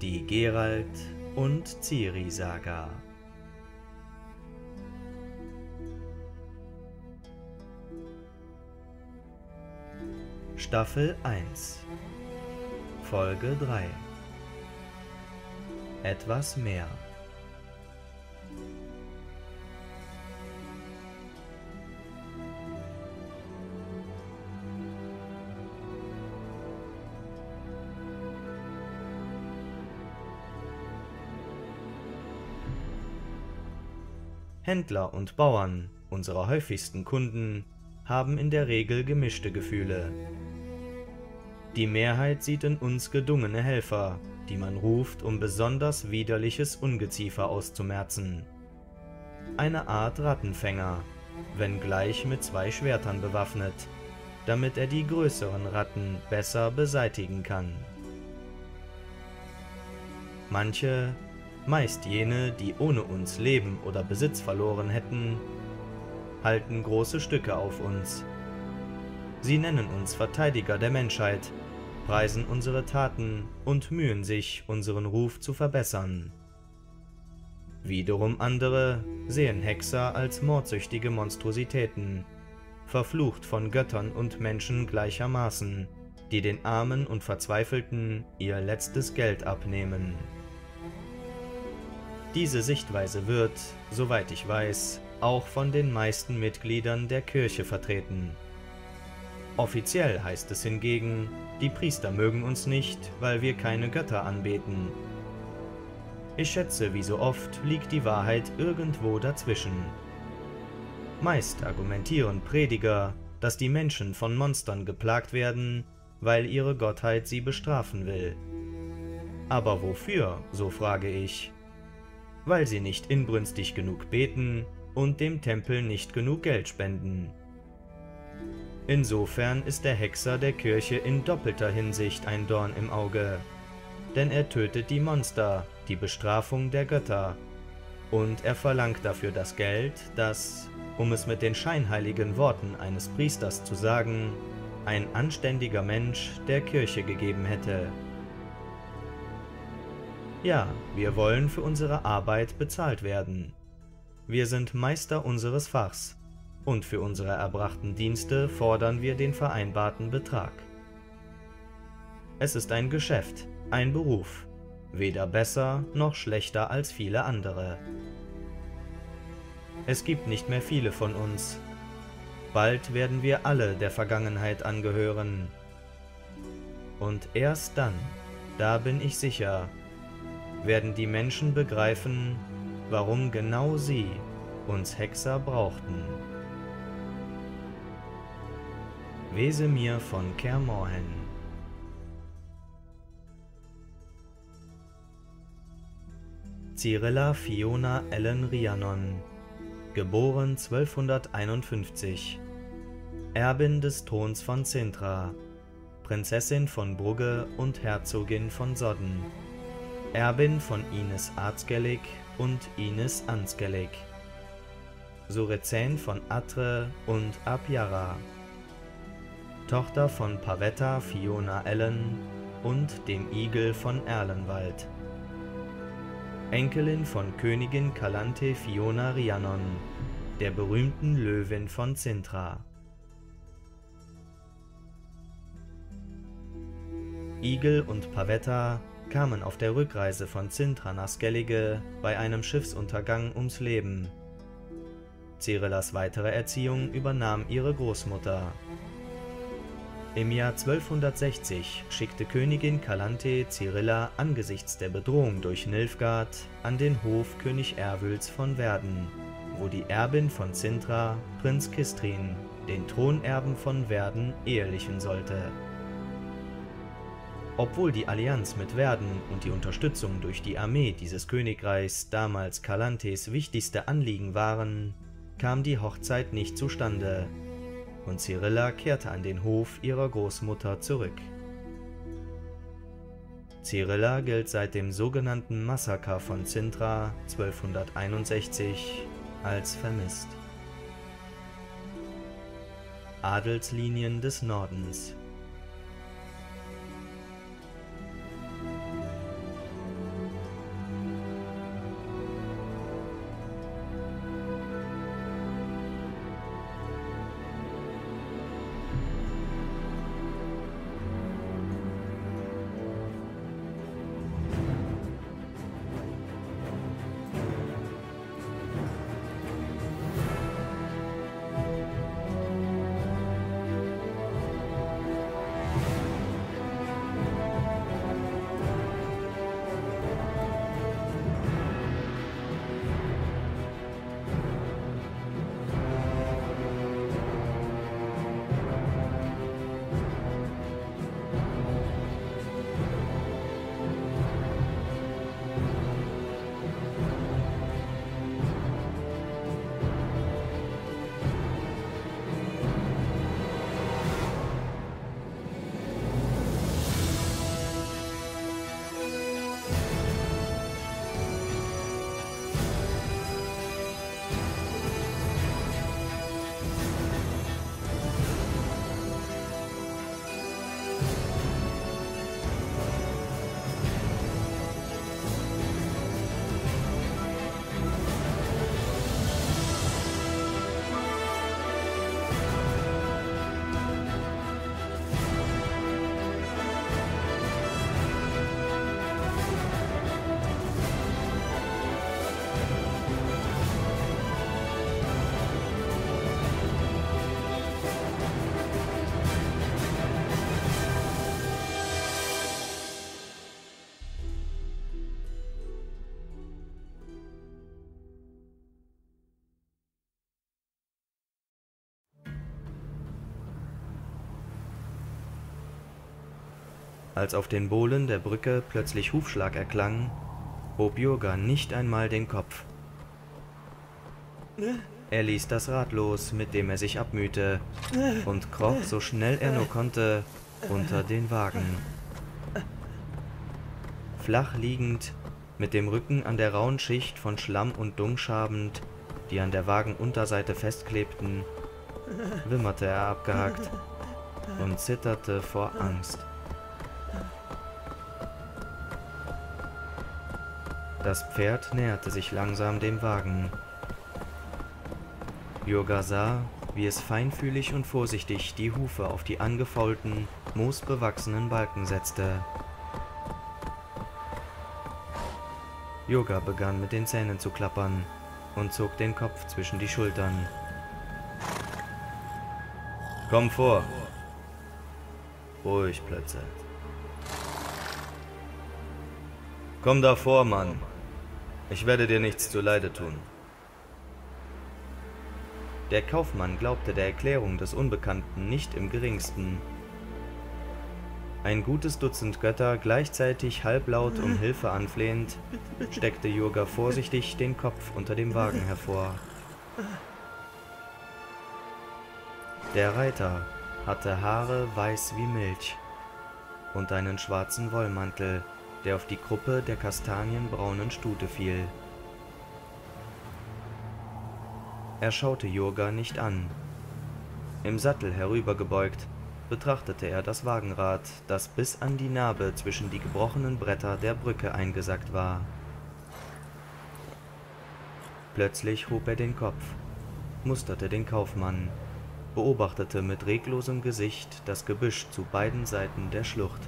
Die Gerald und Ciri Saga. Staffel 1 Folge 3 Etwas mehr Händler und Bauern, unsere häufigsten Kunden, haben in der Regel gemischte Gefühle. Die Mehrheit sieht in uns gedungene Helfer, die man ruft, um besonders widerliches Ungeziefer auszumerzen. Eine Art Rattenfänger, wenngleich mit zwei Schwertern bewaffnet, damit er die größeren Ratten besser beseitigen kann. Manche meist jene, die ohne uns Leben oder Besitz verloren hätten, halten große Stücke auf uns. Sie nennen uns Verteidiger der Menschheit, preisen unsere Taten und mühen sich, unseren Ruf zu verbessern. Wiederum andere sehen Hexer als mordsüchtige Monstrositäten, verflucht von Göttern und Menschen gleichermaßen, die den Armen und Verzweifelten ihr letztes Geld abnehmen. Diese Sichtweise wird, soweit ich weiß, auch von den meisten Mitgliedern der Kirche vertreten. Offiziell heißt es hingegen, die Priester mögen uns nicht, weil wir keine Götter anbeten. Ich schätze, wie so oft liegt die Wahrheit irgendwo dazwischen. Meist argumentieren Prediger, dass die Menschen von Monstern geplagt werden, weil ihre Gottheit sie bestrafen will. Aber wofür, so frage ich, weil sie nicht inbrünstig genug beten und dem Tempel nicht genug Geld spenden. Insofern ist der Hexer der Kirche in doppelter Hinsicht ein Dorn im Auge, denn er tötet die Monster, die Bestrafung der Götter, und er verlangt dafür das Geld, das, um es mit den scheinheiligen Worten eines Priesters zu sagen, ein anständiger Mensch der Kirche gegeben hätte. Ja, wir wollen für unsere Arbeit bezahlt werden. Wir sind Meister unseres Fachs und für unsere erbrachten Dienste fordern wir den vereinbarten Betrag. Es ist ein Geschäft, ein Beruf, weder besser noch schlechter als viele andere. Es gibt nicht mehr viele von uns. Bald werden wir alle der Vergangenheit angehören. Und erst dann, da bin ich sicher, werden die Menschen begreifen, warum genau sie uns Hexer brauchten. Wesemir von Kermorhen Cyrilla Fiona Ellen Rhiannon, geboren 1251, Erbin des Throns von Cintra, Prinzessin von Brugge und Herzogin von Sodden Erbin von Ines Arzgellig und Ines Ansgellig, Surezän von Atre und Abjara, Tochter von Pavetta Fiona Ellen und dem Igel von Erlenwald, Enkelin von Königin Kalante Fiona Rhiannon, der berühmten Löwin von Cintra. Igel und Pavetta kamen auf der Rückreise von Cintra nach Skellige bei einem Schiffsuntergang ums Leben. Cyrillas weitere Erziehung übernahm ihre Großmutter. Im Jahr 1260 schickte Königin Kalante Cyrilla angesichts der Bedrohung durch Nilfgaard an den Hof König Erwüls von Verden, wo die Erbin von Cintra, Prinz Kistrin, den Thronerben von Verden ehelichen sollte. Obwohl die Allianz mit Verden und die Unterstützung durch die Armee dieses Königreichs damals Kalantes wichtigste Anliegen waren, kam die Hochzeit nicht zustande und Cyrilla kehrte an den Hof ihrer Großmutter zurück. Cyrilla gilt seit dem sogenannten Massaker von Cintra 1261 als vermisst. Adelslinien des Nordens Als auf den Bohlen der Brücke plötzlich Hufschlag erklang, hob Jurga nicht einmal den Kopf. Er ließ das Rad los, mit dem er sich abmühte, und kroch so schnell er nur konnte unter den Wagen. Flach liegend, mit dem Rücken an der rauen Schicht von Schlamm und Dung schabend, die an der Wagenunterseite festklebten, wimmerte er abgehackt und zitterte vor Angst. Das Pferd näherte sich langsam dem Wagen. Jurga sah, wie es feinfühlig und vorsichtig die Hufe auf die angefaulten, moosbewachsenen Balken setzte. Yoga begann mit den Zähnen zu klappern und zog den Kopf zwischen die Schultern. Komm vor. Ruhig, Plötze. Komm da vor, Mann. Ich werde dir nichts zuleide tun. Der Kaufmann glaubte der Erklärung des Unbekannten nicht im geringsten. Ein gutes Dutzend Götter, gleichzeitig halblaut um Hilfe anflehend, steckte Jurga vorsichtig den Kopf unter dem Wagen hervor. Der Reiter hatte Haare weiß wie Milch und einen schwarzen Wollmantel, der auf die Gruppe der kastanienbraunen Stute fiel. Er schaute Jurga nicht an. Im Sattel herübergebeugt, betrachtete er das Wagenrad, das bis an die Narbe zwischen die gebrochenen Bretter der Brücke eingesackt war. Plötzlich hob er den Kopf, musterte den Kaufmann, beobachtete mit reglosem Gesicht das Gebüsch zu beiden Seiten der Schlucht.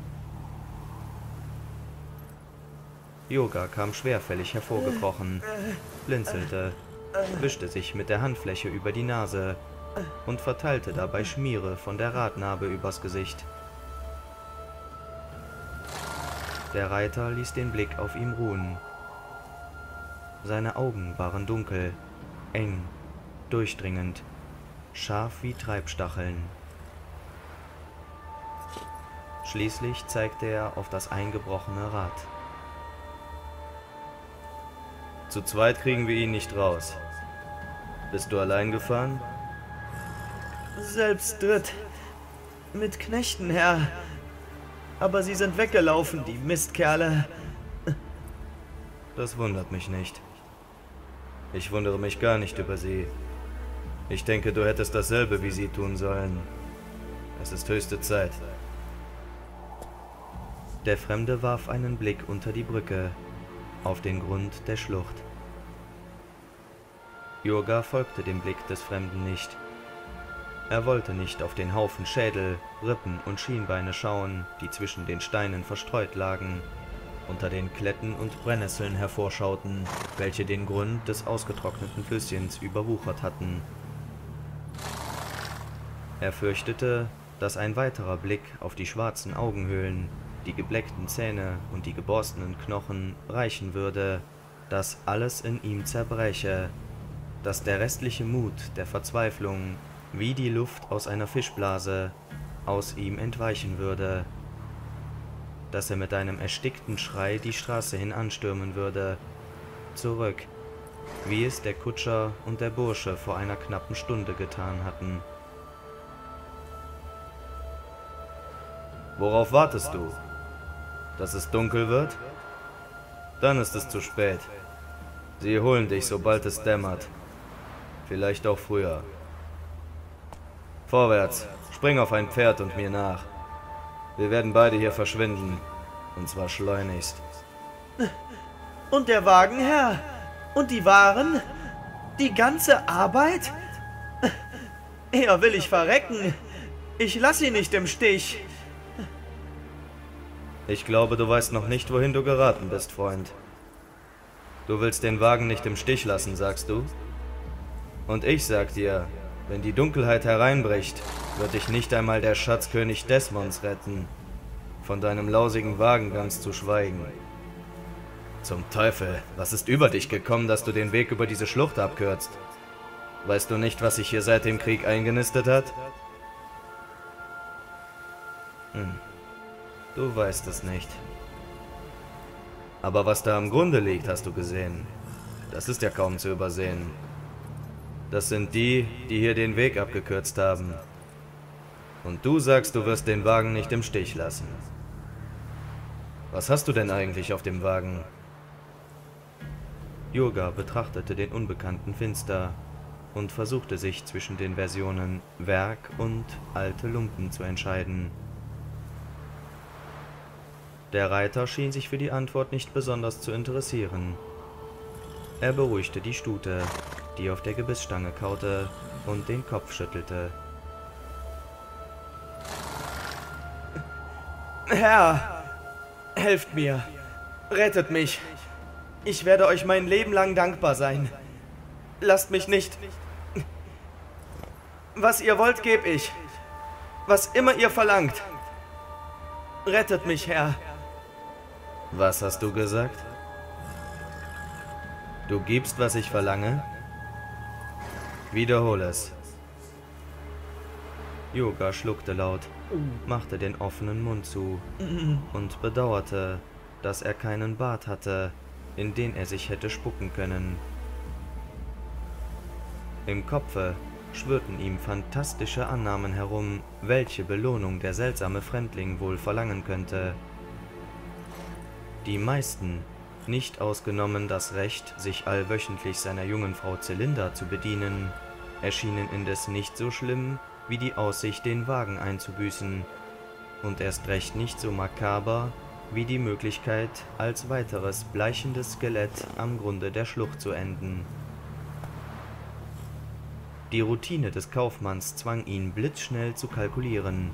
Yoga kam schwerfällig hervorgekrochen, blinzelte, wischte sich mit der Handfläche über die Nase und verteilte dabei Schmiere von der Radnarbe übers Gesicht. Der Reiter ließ den Blick auf ihm ruhen. Seine Augen waren dunkel, eng, durchdringend, scharf wie Treibstacheln. Schließlich zeigte er auf das eingebrochene Rad. Zu zweit kriegen wir ihn nicht raus. Bist du allein gefahren? Selbst dritt. Mit Knechten, Herr. Aber sie sind weggelaufen, die Mistkerle. Das wundert mich nicht. Ich wundere mich gar nicht über sie. Ich denke, du hättest dasselbe wie sie tun sollen. Es ist höchste Zeit. Der Fremde warf einen Blick unter die Brücke, auf den Grund der Schlucht. Jurga folgte dem Blick des Fremden nicht. Er wollte nicht auf den Haufen Schädel, Rippen und Schienbeine schauen, die zwischen den Steinen verstreut lagen, unter den Kletten und Brennnesseln hervorschauten, welche den Grund des ausgetrockneten Flüsschens überwuchert hatten. Er fürchtete, dass ein weiterer Blick auf die schwarzen Augenhöhlen, die gebleckten Zähne und die geborstenen Knochen reichen würde, dass alles in ihm zerbreche, dass der restliche Mut der Verzweiflung wie die Luft aus einer Fischblase aus ihm entweichen würde, dass er mit einem erstickten Schrei die Straße hin anstürmen würde, zurück, wie es der Kutscher und der Bursche vor einer knappen Stunde getan hatten. Worauf wartest du? Dass es dunkel wird? Dann ist es zu spät. Sie holen dich, sobald es dämmert. Vielleicht auch früher. Vorwärts, spring auf ein Pferd und mir nach. Wir werden beide hier verschwinden. Und zwar schleunigst. Und der Wagen, Herr? Und die Waren? Die ganze Arbeit? Eher will ich verrecken. Ich lass ihn nicht im Stich. Ich glaube, du weißt noch nicht, wohin du geraten bist, Freund. Du willst den Wagen nicht im Stich lassen, sagst du? Und ich sag dir, wenn die Dunkelheit hereinbricht, wird dich nicht einmal der Schatzkönig Desmonds retten, von deinem lausigen Wagen ganz zu schweigen. Zum Teufel, was ist über dich gekommen, dass du den Weg über diese Schlucht abkürzt? Weißt du nicht, was sich hier seit dem Krieg eingenistet hat? Hm. Du weißt es nicht. Aber was da am Grunde liegt, hast du gesehen. Das ist ja kaum zu übersehen. Das sind die, die hier den Weg abgekürzt haben. Und du sagst, du wirst den Wagen nicht im Stich lassen. Was hast du denn eigentlich auf dem Wagen? Yoga betrachtete den Unbekannten finster und versuchte sich zwischen den Versionen Werk und alte Lumpen zu entscheiden. Der Reiter schien sich für die Antwort nicht besonders zu interessieren. Er beruhigte die Stute, die auf der Gebissstange kaute und den Kopf schüttelte. Herr, helft mir, rettet mich. Ich werde euch mein Leben lang dankbar sein. Lasst mich nicht. Was ihr wollt, geb ich. Was immer ihr verlangt. Rettet mich, Herr. Was hast du gesagt? Du gibst, was ich verlange? Wiederhole es. Yoga schluckte laut, machte den offenen Mund zu und bedauerte, dass er keinen Bart hatte, in den er sich hätte spucken können. Im Kopfe schwirrten ihm fantastische Annahmen herum, welche Belohnung der seltsame Fremdling wohl verlangen könnte. Die meisten, nicht ausgenommen das Recht, sich allwöchentlich seiner jungen Frau Zylinder zu bedienen, erschienen indes nicht so schlimm wie die Aussicht, den Wagen einzubüßen, und erst recht nicht so makaber wie die Möglichkeit, als weiteres bleichendes Skelett am Grunde der Schlucht zu enden. Die Routine des Kaufmanns zwang ihn blitzschnell zu kalkulieren.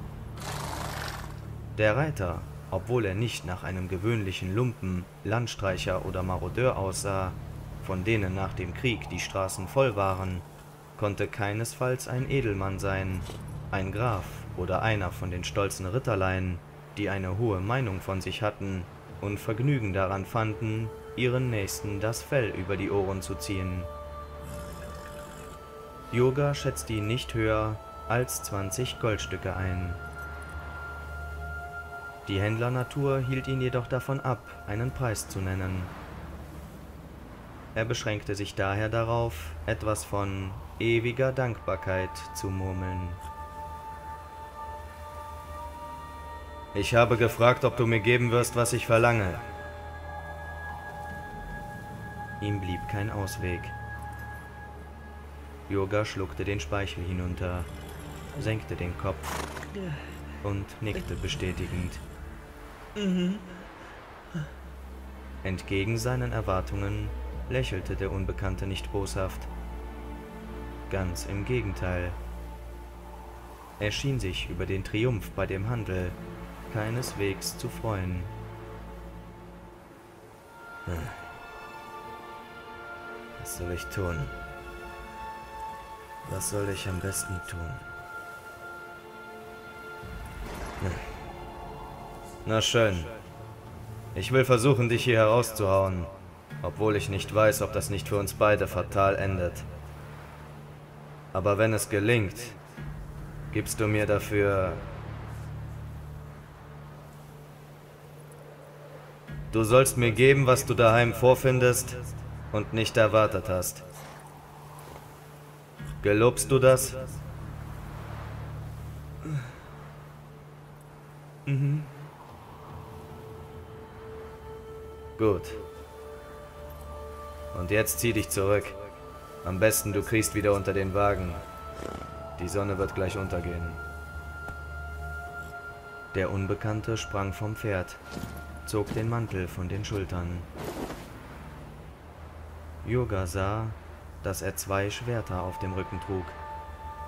Der Reiter obwohl er nicht nach einem gewöhnlichen Lumpen, Landstreicher oder Marodeur aussah, von denen nach dem Krieg die Straßen voll waren, konnte keinesfalls ein Edelmann sein, ein Graf oder einer von den stolzen Ritterlein, die eine hohe Meinung von sich hatten und Vergnügen daran fanden, ihren Nächsten das Fell über die Ohren zu ziehen. Yoga schätzte ihn nicht höher als 20 Goldstücke ein. Die Händlernatur hielt ihn jedoch davon ab, einen Preis zu nennen. Er beschränkte sich daher darauf, etwas von ewiger Dankbarkeit zu murmeln. Ich habe gefragt, ob du mir geben wirst, was ich verlange. Ihm blieb kein Ausweg. Yoga schluckte den Speichel hinunter, senkte den Kopf und nickte bestätigend. Mhm. Entgegen seinen Erwartungen lächelte der Unbekannte nicht boshaft. Ganz im Gegenteil. Er schien sich über den Triumph bei dem Handel keineswegs zu freuen. Hm. Was soll ich tun? Was soll ich am besten tun? Hm. Na schön. Ich will versuchen, dich hier herauszuhauen, obwohl ich nicht weiß, ob das nicht für uns beide fatal endet. Aber wenn es gelingt, gibst du mir dafür... Du sollst mir geben, was du daheim vorfindest und nicht erwartet hast. Gelobst du das? Mhm. Gut. Und jetzt zieh dich zurück. Am besten du kriegst wieder unter den Wagen. Die Sonne wird gleich untergehen. Der Unbekannte sprang vom Pferd, zog den Mantel von den Schultern. Yoga sah, dass er zwei Schwerter auf dem Rücken trug,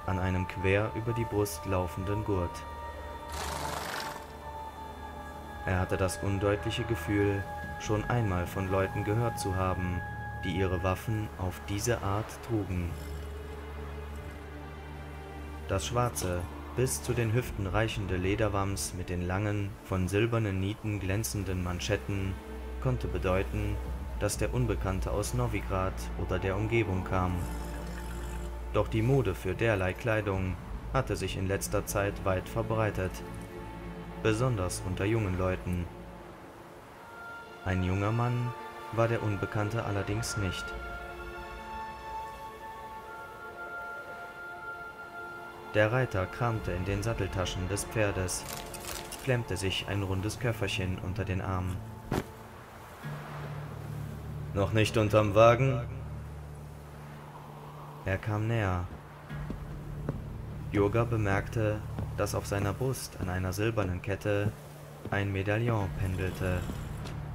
an einem quer über die Brust laufenden Gurt. Er hatte das undeutliche Gefühl, schon einmal von Leuten gehört zu haben, die ihre Waffen auf diese Art trugen. Das schwarze, bis zu den Hüften reichende Lederwams mit den langen, von silbernen Nieten glänzenden Manschetten konnte bedeuten, dass der Unbekannte aus Novigrad oder der Umgebung kam. Doch die Mode für derlei Kleidung hatte sich in letzter Zeit weit verbreitet. besonders unter jungen Leuten. Ein junger Mann war der Unbekannte allerdings nicht. Der Reiter kramte in den Satteltaschen des Pferdes, klemmte sich ein rundes Köfferchen unter den Arm. Noch nicht unterm Wagen? Er kam näher. Yoga bemerkte, dass auf seiner Brust an einer silbernen Kette ein Medaillon pendelte,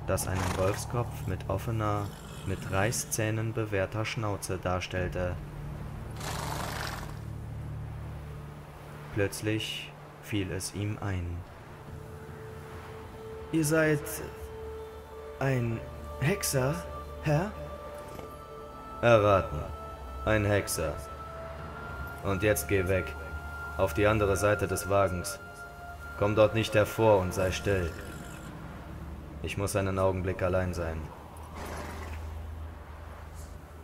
das einen Wolfskopf mit offener, mit Reißzähnen bewehrter Schnauze darstellte. Plötzlich fiel es ihm ein. Ihr seid ein Hexer, Herr? Erraten. Ein Hexer. Und jetzt geh weg. Auf die andere Seite des Wagens. Komm dort nicht hervor und sei still. Ich muss einen Augenblick allein sein.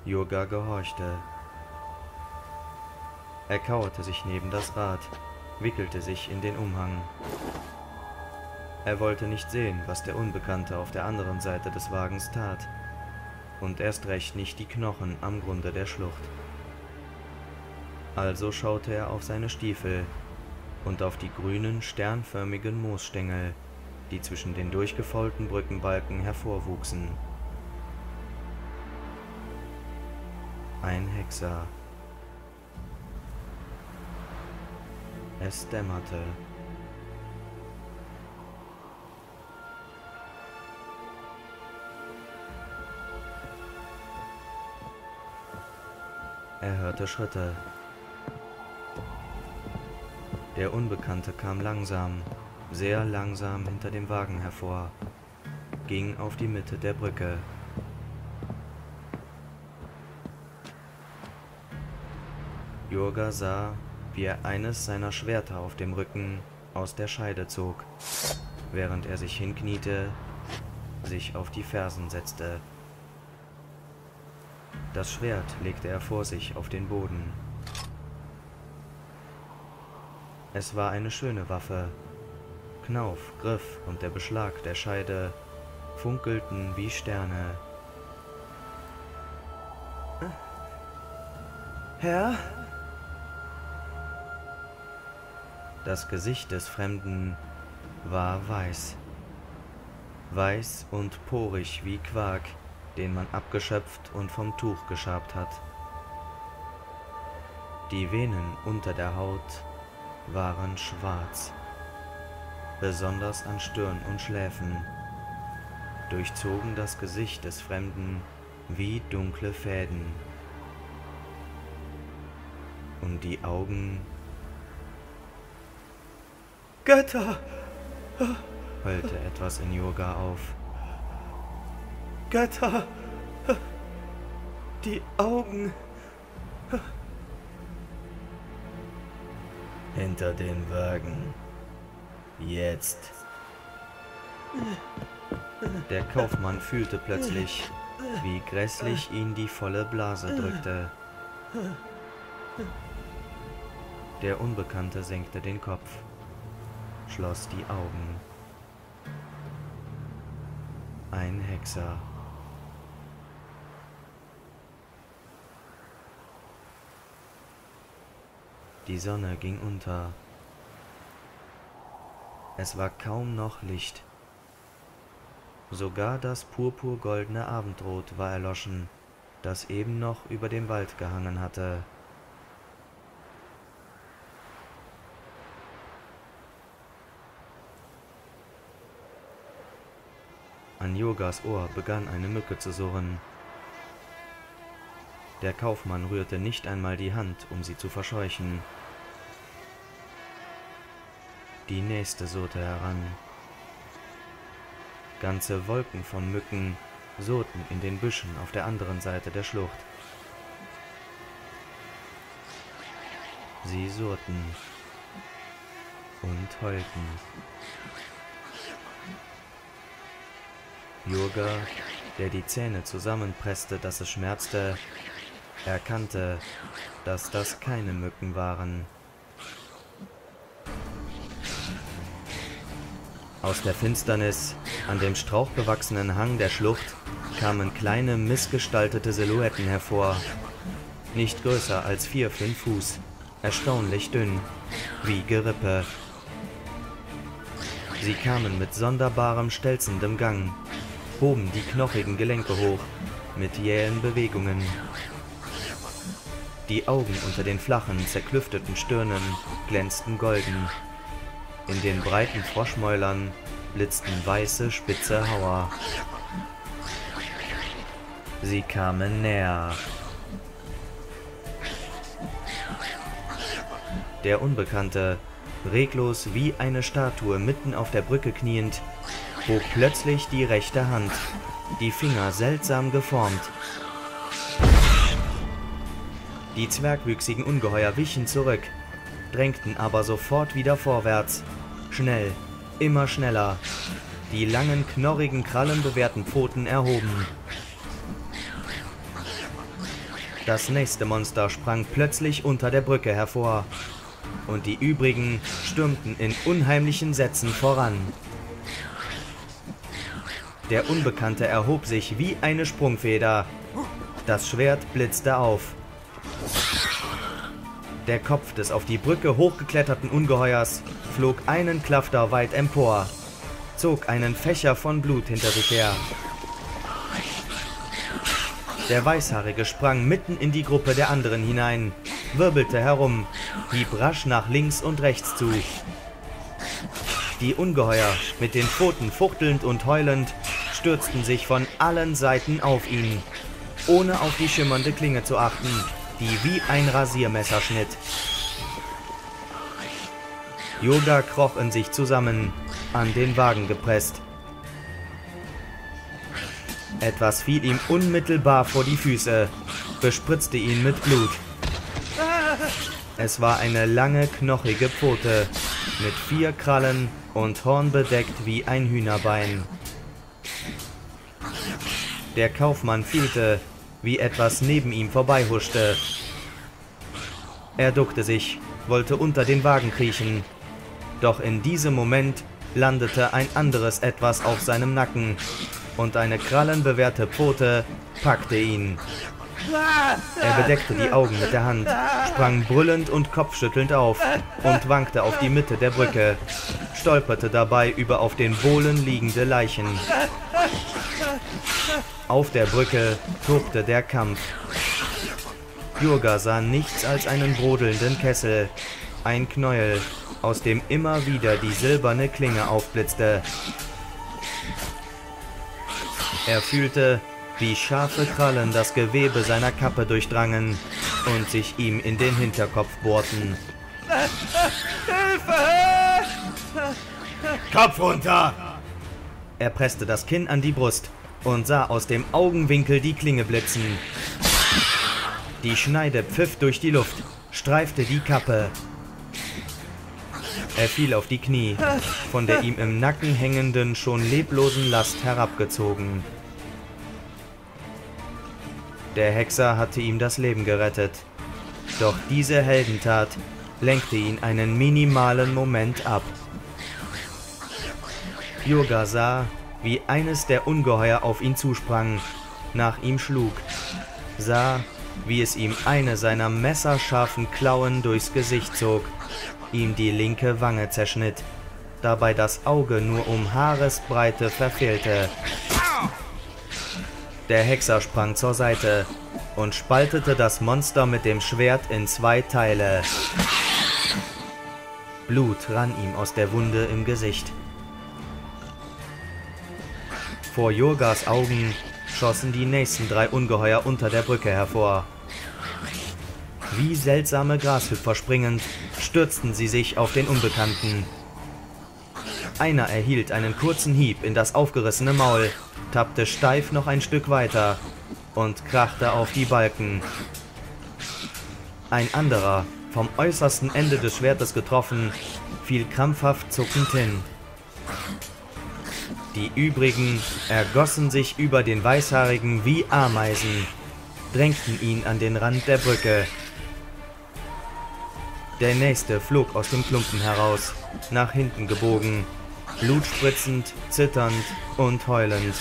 Yoga gehorchte. Er kauerte sich neben das Rad, wickelte sich in den Umhang. Er wollte nicht sehen, was der Unbekannte auf der anderen Seite des Wagens tat, und erst recht nicht die Knochen am Grunde der Schlucht. Also schaute er auf seine Stiefel und auf die grünen, sternförmigen Moosstängel, die zwischen den durchgefaulten Brückenbalken hervorwuchsen. Ein Hexer. Es dämmerte. Er hörte Schritte. Der Unbekannte kam langsam, sehr langsam hinter dem Wagen hervor, ging auf die Mitte der Brücke. Jurga sah, wie er eines seiner Schwerter auf dem Rücken aus der Scheide zog, während er sich hinkniete, sich auf die Fersen setzte. Das Schwert legte er vor sich auf den Boden. Es war eine schöne Waffe. Knauf, Griff und der Beschlag der Scheide funkelten wie Sterne. Herr? Das Gesicht des Fremden war weiß. Weiß und porig wie Quark, den man abgeschöpft und vom Tuch geschabt hat. Die Venen unter der Haut waren schwarz, besonders an Stirn und Schläfen, durchzogen das Gesicht des Fremden wie dunkle Fäden. Und die Augen Götter! heulte etwas in Yoga auf. Götter! Die Augen! Hinter den Wagen. Jetzt. Der Kaufmann fühlte plötzlich, wie grässlich ihn die volle Blase drückte. Der Unbekannte senkte den Kopf, schloss die Augen. Ein Hexer. Die Sonne ging unter. Es war kaum noch Licht. Sogar das purpurgoldene Abendrot war erloschen, das eben noch über dem Wald gehangen hatte. An Yogas Ohr begann eine Mücke zu surren. Der Kaufmann rührte nicht einmal die Hand, um sie zu verscheuchen. Die nächste surrte heran. Ganze Wolken von Mücken surrten in den Büschen auf der anderen Seite der Schlucht. Sie surrten und heulten. Jurga, der die Zähne zusammenpresste, dass es schmerzte, erkannte, dass das keine Mücken waren. Aus der Finsternis, an dem strauchbewachsenen Hang der Schlucht, kamen kleine, missgestaltete Silhouetten hervor. Nicht größer als vier, fünf Fuß, erstaunlich dünn, wie Gerippe. Sie kamen mit sonderbarem, stelzendem Gang, hoben die knochigen Gelenke hoch, mit jähen Bewegungen. Die Augen unter den flachen, zerklüfteten Stirnen glänzten golden. In den breiten Froschmäulern blitzten weiße, spitze Hauer. Sie kamen näher. Der Unbekannte, reglos wie eine Statue mitten auf der Brücke kniend, hob plötzlich die rechte Hand, die Finger seltsam geformt. Die zwergwüchsigen Ungeheuer wichen zurück, drängten aber sofort wieder vorwärts. Schnell, immer schneller. Die langen, knorrigen, krallenbewehrten Pfoten erhoben. Das nächste Monster sprang plötzlich unter der Brücke hervor, und die übrigen stürmten in unheimlichen Sätzen voran. Der Unbekannte erhob sich wie eine Sprungfeder. Das Schwert blitzte auf. Der Kopf des auf die Brücke hochgekletterten Ungeheuers flog einen Klafter weit empor, zog einen Fächer von Blut hinter sich her. Der Weißhaarige sprang mitten in die Gruppe der anderen hinein, wirbelte herum, hieb rasch nach links und rechts zu. Die Ungeheuer, mit den Pfoten fuchtelnd und heulend, stürzten sich von allen Seiten auf ihn, ohne auf die schimmernde Klinge zu achten, die wie ein Rasiermesser schnitt. Yoga kroch in sich zusammen, an den Wagen gepresst. Etwas fiel ihm unmittelbar vor die Füße, bespritzte ihn mit Blut. Es war eine lange, knochige Pfote, mit vier Krallen und hornbedeckt wie ein Hühnerbein. Der Kaufmann fühlte, wie etwas neben ihm vorbeihuschte. Er duckte sich, wollte unter den Wagen kriechen. Doch in diesem Moment landete ein anderes Etwas auf seinem Nacken und eine krallenbewehrte Pfote packte ihn. Er bedeckte die Augen mit der Hand, sprang brüllend und kopfschüttelnd auf und wankte auf die Mitte der Brücke, stolperte dabei über auf den Bohlen liegende Leichen. Auf der Brücke tobte der Kampf. Jurga sah nichts als einen brodelnden Kessel, ein Knäuel, aus dem immer wieder die silberne Klinge aufblitzte. Er fühlte, wie scharfe Krallen das Gewebe seiner Kappe durchdrangen und sich ihm in den Hinterkopf bohrten. Hilfe! Kopf runter! Er presste das Kinn an die Brust und sah aus dem Augenwinkel die Klinge blitzen. Die Schneide pfiff durch die Luft, streifte die Kappe. Er fiel auf die Knie, von der ihm im Nacken hängenden, schon leblosen Last herabgezogen. Der Hexer hatte ihm das Leben gerettet. Doch diese Heldentat lenkte ihn einen minimalen Moment ab. Yoga sah, wie eines der Ungeheuer auf ihn zusprang, nach ihm schlug, sah, wie es ihm eine seiner messerscharfen Klauen durchs Gesicht zog, ihm die linke Wange zerschnitt, dabei das Auge nur um Haaresbreite verfehlte. Der Hexer sprang zur Seite und spaltete das Monster mit dem Schwert in zwei Teile. Blut rann ihm aus der Wunde im Gesicht. Vor Jurgas Augen schossen die nächsten drei Ungeheuer unter der Brücke hervor. Wie seltsame Grashüpfer springend, stürzten sie sich auf den Unbekannten. Einer erhielt einen kurzen Hieb in das aufgerissene Maul, tappte steif noch ein Stück weiter und krachte auf die Balken. Ein anderer, vom äußersten Ende des Schwertes getroffen, fiel krampfhaft zuckend hin. Die übrigen ergossen sich über den Weißhaarigen wie Ameisen, drängten ihn an den Rand der Brücke. Der nächste flog aus dem Klumpen heraus, nach hinten gebogen, blutspritzend, zitternd und heulend.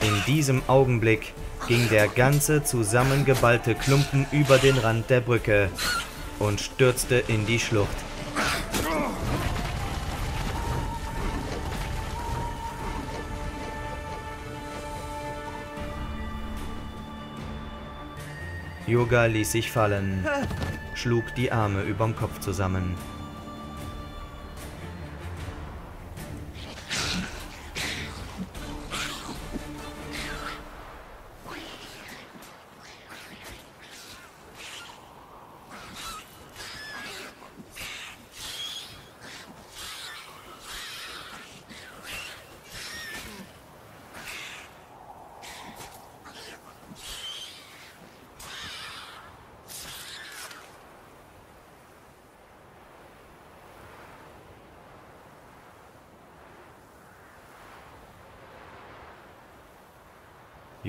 In diesem Augenblick ging der ganze zusammengeballte Klumpen über den Rand der Brücke und stürzte in die Schlucht. Yoga ließ sich fallen, schlug die Arme überm Kopf zusammen.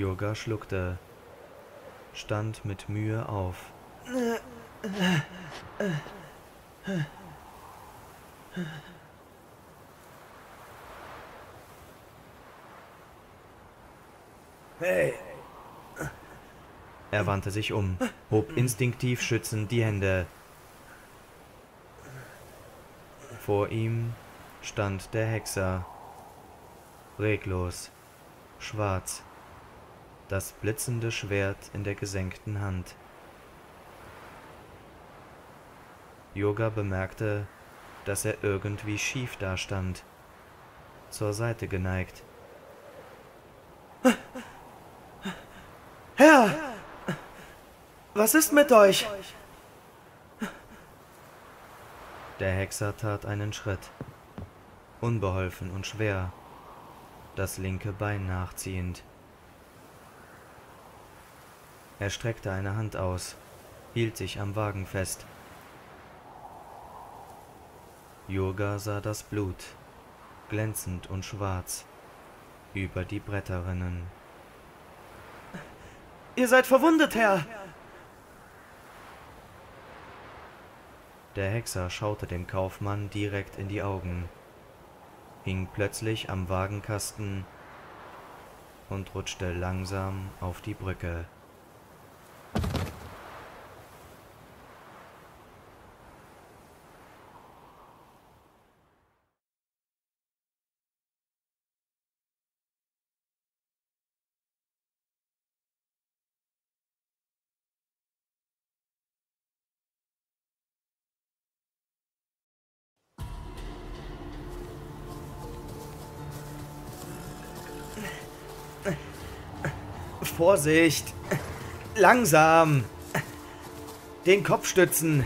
Yoga schluckte, stand mit Mühe auf. Hey, Er wandte sich um, hob instinktiv schützend die Hände. Vor ihm stand der Hexer, reglos, schwarz, das blitzende Schwert in der gesenkten Hand. Yoga bemerkte, dass er irgendwie schief dastand, zur Seite geneigt. Herr! Was ist mit euch? Der Hexer tat einen Schritt, unbeholfen und schwer, das linke Bein nachziehend. Er streckte eine Hand aus, hielt sich am Wagen fest. Jurga sah das Blut, glänzend und schwarz, über die Bretter rinnen. Ihr seid verwundet, Herr! Der Hexer schaute dem Kaufmann direkt in die Augen, hing plötzlich am Wagenkasten und rutschte langsam auf die Brücke. Vorsicht! Langsam! Den Kopf stützen!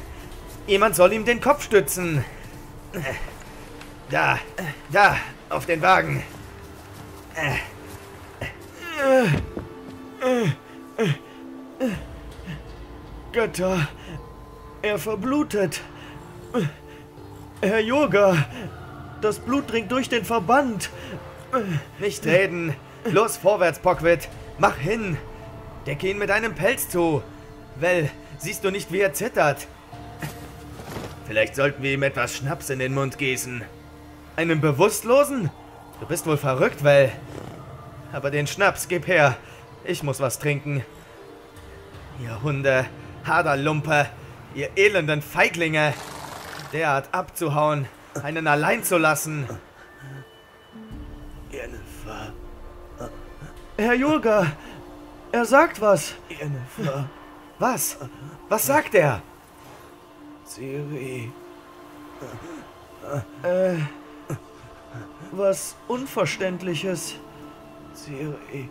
Jemand soll ihm den Kopf stützen! Da, da, auf den Wagen! Götter, er verblutet! Herr Yoga, das Blut dringt durch den Verband! Nicht reden! Los vorwärts, Pockwit! Mach hin! Decke ihn mit einem Pelz zu! Well, siehst du nicht, wie er zittert? Vielleicht sollten wir ihm etwas Schnaps in den Mund gießen. Einen Bewusstlosen? Du bist wohl verrückt, Well. Aber den Schnaps, gib her. Ich muss was trinken. Ihr Hunde, Haderlumpe, ihr elenden Feiglinge. Derart abzuhauen, einen allein zu lassen. Jennifer, Herr Julga, er sagt was. Was? Was sagt er? Siri, Äh, was Unverständliches. Siri,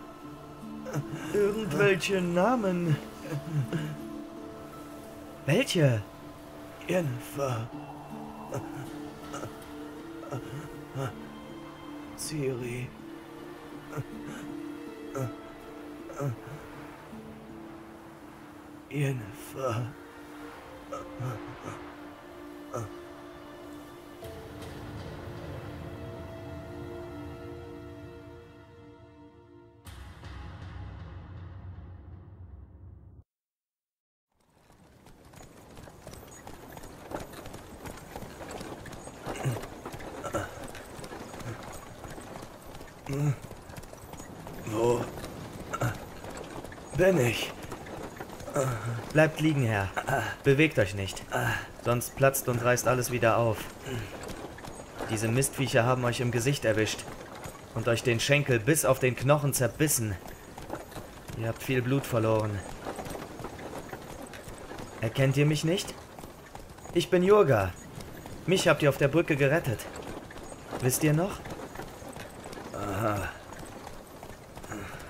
Irgendwelche Namen. Welche? Jennifer. Siri, Jennifer. Wo bin ich? Bleibt liegen, Herr. Bewegt euch nicht. Sonst platzt und reißt alles wieder auf. Diese Mistviecher haben euch im Gesicht erwischt und euch den Schenkel bis auf den Knochen zerbissen. Ihr habt viel Blut verloren. Erkennt ihr mich nicht? Ich bin Jurga. Mich habt ihr auf der Brücke gerettet. Wisst ihr noch? Aha,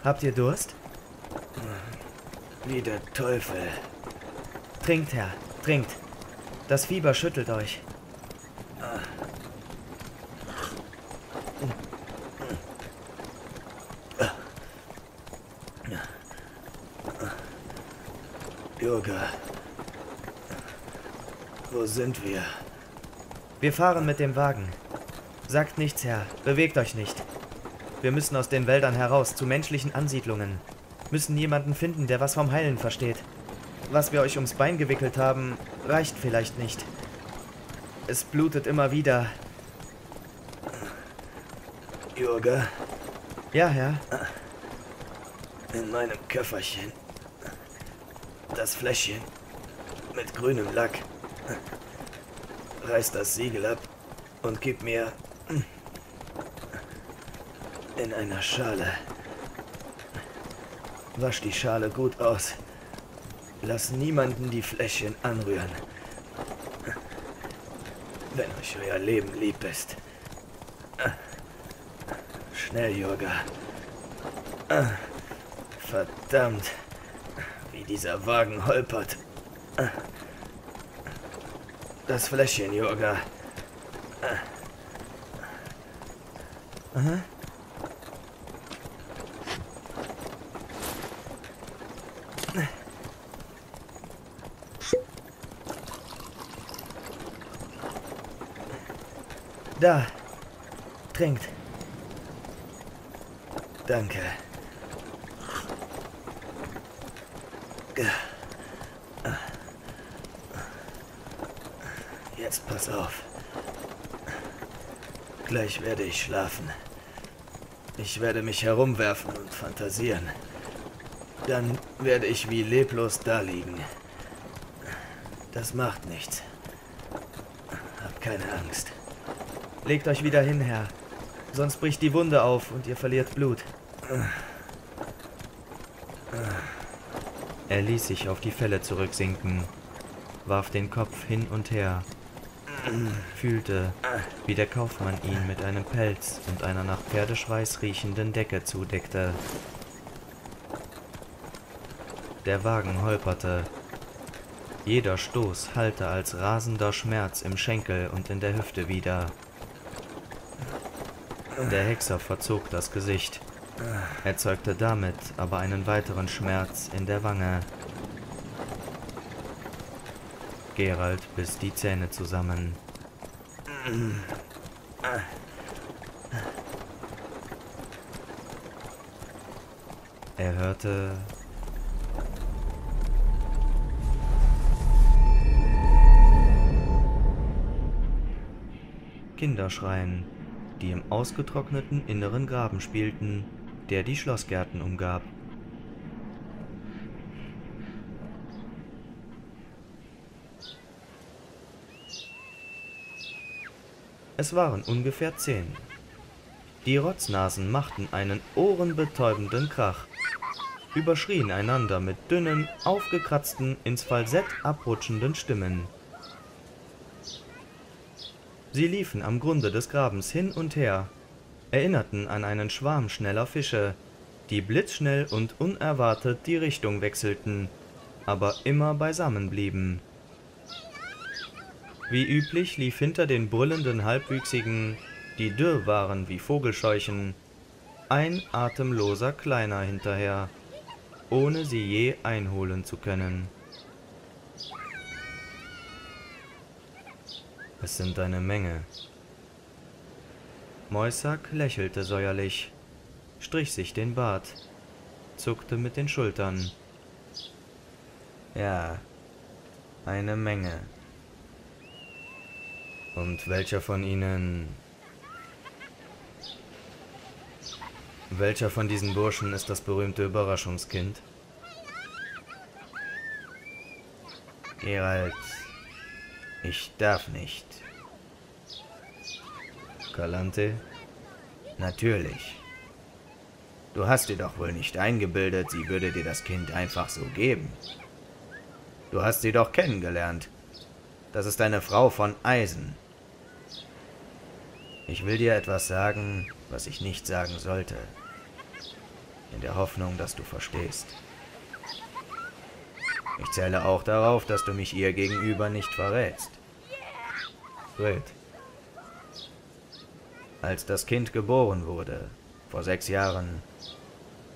Habt ihr Durst? Wie der Teufel. Trinkt, Herr, trinkt. Das Fieber schüttelt euch. Jurga. Wo sind wir? Wir fahren mit dem Wagen. Sagt nichts, Herr. Bewegt euch nicht. Wir müssen aus den Wäldern heraus zu menschlichen Ansiedlungen. Müssen jemanden finden, der was vom Heilen versteht. Was wir euch ums Bein gewickelt haben, reicht vielleicht nicht. Es blutet immer wieder. Jurga, Ja, Herr. in meinem Köfferchen. Das Fläschchen mit grünem Lack. Reiß das Siegel ab und gib mir in einer Schale. Wasch die Schale gut aus. Lass niemanden die Fläschchen anrühren. Wenn euch euer Leben lieb ist. Schnell, Jurga. Verdammt, wie dieser Wagen holpert. Das Fläschchen, Jurga. Da. Trinkt. Danke. Jetzt pass auf. Gleich werde ich schlafen. Ich werde mich herumwerfen und fantasieren. Dann werde ich wie leblos daliegen. Das macht nichts. Hab keine Angst. Legt euch wieder hin, Herr. Sonst bricht die Wunde auf und ihr verliert Blut. Er ließ sich auf die Felle zurücksinken, warf den Kopf hin und her, fühlte, wie der Kaufmann ihn mit einem Pelz und einer nach Pferdeschweiß riechenden Decke zudeckte. Der Wagen holperte. Jeder Stoß hallte als rasender Schmerz im Schenkel und in der Hüfte wieder. Der Hexer verzog das Gesicht, erzeugte damit aber einen weiteren Schmerz in der Wange. Gerald biss die Zähne zusammen. Er hörte Kinder schreien, die im ausgetrockneten inneren Graben spielten, der die Schlossgärten umgab. Es waren ungefähr zehn. Die Rotznasen machten einen ohrenbetäubenden Krach, überschrien einander mit dünnen, aufgekratzten, ins Falsett abrutschenden Stimmen. Sie liefen am Grunde des Grabens hin und her, erinnerten an einen Schwarm schneller Fische, die blitzschnell und unerwartet die Richtung wechselten, aber immer beisammen blieben. Wie üblich lief hinter den brüllenden Halbwüchsigen, die dürr waren wie Vogelscheuchen, ein atemloser Kleiner hinterher, ohne sie je einholen zu können. Es sind eine Menge. Moisack lächelte säuerlich, strich sich den Bart, zuckte mit den Schultern. Ja, eine Menge. Und welcher von ihnen... Welcher von diesen Burschen ist das berühmte Überraschungskind? Gerald, ich darf nicht. Galante? Natürlich. Du hast dir doch wohl nicht eingebildet, sie würde dir das Kind einfach so geben. Du hast sie doch kennengelernt. Das ist eine Frau von Eisen. Ich will dir etwas sagen, was ich nicht sagen sollte. In der Hoffnung, dass du verstehst. Ich zähle auch darauf, dass du mich ihr gegenüber nicht verrätst. Red. Als das Kind geboren wurde, vor sechs Jahren,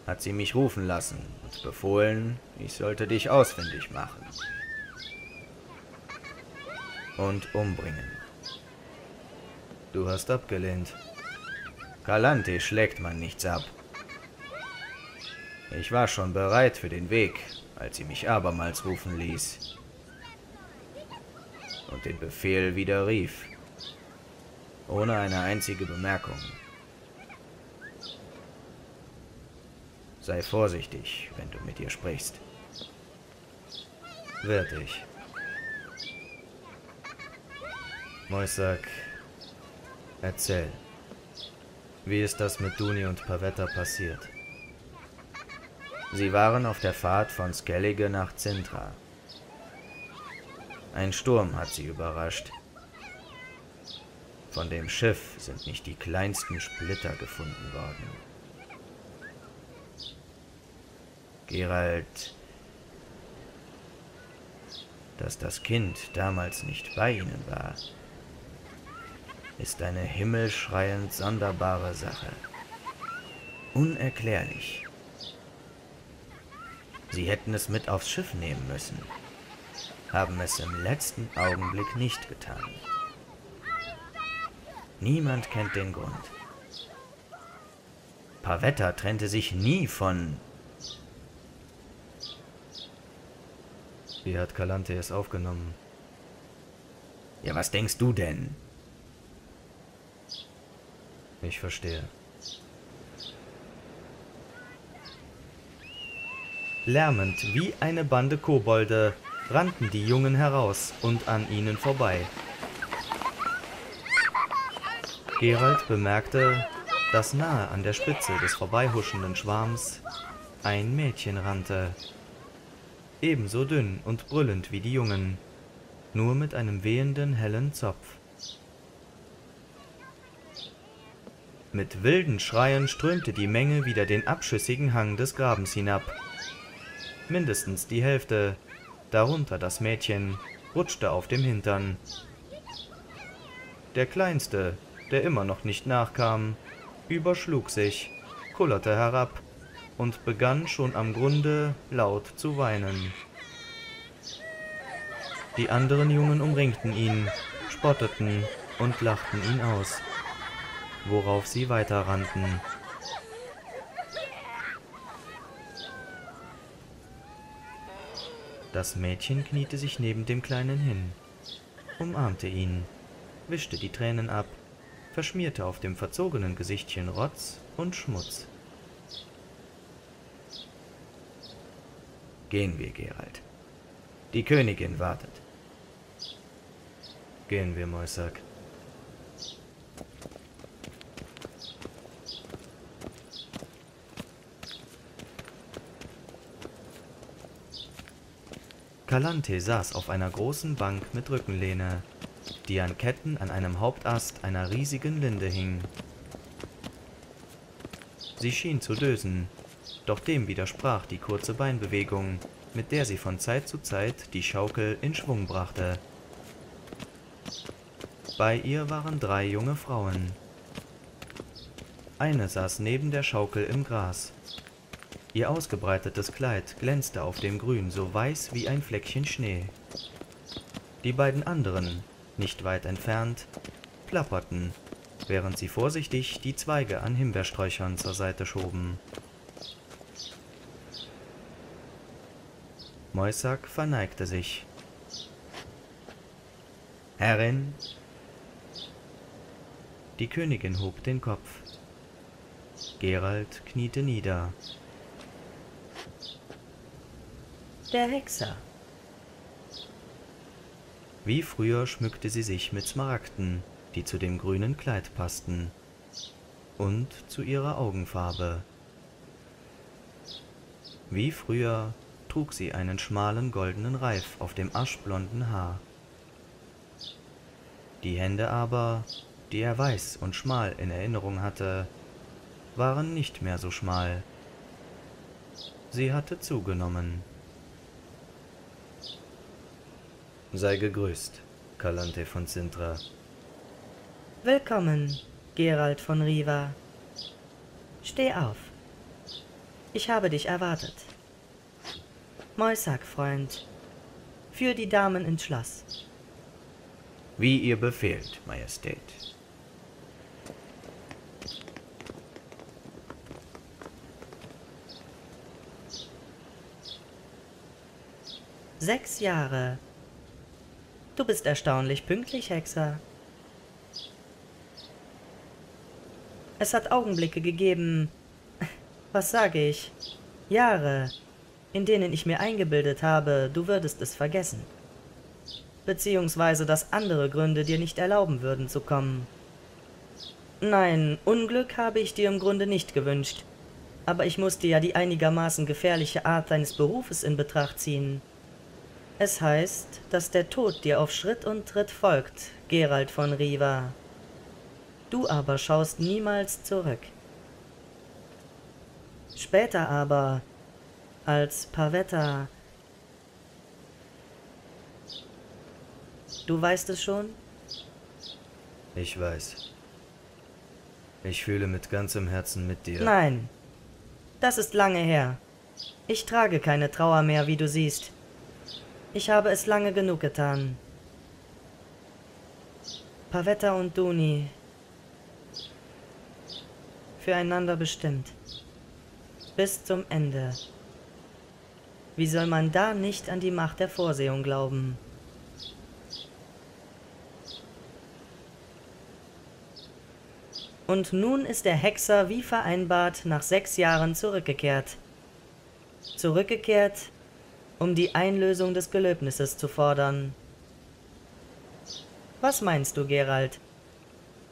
hat sie mich rufen lassen und befohlen, ich sollte dich ausfindig machen. Und umbringen. Du hast abgelehnt. Galante schlägt man nichts ab. Ich war schon bereit für den Weg, als sie mich abermals rufen ließ und den Befehl widerrief, ohne eine einzige Bemerkung. Sei vorsichtig, wenn du mit ihr sprichst. Werd ich. Moisak, erzähl. Wie ist das mit Duni und Pavetta passiert? Sie waren auf der Fahrt von Skellige nach Zintra. Ein Sturm hat sie überrascht. Von dem Schiff sind nicht die kleinsten Splitter gefunden worden. Gerald, dass das Kind damals nicht bei ihnen war, ist eine himmelschreiend sonderbare Sache. Unerklärlich. Sie hätten es mit aufs Schiff nehmen müssen, haben es im letzten Augenblick nicht getan. Niemand kennt den Grund. Pavetta trennte sich nie von... Wie hat Calante es aufgenommen? Ja, was denkst du denn? Ich verstehe. Lärmend wie eine Bande Kobolde rannten die Jungen heraus und an ihnen vorbei. Gerald bemerkte, dass nahe an der Spitze des vorbeihuschenden Schwarms ein Mädchen rannte. Ebenso dünn und brüllend wie die Jungen, nur mit einem wehenden hellen Zopf. Mit wilden Schreien strömte die Menge wieder den abschüssigen Hang des Grabens hinab. Mindestens die Hälfte, darunter das Mädchen, rutschte auf dem Hintern. Der Kleinste, der immer noch nicht nachkam, überschlug sich, kullerte herab und begann schon am Grunde laut zu weinen. Die anderen Jungen umringten ihn, spotteten und lachten ihn aus worauf sie weiterrannten. Das Mädchen kniete sich neben dem Kleinen hin, umarmte ihn, wischte die Tränen ab, verschmierte auf dem verzogenen Gesichtchen Rotz und Schmutz. Gehen wir, Gerald. Die Königin wartet. Gehen wir, Moisak. Kalante saß auf einer großen Bank mit Rückenlehne, die an Ketten an einem Hauptast einer riesigen Linde hing. Sie schien zu dösen, doch dem widersprach die kurze Beinbewegung, mit der sie von Zeit zu Zeit die Schaukel in Schwung brachte. Bei ihr waren drei junge Frauen. Eine saß neben der Schaukel im Gras, Ihr ausgebreitetes Kleid glänzte auf dem Grün so weiß wie ein Fleckchen Schnee. Die beiden anderen, nicht weit entfernt, plapperten, während sie vorsichtig die Zweige an Himbeersträuchern zur Seite schoben. Moisak verneigte sich. Herrin? Die Königin hob den Kopf. Gerald kniete nieder. Der Hexer. Wie früher schmückte sie sich mit Smaragden, die zu dem grünen Kleid passten, und zu ihrer Augenfarbe. Wie früher trug sie einen schmalen goldenen Reif auf dem aschblonden Haar. Die Hände aber, die er weiß und schmal in Erinnerung hatte, waren nicht mehr so schmal. Sie hatte zugenommen. Sei gegrüßt, Kalante von Sintra. Willkommen, Gerald von Riva. Steh auf. Ich habe dich erwartet. Moisak, Freund. Führ die Damen ins Schloss. Wie ihr befehlt, Majestät. Sechs Jahre. Du bist erstaunlich pünktlich, Hexer. Es hat Augenblicke gegeben, was sage ich, Jahre, in denen ich mir eingebildet habe, du würdest es vergessen. Beziehungsweise, dass andere Gründe dir nicht erlauben würden zu kommen. Nein, Unglück habe ich dir im Grunde nicht gewünscht, aber ich musste ja die einigermaßen gefährliche Art deines Berufes in Betracht ziehen. Es heißt, dass der Tod dir auf Schritt und Tritt folgt, Gerald von Riva. Du aber schaust niemals zurück. Später aber, als Pavetta... Du weißt es schon? Ich weiß. Ich fühle mit ganzem Herzen mit dir. Nein, das ist lange her. Ich trage keine Trauer mehr, wie du siehst. Ich habe es lange genug getan. Pavetta und Duni. Füreinander bestimmt. Bis zum Ende. Wie soll man da nicht an die Macht der Vorsehung glauben? Und nun ist der Hexer wie vereinbart nach sechs Jahren zurückgekehrt. Zurückgekehrt um die Einlösung des Gelöbnisses zu fordern. Was meinst du, Gerald?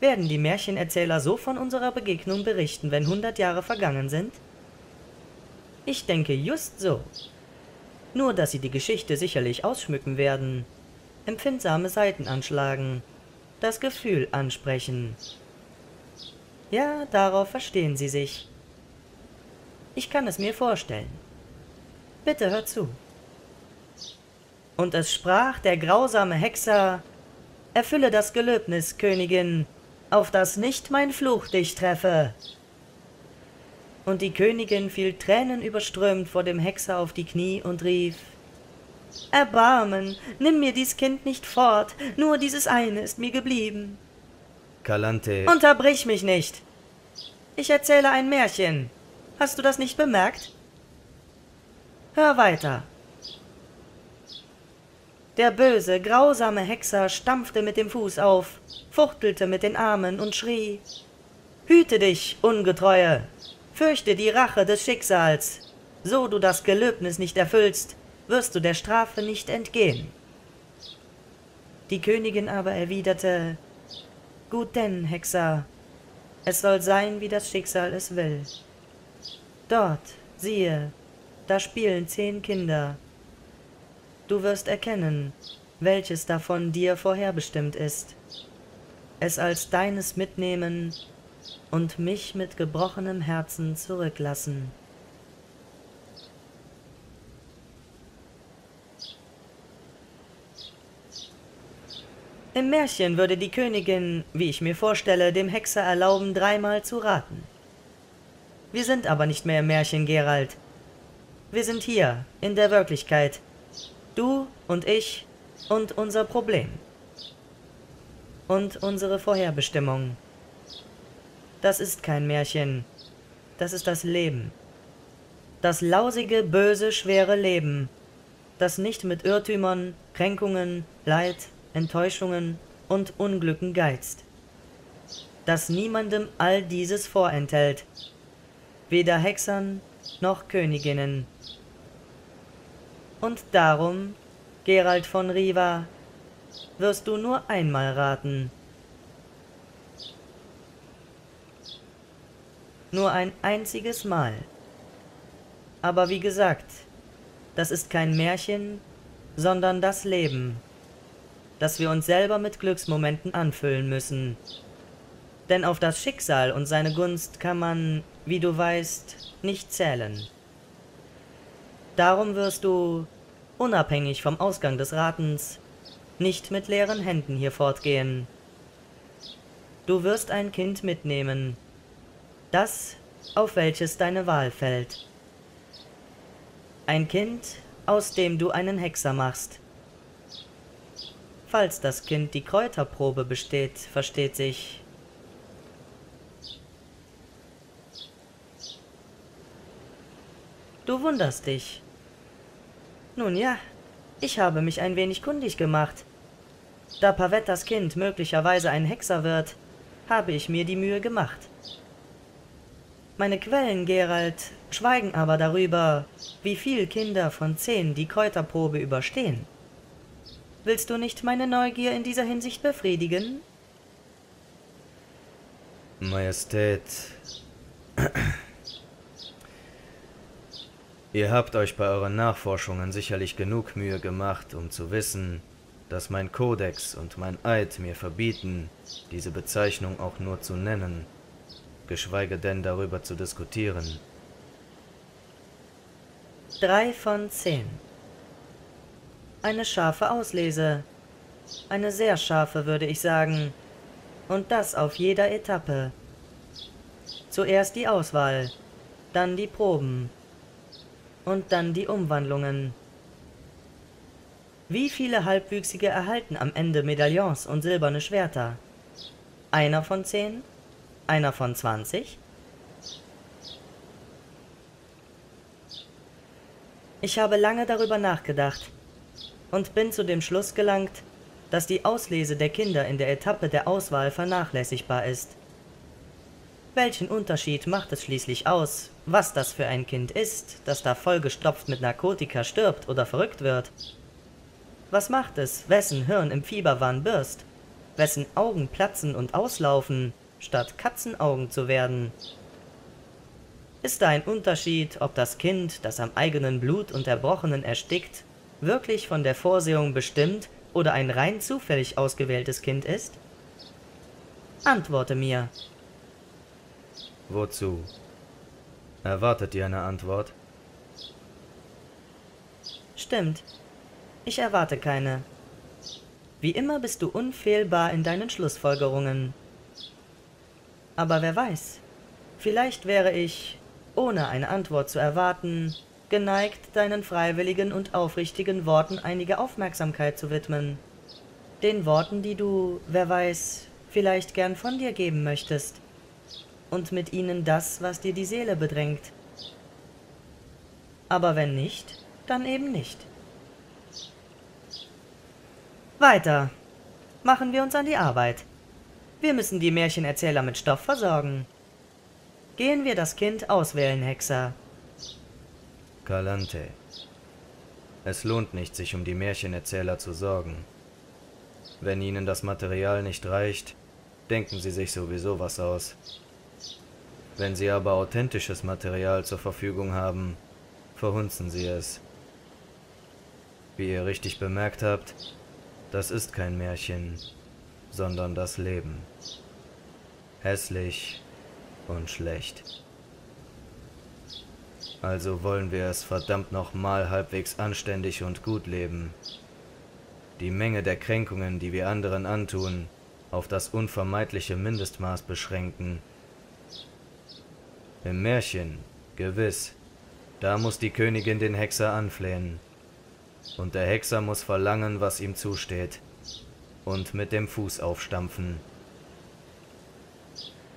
Werden die Märchenerzähler so von unserer Begegnung berichten, wenn hundert Jahre vergangen sind? Ich denke just so. Nur, dass sie die Geschichte sicherlich ausschmücken werden, empfindsame Seiten anschlagen, das Gefühl ansprechen. Ja, darauf verstehen sie sich. Ich kann es mir vorstellen. Bitte hör zu. Und es sprach der grausame Hexer, Erfülle das Gelöbnis, Königin, auf das nicht mein Fluch dich treffe. Und die Königin fiel tränenüberströmt vor dem Hexer auf die Knie und rief, Erbarmen, nimm mir dies Kind nicht fort, nur dieses eine ist mir geblieben. Kalante. Unterbrich mich nicht. Ich erzähle ein Märchen. Hast du das nicht bemerkt? Hör weiter. Der böse, grausame Hexer stampfte mit dem Fuß auf, fuchtelte mit den Armen und schrie Hüte dich, Ungetreue, fürchte die Rache des Schicksals, so du das Gelöbnis nicht erfüllst, wirst du der Strafe nicht entgehen. Die Königin aber erwiderte Gut denn, Hexer, es soll sein, wie das Schicksal es will. Dort, siehe, da spielen zehn Kinder, Du wirst erkennen, welches davon dir vorherbestimmt ist, es als deines mitnehmen und mich mit gebrochenem Herzen zurücklassen. Im Märchen würde die Königin, wie ich mir vorstelle, dem Hexer erlauben, dreimal zu raten. Wir sind aber nicht mehr im Märchen, Gerald. Wir sind hier, in der Wirklichkeit, Du und ich und unser Problem. Und unsere Vorherbestimmung. Das ist kein Märchen. Das ist das Leben. Das lausige, böse, schwere Leben, das nicht mit Irrtümern, Kränkungen, Leid, Enttäuschungen und Unglücken geizt. Das niemandem all dieses vorenthält, weder Hexern noch Königinnen. Und darum, Gerald von Riva, wirst du nur einmal raten. Nur ein einziges Mal. Aber wie gesagt, das ist kein Märchen, sondern das Leben, das wir uns selber mit Glücksmomenten anfüllen müssen. Denn auf das Schicksal und seine Gunst kann man, wie du weißt, nicht zählen. Darum wirst du, unabhängig vom Ausgang des Ratens, nicht mit leeren Händen hier fortgehen. Du wirst ein Kind mitnehmen, das, auf welches deine Wahl fällt. Ein Kind, aus dem du einen Hexer machst. Falls das Kind die Kräuterprobe besteht, versteht sich. Du wunderst dich. Nun ja, ich habe mich ein wenig kundig gemacht. Da Pavettas Kind möglicherweise ein Hexer wird, habe ich mir die Mühe gemacht. Meine Quellen, Gerald, schweigen aber darüber, wie viel Kinder von zehn die Kräuterprobe überstehen. Willst du nicht meine Neugier in dieser Hinsicht befriedigen? Majestät, ihr habt euch bei euren Nachforschungen sicherlich genug Mühe gemacht, um zu wissen, dass mein Kodex und mein Eid mir verbieten, diese Bezeichnung auch nur zu nennen geschweige denn darüber zu diskutieren. Drei von zehn. Eine scharfe Auslese. Eine sehr scharfe, würde ich sagen. Und das auf jeder Etappe. Zuerst die Auswahl, dann die Proben und dann die Umwandlungen. Wie viele Halbwüchsige erhalten am Ende Medaillons und silberne Schwerter? Einer von zehn? Einer von 20? Ich habe lange darüber nachgedacht und bin zu dem Schluss gelangt, dass die Auslese der Kinder in der Etappe der Auswahl vernachlässigbar ist. Welchen Unterschied macht es schließlich aus, was das für ein Kind ist, das da vollgestopft mit Narkotika stirbt oder verrückt wird? Was macht es, wessen Hirn im Fieberwahn birst, wessen Augen platzen und auslaufen, statt Katzenaugen zu werden. Ist da ein Unterschied, ob das Kind, das am eigenen Blut und Erbrochenen erstickt, wirklich von der Vorsehung bestimmt oder ein rein zufällig ausgewähltes Kind ist? Antworte mir. Wozu? Erwartet ihr eine Antwort? Stimmt. Ich erwarte keine. Wie immer bist du unfehlbar in deinen Schlussfolgerungen. Aber wer weiß, vielleicht wäre ich, ohne eine Antwort zu erwarten, geneigt, deinen freiwilligen und aufrichtigen Worten einige Aufmerksamkeit zu widmen. Den Worten, die du, wer weiß, vielleicht gern von dir geben möchtest. Und mit ihnen das, was dir die Seele bedrängt. Aber wenn nicht, dann eben nicht. Weiter. Machen wir uns an die Arbeit. Wir müssen die Märchenerzähler mit Stoff versorgen. Gehen wir das Kind auswählen, Hexer. Galante. Es lohnt nicht, sich um die Märchenerzähler zu sorgen. Wenn ihnen das Material nicht reicht, denken sie sich sowieso was aus. Wenn sie aber authentisches Material zur Verfügung haben, verhunzen sie es. Wie ihr richtig bemerkt habt, das ist kein Märchen, sondern das Leben. Hässlich und schlecht. Also wollen wir es verdammt nochmal halbwegs anständig und gut leben. Die Menge der Kränkungen, die wir anderen antun, auf das unvermeidliche Mindestmaß beschränken. Im Märchen, gewiss, da muss die Königin den Hexer anflehen. Und der Hexer muss verlangen, was ihm zusteht und mit dem Fuß aufstampfen.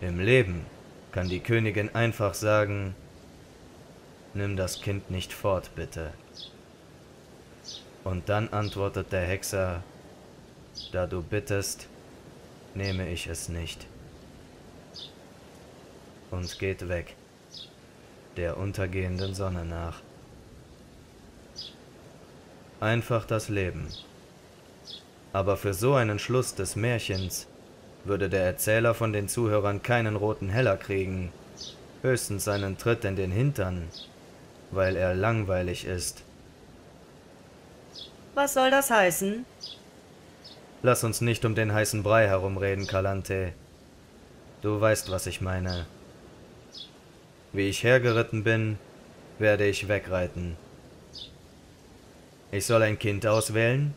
Im Leben kann die Königin einfach sagen, nimm das Kind nicht fort, bitte. Und dann antwortet der Hexer, da du bittest, nehme ich es nicht. Und geht weg. der untergehenden Sonne nach. Einfach das Leben. Aber für so einen Schluss des Märchens würde der Erzähler von den Zuhörern keinen roten Heller kriegen, höchstens einen Tritt in den Hintern, weil er langweilig ist. Was soll das heißen? Lass uns nicht um den heißen Brei herumreden, Kalante. Du weißt, was ich meine. Wie ich hergeritten bin, werde ich wegreiten. Ich soll ein Kind auswählen?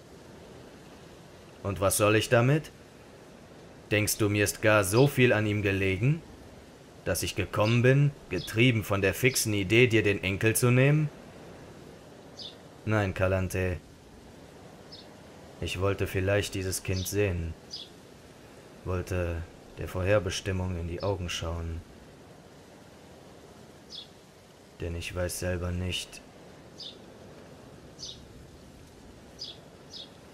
Und was soll ich damit? Denkst du, mir ist gar so viel an ihm gelegen, dass ich gekommen bin, getrieben von der fixen Idee, dir den Enkel zu nehmen? Nein, Kalante, ich wollte vielleicht dieses Kind sehen, wollte der Vorherbestimmung in die Augen schauen. Denn ich weiß selber nicht.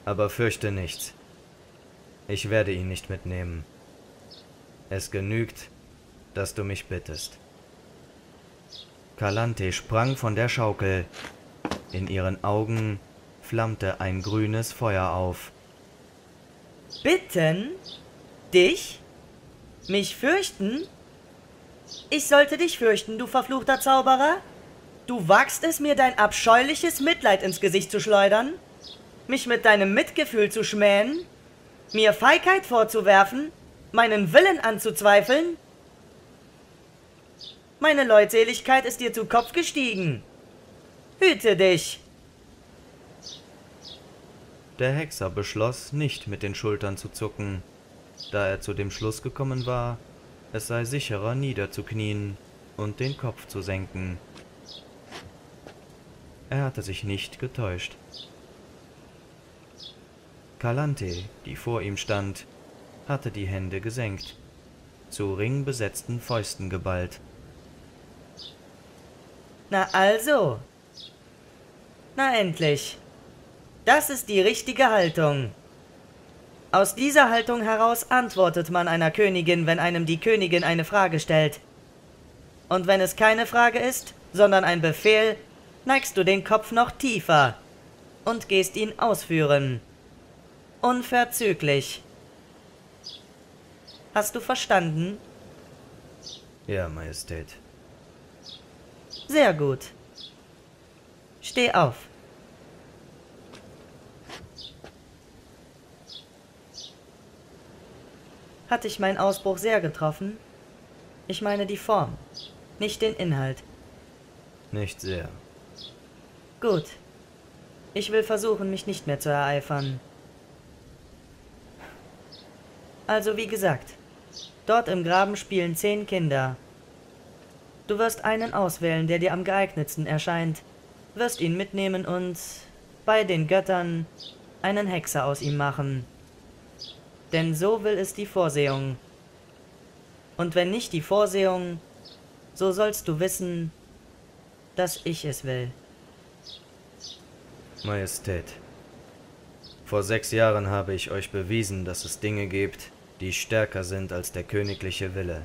Aber fürchte nichts. Ich werde ihn nicht mitnehmen. Es genügt, dass du mich bittest. Kalante sprang von der Schaukel. In ihren Augen flammte ein grünes Feuer auf. Bitten? Dich? Mich fürchten? Ich sollte dich fürchten, du verfluchter Zauberer? Du wagst es, mir dein abscheuliches Mitleid ins Gesicht zu schleudern? Mich mit deinem Mitgefühl zu schmähen? Mir Feigheit vorzuwerfen? Meinen Willen anzuzweifeln? Meine Leutseligkeit ist dir zu Kopf gestiegen. Hüte dich! Der Hexer beschloss, nicht mit den Schultern zu zucken, da er zu dem Schluss gekommen war, es sei sicherer niederzuknien und den Kopf zu senken. Er hatte sich nicht getäuscht. Kalante, die vor ihm stand, hatte die Hände gesenkt, zu ringbesetzten Fäusten geballt. Na also. Na endlich. Das ist die richtige Haltung. Aus dieser Haltung heraus antwortet man einer Königin, wenn einem die Königin eine Frage stellt. Und wenn es keine Frage ist, sondern ein Befehl, neigst du den Kopf noch tiefer und gehst ihn ausführen. Unverzüglich. Hast du verstanden? Ja, Majestät. Sehr gut. Steh auf. Hat dich mein Ausbruch sehr getroffen? Ich meine die Form, nicht den Inhalt. Nicht sehr. Gut. Ich will versuchen, mich nicht mehr zu ereifern. Also wie gesagt, dort im Graben spielen zehn Kinder. Du wirst einen auswählen, der dir am geeignetsten erscheint, wirst ihn mitnehmen und bei den Göttern einen Hexer aus ihm machen. Denn so will es die Vorsehung. Und wenn nicht die Vorsehung, so sollst du wissen, dass ich es will. Majestät, vor sechs Jahren habe ich euch bewiesen, dass es Dinge gibt, die stärker sind als der königliche Wille.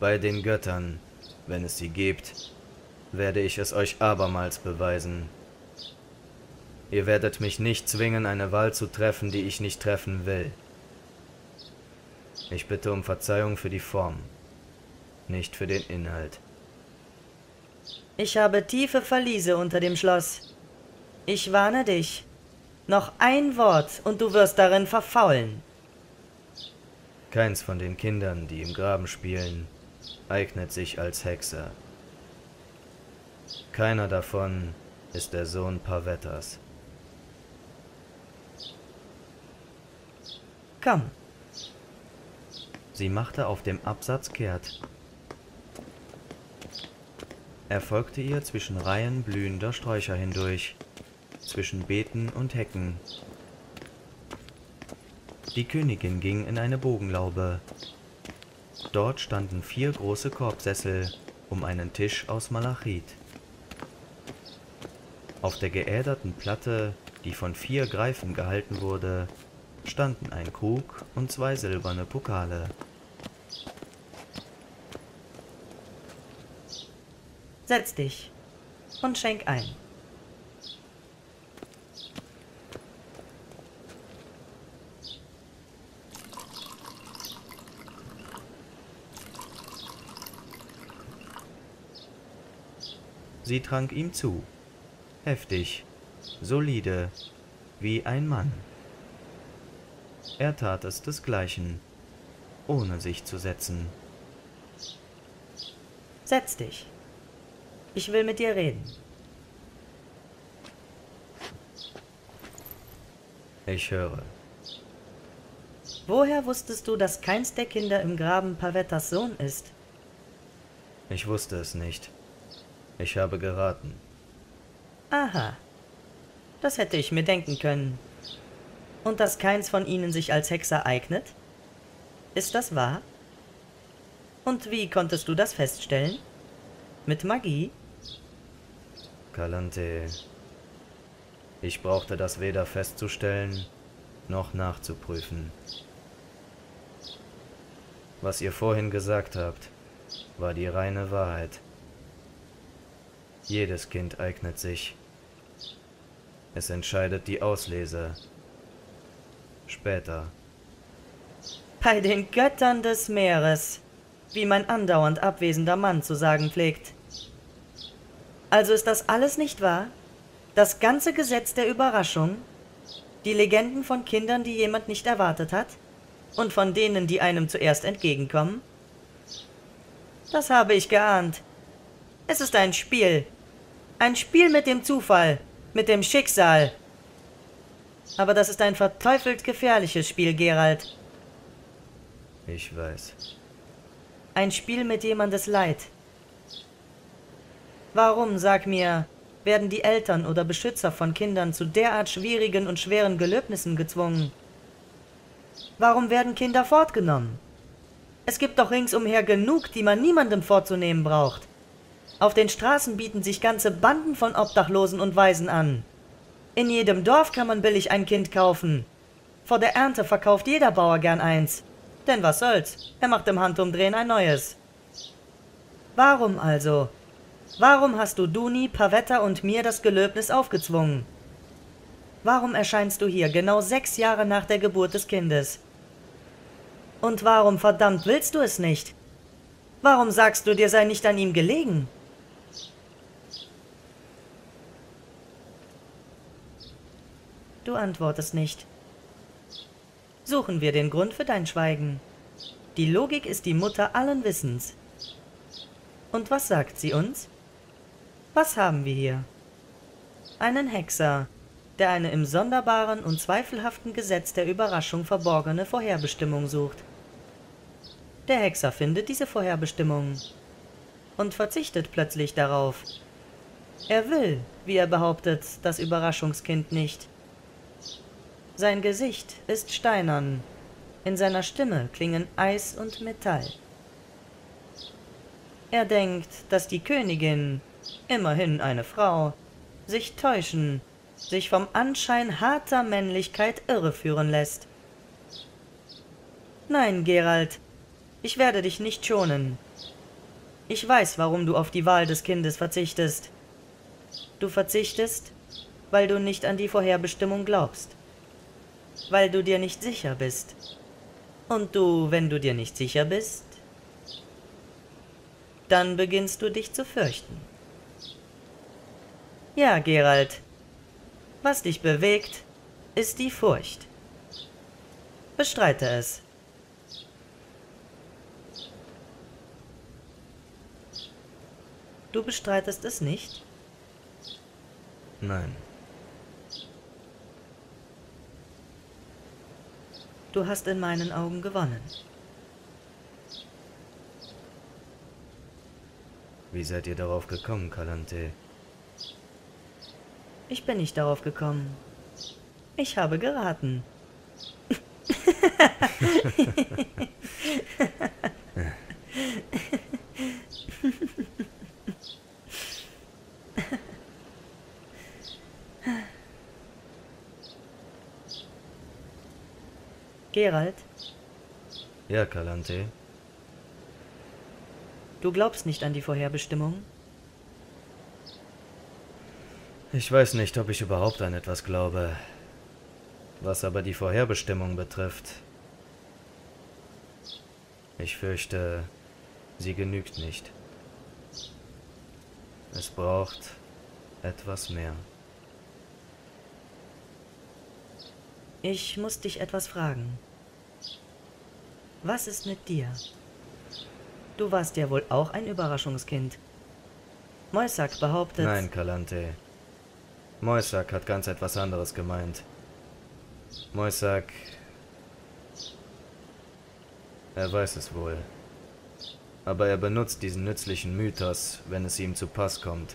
Bei den Göttern, wenn es sie gibt, werde ich es euch abermals beweisen. Ihr werdet mich nicht zwingen, eine Wahl zu treffen, die ich nicht treffen will. Ich bitte um Verzeihung für die Form, nicht für den Inhalt. Ich habe tiefe Verliese unter dem Schloss. Ich warne dich. Noch ein Wort und du wirst darin verfaulen. Keins von den Kindern, die im Graben spielen, eignet sich als Hexer. Keiner davon ist der Sohn Pavettas. Komm. Sie machte auf dem Absatz kehrt. Er folgte ihr zwischen Reihen blühender Sträucher hindurch, zwischen Beeten und Hecken. Die Königin ging in eine Bogenlaube. Dort standen vier große Korbsessel um einen Tisch aus Malachit. Auf der geäderten Platte, die von vier Greifen gehalten wurde, standen ein Krug und zwei silberne Pokale. Setz dich und schenk ein. Sie trank ihm zu. Heftig, solide, wie ein Mann. Er tat es desgleichen, ohne sich zu setzen. Setz dich. Ich will mit dir reden. Ich höre. Woher wusstest du, dass keins der Kinder im Graben Pavettas Sohn ist? Ich wusste es nicht. Ich habe geraten. Aha. Das hätte ich mir denken können. Und dass keins von ihnen sich als Hexer eignet? Ist das wahr? Und wie konntest du das feststellen? Mit Magie? Kalante. Ich brauchte das weder festzustellen noch nachzuprüfen. Was ihr vorhin gesagt habt, war die reine Wahrheit. Jedes Kind eignet sich. Es entscheidet die Auslese. Später. Bei den Göttern des Meeres, wie mein andauernd abwesender Mann zu sagen pflegt. Also ist das alles nicht wahr? Das ganze Gesetz der Überraschung? Die Legenden von Kindern, die jemand nicht erwartet hat? Und von denen, die einem zuerst entgegenkommen? Das habe ich geahnt. Es ist ein Spiel. Ein Spiel mit dem Zufall, mit dem Schicksal. Aber das ist ein verteufelt gefährliches Spiel, Gerald. Ich weiß. Ein Spiel mit jemandes Leid. Warum, sag mir, werden die Eltern oder Beschützer von Kindern zu derart schwierigen und schweren Gelöbnissen gezwungen? Warum werden Kinder fortgenommen? Es gibt doch ringsumher genug, die man niemandem vorzunehmen braucht. Auf den Straßen bieten sich ganze Banden von Obdachlosen und Waisen an. In jedem Dorf kann man billig ein Kind kaufen. Vor der Ernte verkauft jeder Bauer gern eins. Denn was soll's? Er macht im Handumdrehen ein neues. Warum also? Warum hast du Duni, Pavetta und mir das Gelöbnis aufgezwungen? Warum erscheinst du hier genau sechs Jahre nach der Geburt des Kindes? Und warum verdammt willst du es nicht? Warum sagst du, dir sei nicht an ihm gelegen? Du antwortest nicht. Suchen wir den Grund für dein Schweigen. Die Logik ist die Mutter allen Wissens. Und was sagt sie uns? Was haben wir hier? Einen Hexer, der eine im sonderbaren und zweifelhaften Gesetz der Überraschung verborgene Vorherbestimmung sucht. Der Hexer findet diese Vorherbestimmung und verzichtet plötzlich darauf. Er will, wie er behauptet, das Überraschungskind nicht. Sein Gesicht ist steinern, in seiner Stimme klingen Eis und Metall. Er denkt, dass die Königin, immerhin eine Frau, sich täuschen, sich vom Anschein harter Männlichkeit irreführen lässt. Nein, Gerald, ich werde dich nicht schonen. Ich weiß, warum du auf die Wahl des Kindes verzichtest. Du verzichtest, weil du nicht an die Vorherbestimmung glaubst weil du dir nicht sicher bist. Und du, wenn du dir nicht sicher bist, dann beginnst du dich zu fürchten. Ja, Gerald, was dich bewegt, ist die Furcht. Bestreite es. Du bestreitest es nicht? Nein. Du hast in meinen Augen gewonnen. Wie seid ihr darauf gekommen, Kalante? Ich bin nicht darauf gekommen. Ich habe geraten. Gerald? Ja, Kalante. Du glaubst nicht an die Vorherbestimmung? Ich weiß nicht, ob ich überhaupt an etwas glaube. Was aber die Vorherbestimmung betrifft, ich fürchte, sie genügt nicht. Es braucht etwas mehr. Ich muss dich etwas fragen. Was ist mit dir? Du warst ja wohl auch ein Überraschungskind. Moisak behauptet... Nein, Kalante. Moisak hat ganz etwas anderes gemeint. Moisak... Er weiß es wohl. Aber er benutzt diesen nützlichen Mythos, wenn es ihm zu Pass kommt.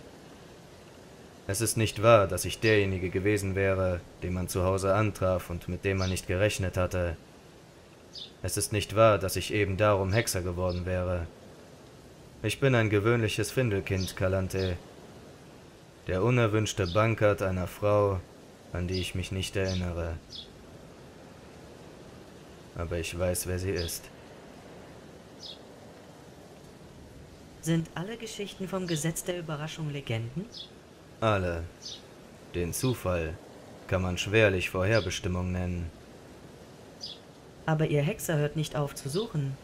Es ist nicht wahr, dass ich derjenige gewesen wäre, den man zu Hause antraf und mit dem man nicht gerechnet hatte. Es ist nicht wahr, dass ich eben darum Hexer geworden wäre. Ich bin ein gewöhnliches Findelkind, Kalante. Der unerwünschte Bankert einer Frau, an die ich mich nicht erinnere. Aber ich weiß, wer sie ist. Sind alle Geschichten vom Gesetz der Überraschung Legenden? Alle. Den Zufall kann man schwerlich Vorherbestimmung nennen. Aber ihr Hexer hört nicht auf zu suchen.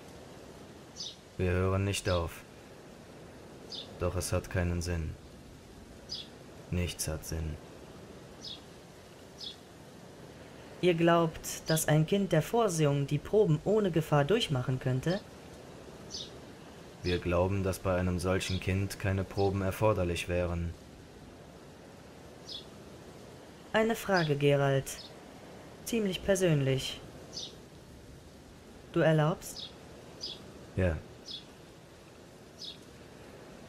Wir hören nicht auf. Doch es hat keinen Sinn. Nichts hat Sinn. Ihr glaubt, dass ein Kind der Vorsehung die Proben ohne Gefahr durchmachen könnte? Wir glauben, dass bei einem solchen Kind keine Proben erforderlich wären. Eine Frage, Gerald. Ziemlich persönlich. Du erlaubst? Ja.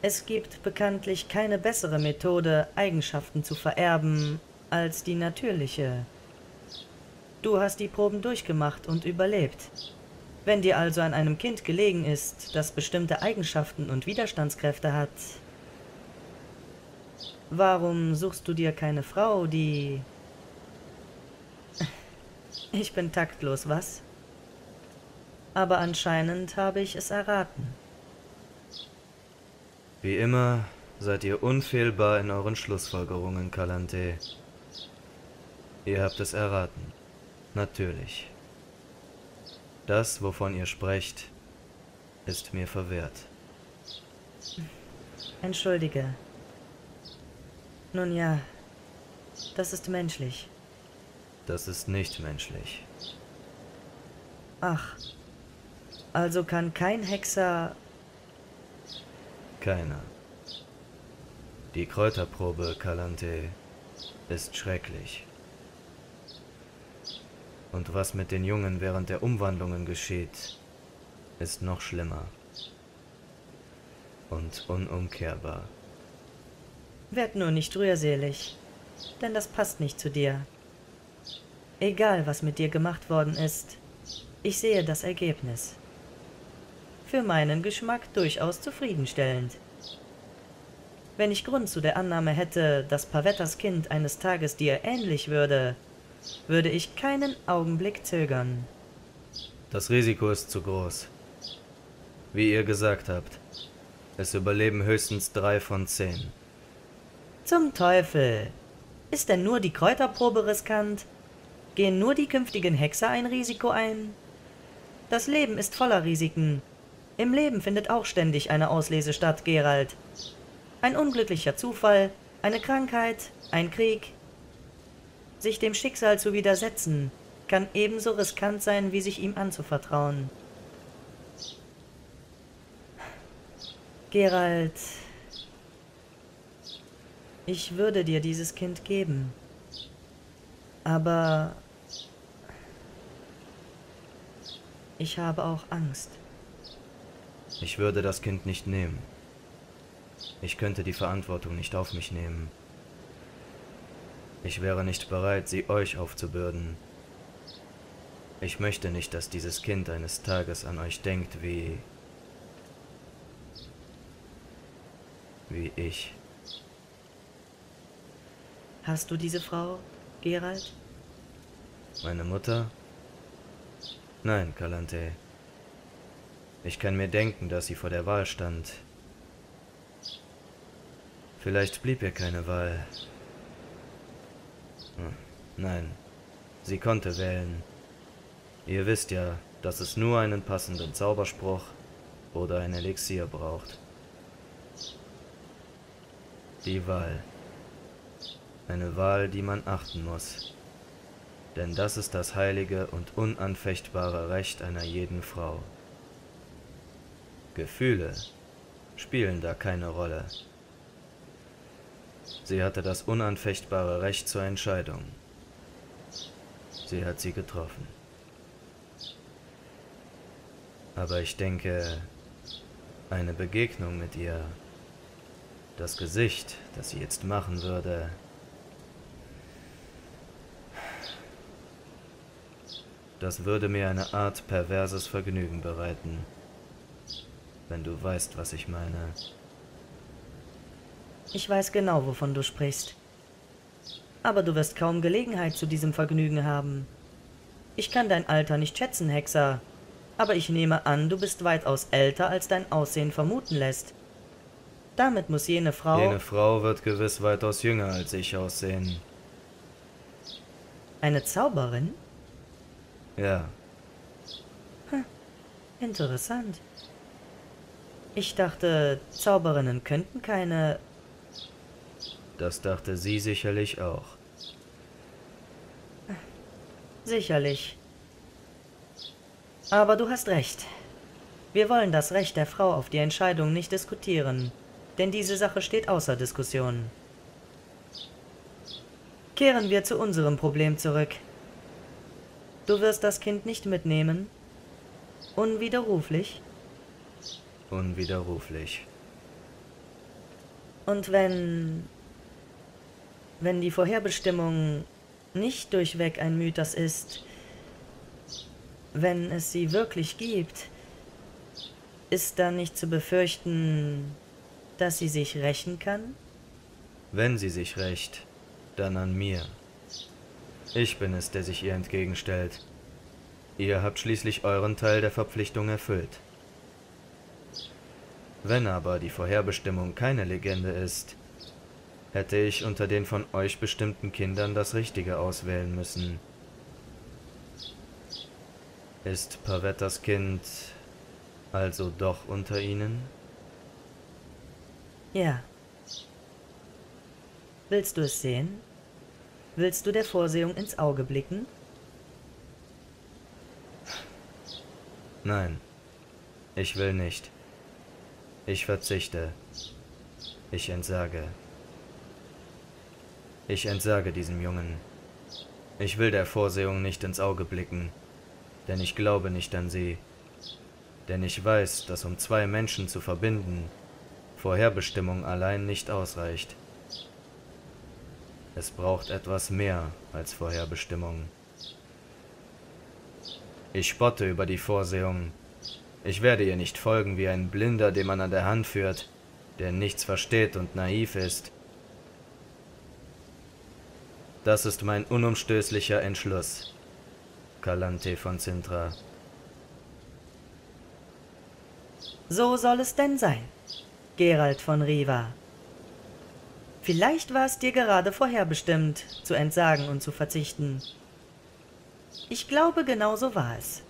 Es gibt bekanntlich keine bessere Methode, Eigenschaften zu vererben, als die natürliche. Du hast die Proben durchgemacht und überlebt. Wenn dir also an einem Kind gelegen ist, das bestimmte Eigenschaften und Widerstandskräfte hat, Warum suchst du dir keine Frau, die... Ich bin taktlos, was? Aber anscheinend habe ich es erraten. Wie immer seid ihr unfehlbar in euren Schlussfolgerungen, Kalante. Ihr habt es erraten. Natürlich. Das, wovon ihr sprecht, ist mir verwehrt. Entschuldige, nun ja, das ist menschlich. Das ist nicht menschlich. Ach, also kann kein Hexer... Keiner. Die Kräuterprobe, Kalante, ist schrecklich. Und was mit den Jungen während der Umwandlungen geschieht, ist noch schlimmer. Und unumkehrbar. Werd nur nicht rührselig, denn das passt nicht zu dir. Egal, was mit dir gemacht worden ist, ich sehe das Ergebnis. Für meinen Geschmack durchaus zufriedenstellend. Wenn ich Grund zu der Annahme hätte, dass Pavettas Kind eines Tages dir ähnlich würde, würde ich keinen Augenblick zögern. Das Risiko ist zu groß. Wie ihr gesagt habt, es überleben höchstens drei von zehn. Zum Teufel! Ist denn nur die Kräuterprobe riskant? Gehen nur die künftigen Hexer ein Risiko ein? Das Leben ist voller Risiken. Im Leben findet auch ständig eine Auslese statt, Gerald. Ein unglücklicher Zufall, eine Krankheit, ein Krieg. Sich dem Schicksal zu widersetzen, kann ebenso riskant sein, wie sich ihm anzuvertrauen. Gerald, ich würde dir dieses Kind geben. Aber ich habe auch Angst. Ich würde das Kind nicht nehmen. Ich könnte die Verantwortung nicht auf mich nehmen. Ich wäre nicht bereit, sie euch aufzubürden. Ich möchte nicht, dass dieses Kind eines Tages an euch denkt wie... wie ich. Hast du diese Frau, Gerald? Meine Mutter? Nein, Kalante. Ich kann mir denken, dass sie vor der Wahl stand. Vielleicht blieb ihr keine Wahl. Hm, nein, sie konnte wählen. Ihr wisst ja, dass es nur einen passenden Zauberspruch oder ein Elixier braucht. Die Wahl. Eine Wahl, die man achten muss. Denn das ist das heilige und unanfechtbare Recht einer jeden Frau. Gefühle spielen da keine Rolle. Sie hatte das unanfechtbare Recht zur Entscheidung. Sie hat sie getroffen. Aber ich denke, eine Begegnung mit ihr, das Gesicht, das sie jetzt machen würde, das würde mir eine Art perverses Vergnügen bereiten, wenn du weißt, was ich meine. Ich weiß genau, wovon du sprichst. Aber du wirst kaum Gelegenheit zu diesem Vergnügen haben. Ich kann dein Alter nicht schätzen, Hexer, aber ich nehme an, du bist weitaus älter, als dein Aussehen vermuten lässt. Damit muss jene Frau... Jene Frau wird gewiss weitaus jünger als ich aussehen. Eine Zauberin? Ja. Hm, interessant. Ich dachte, Zauberinnen könnten keine... Das dachte sie sicherlich auch. Sicherlich. Aber du hast recht. Wir wollen das Recht der Frau auf die Entscheidung nicht diskutieren, denn diese Sache steht außer Diskussion. Kehren wir zu unserem Problem zurück. Du wirst das Kind nicht mitnehmen? Unwiderruflich? Unwiderruflich. Und wenn... wenn die Vorherbestimmung nicht durchweg ein Mythos ist, wenn es sie wirklich gibt, ist dann nicht zu befürchten, dass sie sich rächen kann? Wenn sie sich rächt, dann an mir. Ich bin es, der sich ihr entgegenstellt. Ihr habt schließlich euren Teil der Verpflichtung erfüllt. Wenn aber die Vorherbestimmung keine Legende ist, hätte ich unter den von euch bestimmten Kindern das Richtige auswählen müssen. Ist Pavettas Kind also doch unter ihnen? Ja. Willst du es sehen? Willst du der Vorsehung ins Auge blicken? Nein, ich will nicht. Ich verzichte. Ich entsage. Ich entsage diesem Jungen. Ich will der Vorsehung nicht ins Auge blicken denn ich glaube nicht an sie. Denn ich weiß, dass um zwei Menschen zu verbinden, Vorherbestimmung allein nicht ausreicht. Es braucht etwas mehr als Vorherbestimmung. Ich spotte über die Vorsehung. Ich werde ihr nicht folgen wie ein Blinder, den man an der Hand führt, der nichts versteht und naiv ist. Das ist mein unumstößlicher Entschluss. Calante von Sintra. So soll es denn sein, Gerald von Riva. Vielleicht war es dir gerade vorherbestimmt, zu entsagen und zu verzichten. Ich glaube, genau so war es.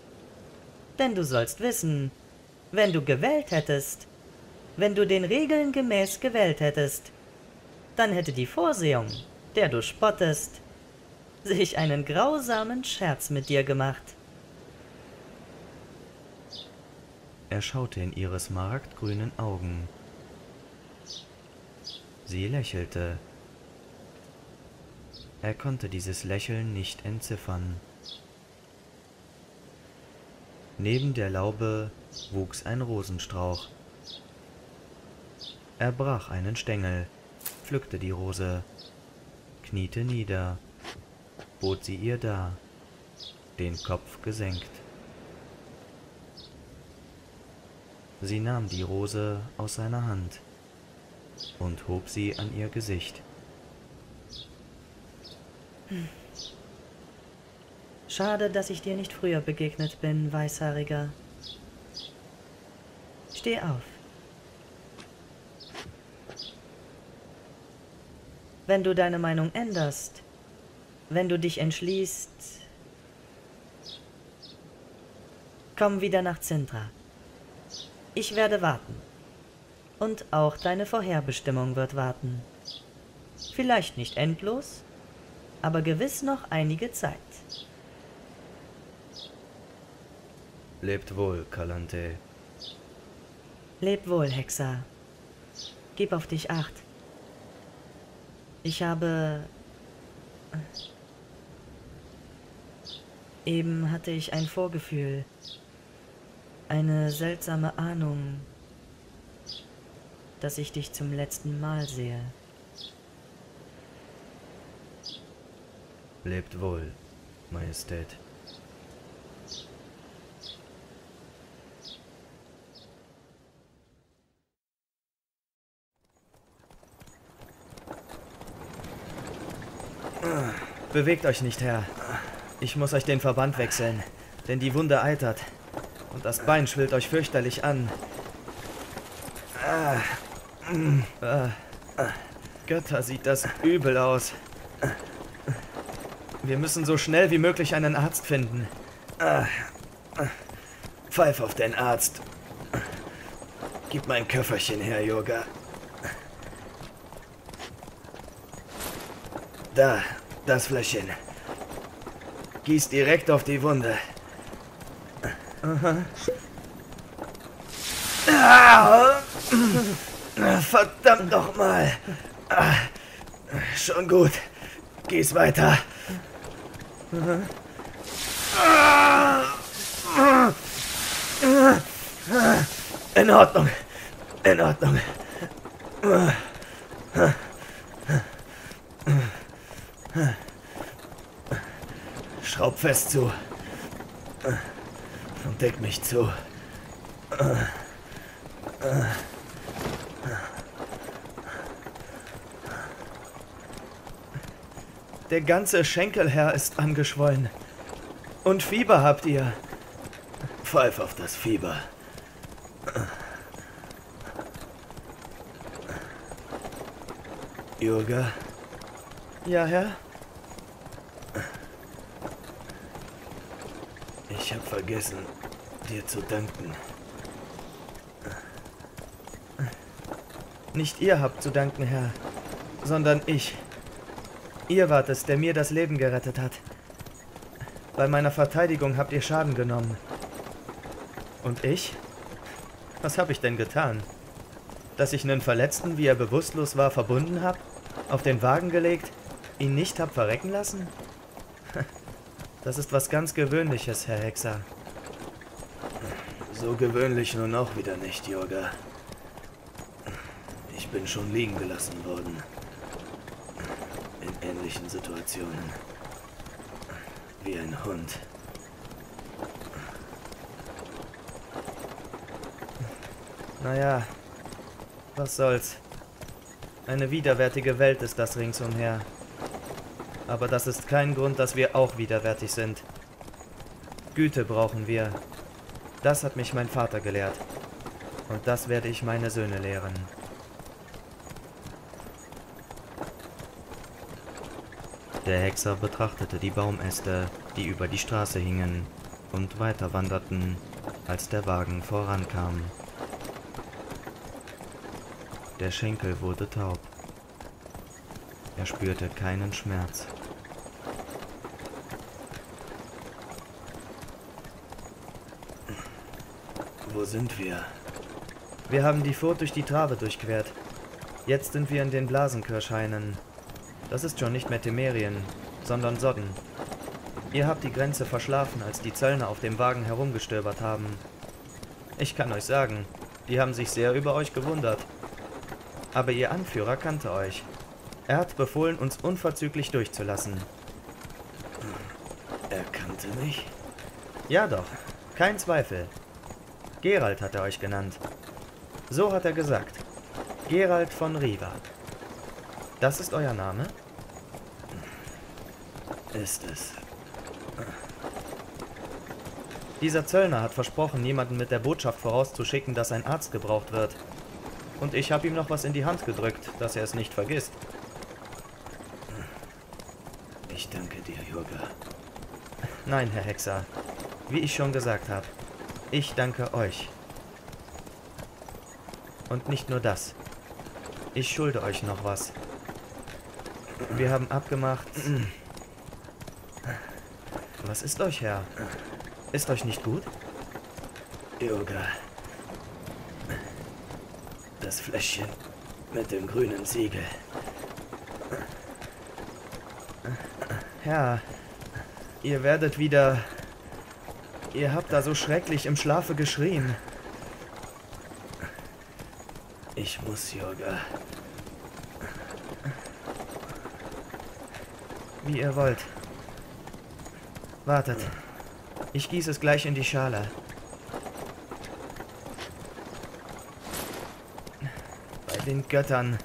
Denn du sollst wissen, wenn du gewählt hättest, wenn du den Regeln gemäß gewählt hättest, dann hätte die Vorsehung, der du spottest, sich einen grausamen Scherz mit dir gemacht. Er schaute in ihre smaragdgrünen Augen. Sie lächelte. Er konnte dieses Lächeln nicht entziffern. Neben der Laube wuchs ein Rosenstrauch. Er brach einen Stängel, pflückte die Rose, kniete nieder bot sie ihr dar, den Kopf gesenkt. Sie nahm die Rose aus seiner Hand und hob sie an ihr Gesicht. Schade, dass ich dir nicht früher begegnet bin, Weißhaariger. Steh auf. Wenn du deine Meinung änderst, wenn du dich entschließt, komm wieder nach Zintra. Ich werde warten. Und auch deine Vorherbestimmung wird warten. Vielleicht nicht endlos, aber gewiss noch einige Zeit. Lebt wohl, Kalante. Leb wohl, Hexer. Gib auf dich acht. Ich habe... Eben hatte ich ein Vorgefühl. Eine seltsame Ahnung, dass ich dich zum letzten Mal sehe. Lebt wohl, Majestät. Bewegt euch nicht, Herr. Ich muss euch den Verband wechseln, denn die Wunde eitert. Und das Bein schwillt euch fürchterlich an. Ah. Götter, sieht das übel aus. Wir müssen so schnell wie möglich einen Arzt finden. Pfeif auf den Arzt. Gib mein Köfferchen her, Yoga. Da, das Fläschchen. Gieß direkt auf die Wunde. Ah, verdammt nochmal. Schon gut. Gieß weiter. In Ordnung. In Ordnung. Schraub fest zu. Und deck mich zu. Der ganze Schenkelherr ist angeschwollen. Und Fieber habt ihr. Pfeif auf das Fieber. Jurga, Ja, Herr? ich hab vergessen, dir zu danken. Nicht ihr habt zu danken, Herr, sondern ich. Ihr wart es, der mir das Leben gerettet hat. Bei meiner Verteidigung habt ihr Schaden genommen. Und ich? Was habe ich denn getan? Dass ich einen Verletzten, wie er bewusstlos war, verbunden hab, auf den Wagen gelegt, ihn nicht hab verrecken lassen? Das ist was ganz Gewöhnliches, Herr Hexer. So gewöhnlich nun auch wieder nicht, Jurga. Ich bin schon liegen gelassen worden. Ähnlichen Situationen. Wie ein Hund. Naja, was soll's. Eine widerwärtige Welt ist das ringsumher. Aber das ist kein Grund, dass wir auch widerwärtig sind. Güte brauchen wir. Das hat mich mein Vater gelehrt. Und das werde ich meine Söhne lehren. Der Hexer betrachtete die Baumäste, die über die Straße hingen und weiter wanderten, als der Wagen vorankam. Der Schenkel wurde taub. Er spürte keinen Schmerz. Wo sind wir? Wir haben die Furt durch die Trave durchquert. Jetzt sind wir in den Blasenkirschhainen. Das ist schon nicht mehr Temerien, sondern Sodden. Ihr habt die Grenze verschlafen, als die Zöllner auf dem Wagen herumgestöbert haben. Ich kann euch sagen, die haben sich sehr über euch gewundert. Aber ihr Anführer kannte euch. Er hat befohlen, uns unverzüglich durchzulassen. Er kannte mich? Ja doch, kein Zweifel. Gerald hat er euch genannt. So hat er gesagt. Gerald von Riva. Das ist euer Name? Ist es. Dieser Zöllner hat versprochen, jemanden mit der Botschaft vorauszuschicken, dass ein Arzt gebraucht wird. Und ich habe ihm noch was in die Hand gedrückt, dass er es nicht vergisst. Ich danke dir, Jurga. Nein, Herr Hexer. Wie ich schon gesagt habe, ich danke euch. Und nicht nur das. Ich schulde euch noch was. Wir haben abgemacht. Was ist euch, Herr? Ist euch nicht gut? Yoga. Das Fläschchen mit dem grünen Siegel. Herr, ihr werdet wieder. Ihr habt da so schrecklich im Schlafe geschrien. Ich muss, Yoga. Wie ihr wollt. Wartet. Ich gieße es gleich in die Schale. Bei den Göttern.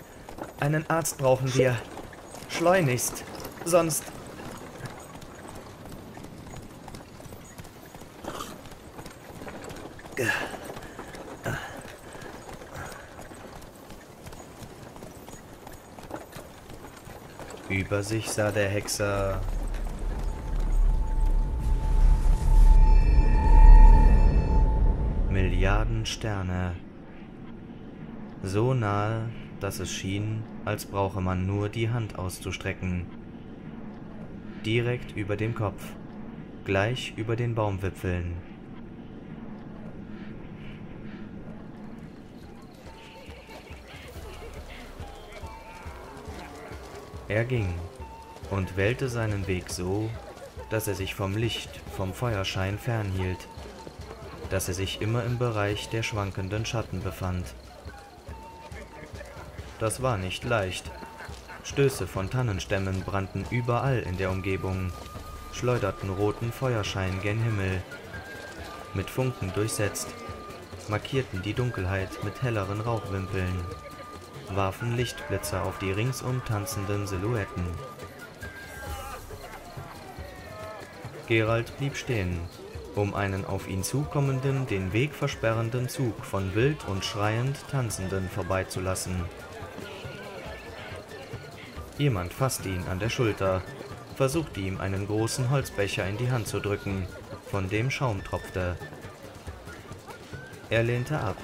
Einen Arzt brauchen wir. Schleunigst. Sonst. Über sich sah der Hexer Milliarden Sterne. So nahe, dass es schien, als brauche man nur die Hand auszustrecken. Direkt über dem Kopf, gleich über den Baumwipfeln. Er ging und wählte seinen Weg so, dass er sich vom Licht, vom Feuerschein fernhielt, dass er sich immer im Bereich der schwankenden Schatten befand. Das war nicht leicht. Stöße von Tannenstämmen brannten überall in der Umgebung, schleuderten roten Feuerschein gen Himmel, mit Funken durchsetzt, markierten die Dunkelheit mit helleren Rauchwimpeln warfen Lichtblitze auf die ringsum tanzenden Silhouetten. Gerald blieb stehen, um einen auf ihn zukommenden, den Weg versperrenden Zug von wild und schreiend Tanzenden vorbeizulassen. Jemand fasste ihn an der Schulter, versuchte ihm einen großen Holzbecher in die Hand zu drücken, von dem Schaum tropfte. Er lehnte ab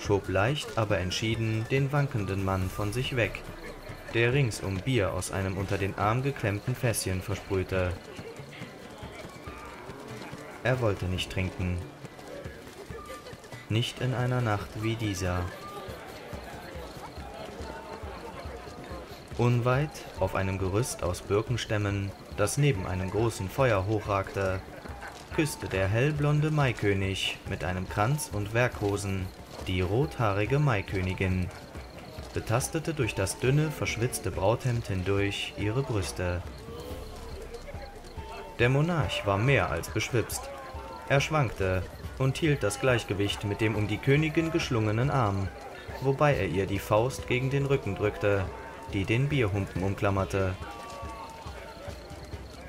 schob leicht, aber entschieden den wankenden Mann von sich weg, der ringsum Bier aus einem unter den Arm geklemmten Fässchen versprühte. Er wollte nicht trinken. Nicht in einer Nacht wie dieser. Unweit, auf einem Gerüst aus Birkenstämmen, das neben einem großen Feuer hochragte, küsste der hellblonde Maikönig mit einem Kranz und Werkhosen die rothaarige Maikönigin, betastete durch das dünne, verschwitzte Brauthemd hindurch ihre Brüste. Der Monarch war mehr als beschwipst. Er schwankte und hielt das Gleichgewicht mit dem um die Königin geschlungenen Arm, wobei er ihr die Faust gegen den Rücken drückte, die den Bierhumpen umklammerte.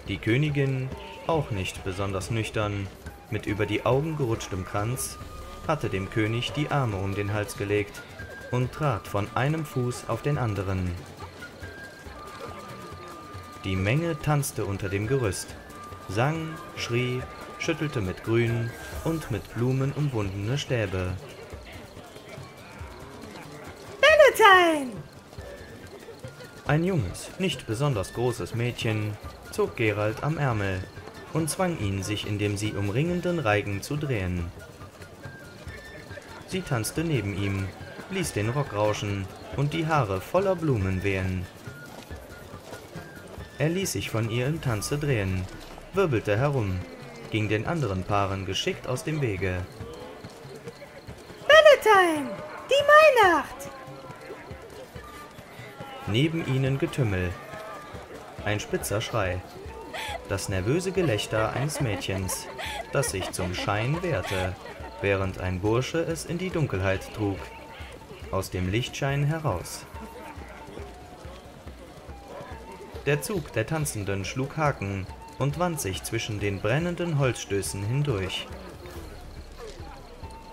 Die Königin, auch nicht besonders nüchtern, mit über die Augen gerutschtem Kranz, hatte dem König die Arme um den Hals gelegt und trat von einem Fuß auf den anderen. Die Menge tanzte unter dem Gerüst, sang, schrie, schüttelte mit grünen und mit Blumen umwundene Stäbe. Valentine! Ein junges, nicht besonders großes Mädchen zog Gerald am Ärmel und zwang ihn, sich in dem sie umringenden Reigen zu drehen. Sie tanzte neben ihm, ließ den Rock rauschen und die Haare voller Blumen wehen. Er ließ sich von ihr im Tanze drehen, wirbelte herum, ging den anderen Paaren geschickt aus dem Wege. Valentine! Die Weihnacht! Neben ihnen Getümmel. Ein spitzer Schrei. Das nervöse Gelächter eines Mädchens, das sich zum Schein wehrte während ein Bursche es in die Dunkelheit trug, aus dem Lichtschein heraus. Der Zug der Tanzenden schlug Haken und wand sich zwischen den brennenden Holzstößen hindurch.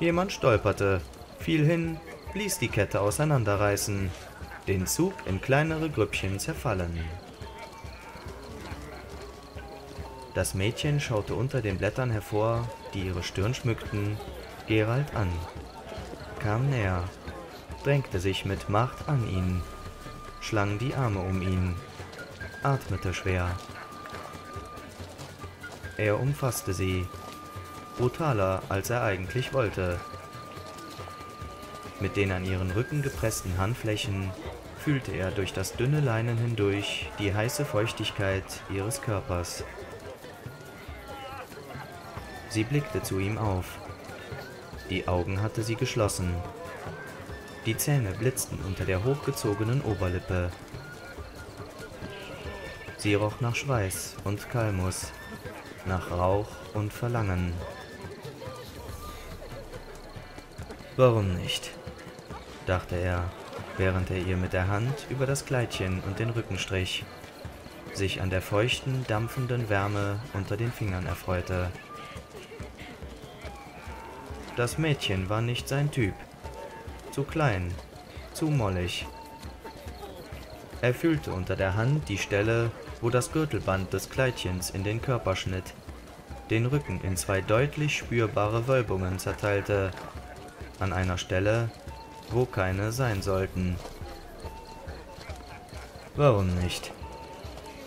Jemand stolperte, fiel hin, ließ die Kette auseinanderreißen, den Zug in kleinere Grüppchen zerfallen. Das Mädchen schaute unter den Blättern hervor, die ihre Stirn schmückten, Gerald an, kam näher, drängte sich mit Macht an ihn, schlang die Arme um ihn, atmete schwer. Er umfasste sie, brutaler als er eigentlich wollte. Mit den an ihren Rücken gepressten Handflächen fühlte er durch das dünne Leinen hindurch die heiße Feuchtigkeit ihres Körpers. Sie blickte zu ihm auf. Die Augen hatte sie geschlossen. Die Zähne blitzten unter der hochgezogenen Oberlippe. Sie roch nach Schweiß und Kalmus, nach Rauch und Verlangen. Warum nicht? dachte er, während er ihr mit der Hand über das Kleidchen und den Rücken strich, sich an der feuchten, dampfenden Wärme unter den Fingern erfreute. Das Mädchen war nicht sein Typ. Zu klein, zu mollig. Er fühlte unter der Hand die Stelle, wo das Gürtelband des Kleidchens in den Körper schnitt, den Rücken in zwei deutlich spürbare Wölbungen zerteilte, an einer Stelle, wo keine sein sollten. Warum nicht?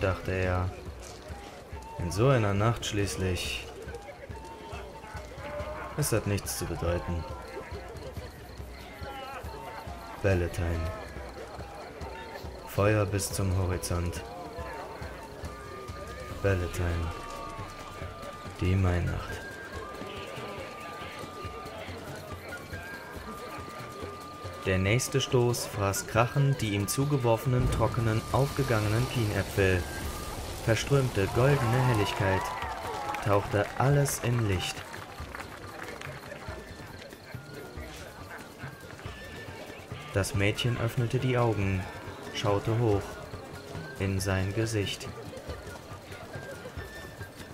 dachte er. In so einer Nacht schließlich. Es hat nichts zu bedeuten. Valentine. Feuer bis zum Horizont. Valentine. Die Mainacht. Der nächste Stoß fraß krachend die ihm zugeworfenen, trockenen, aufgegangenen Kienäpfel, verströmte goldene Helligkeit, tauchte alles in Licht. Das Mädchen öffnete die Augen, schaute hoch in sein Gesicht.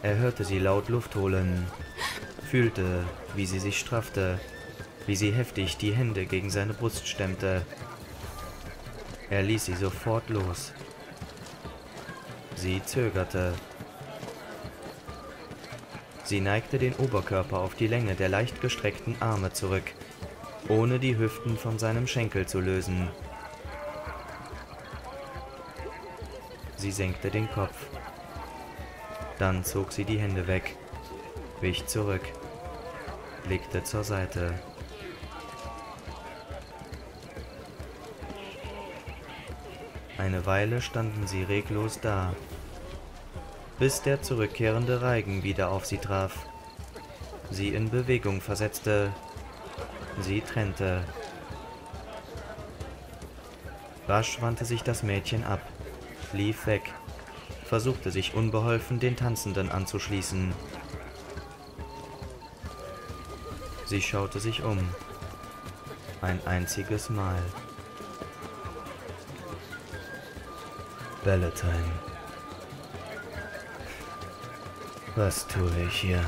Er hörte sie laut Luft holen, fühlte, wie sie sich straffte, wie sie heftig die Hände gegen seine Brust stemmte. Er ließ sie sofort los. Sie zögerte. Sie neigte den Oberkörper auf die Länge der leicht gestreckten Arme zurück, ohne die Hüften von seinem Schenkel zu lösen. Sie senkte den Kopf. Dann zog sie die Hände weg, wich zurück, blickte zur Seite. Eine Weile standen sie reglos da, bis der zurückkehrende Reigen wieder auf sie traf, sie in Bewegung versetzte, sie trennte. Rasch wandte sich das Mädchen ab, lief weg, versuchte sich unbeholfen den Tanzenden anzuschließen. Sie schaute sich um. Ein einziges Mal. Valentine. Was tue ich hier?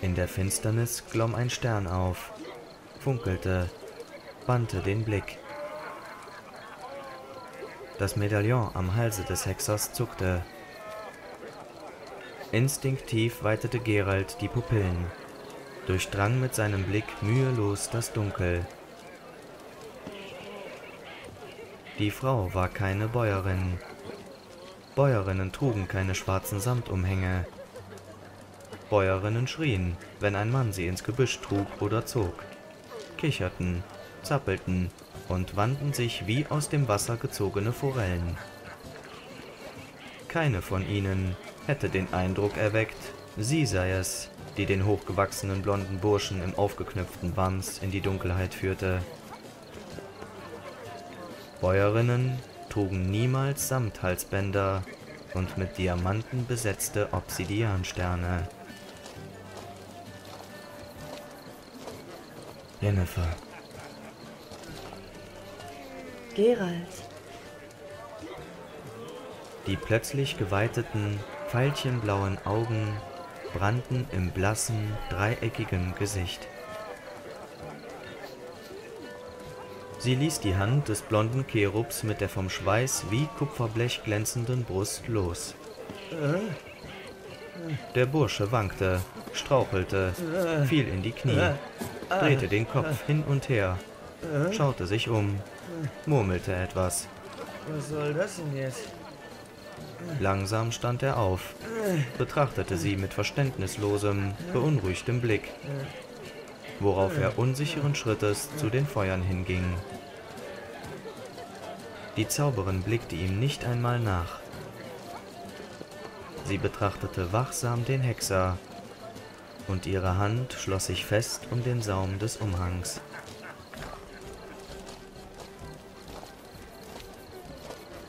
In der Finsternis glomm ein Stern auf, funkelte, wandte den Blick. Das Medaillon am Halse des Hexers zuckte. Instinktiv weitete Gerald die Pupillen durchdrang mit seinem Blick mühelos das Dunkel. Die Frau war keine Bäuerin. Bäuerinnen trugen keine schwarzen Samtumhänge. Bäuerinnen schrien, wenn ein Mann sie ins Gebüsch trug oder zog, kicherten, zappelten und wandten sich wie aus dem Wasser gezogene Forellen. Keine von ihnen hätte den Eindruck erweckt, sie sei es, die den hochgewachsenen blonden Burschen im aufgeknüpften Wams in die Dunkelheit führte. Bäuerinnen trugen niemals Samthalsbänder und mit Diamanten besetzte Obsidiansterne. Jennifer. Gerald. Die plötzlich geweiteten, veilchenblauen Augen brannten im blassen, dreieckigen Gesicht. Sie ließ die Hand des blonden Cherubs mit der vom Schweiß wie Kupferblech glänzenden Brust los. Der Bursche wankte, strauchelte, fiel in die Knie, drehte den Kopf hin und her, schaute sich um, murmelte etwas. Was soll das denn jetzt? Langsam stand er auf, betrachtete sie mit verständnislosem, beunruhigtem Blick, worauf er unsicheren Schrittes zu den Feuern hinging. Die Zauberin blickte ihm nicht einmal nach. Sie betrachtete wachsam den Hexer, und ihre Hand schloss sich fest um den Saum des Umhangs.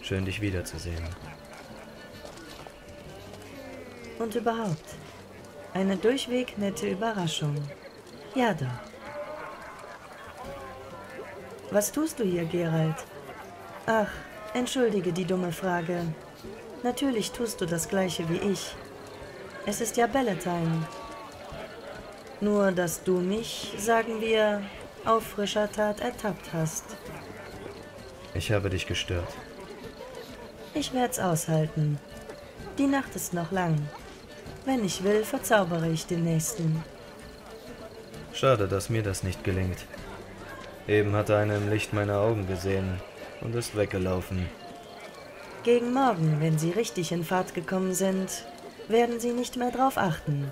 Schön dich wiederzusehen. Und überhaupt, eine durchweg nette Überraschung. Ja doch. Was tust du hier, Gerald? Ach, entschuldige die dumme Frage. Natürlich tust du das gleiche wie ich. Es ist ja Ballantyne. Nur, dass du mich, sagen wir, auf frischer Tat ertappt hast. Ich habe dich gestört. Ich werd's aushalten. Die Nacht ist noch lang. Wenn ich will, verzaubere ich den nächsten. Schade, dass mir das nicht gelingt. Eben hat er eine im Licht meiner Augen gesehen und ist weggelaufen. Gegen Morgen, wenn sie richtig in Fahrt gekommen sind, werden sie nicht mehr drauf achten.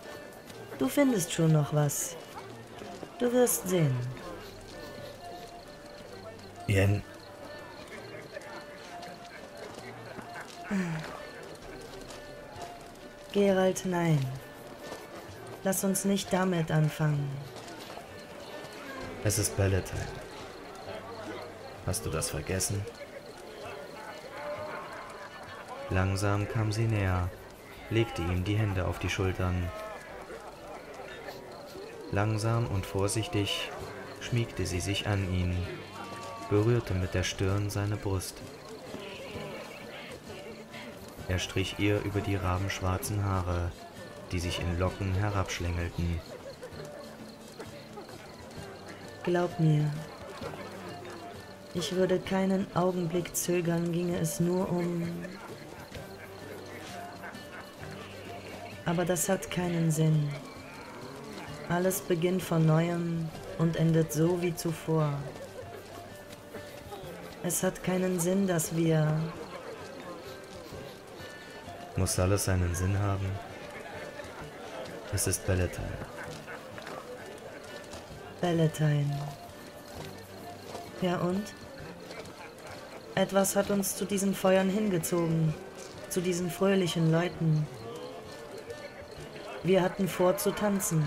Du findest schon noch was. Du wirst sehen. Jen, Gerald, nein. Lass uns nicht damit anfangen. es ist Ballantyne. Hast du das vergessen? Langsam kam sie näher, legte ihm die Hände auf die Schultern. Langsam und vorsichtig schmiegte sie sich an ihn, berührte mit der Stirn seine Brust. Er strich ihr über die rabenschwarzen Haare, die sich in Locken herabschlängelten. Glaub mir, ich würde keinen Augenblick zögern, ginge es nur um... Aber das hat keinen Sinn. Alles beginnt von neuem und endet so wie zuvor. Es hat keinen Sinn, dass wir Muss alles einen Sinn haben? Es ist Ballantyne. Ballantyne. Ja und? Etwas hat uns zu diesen Feuern hingezogen, zu diesen fröhlichen Leuten. Wir hatten vor zu tanzen,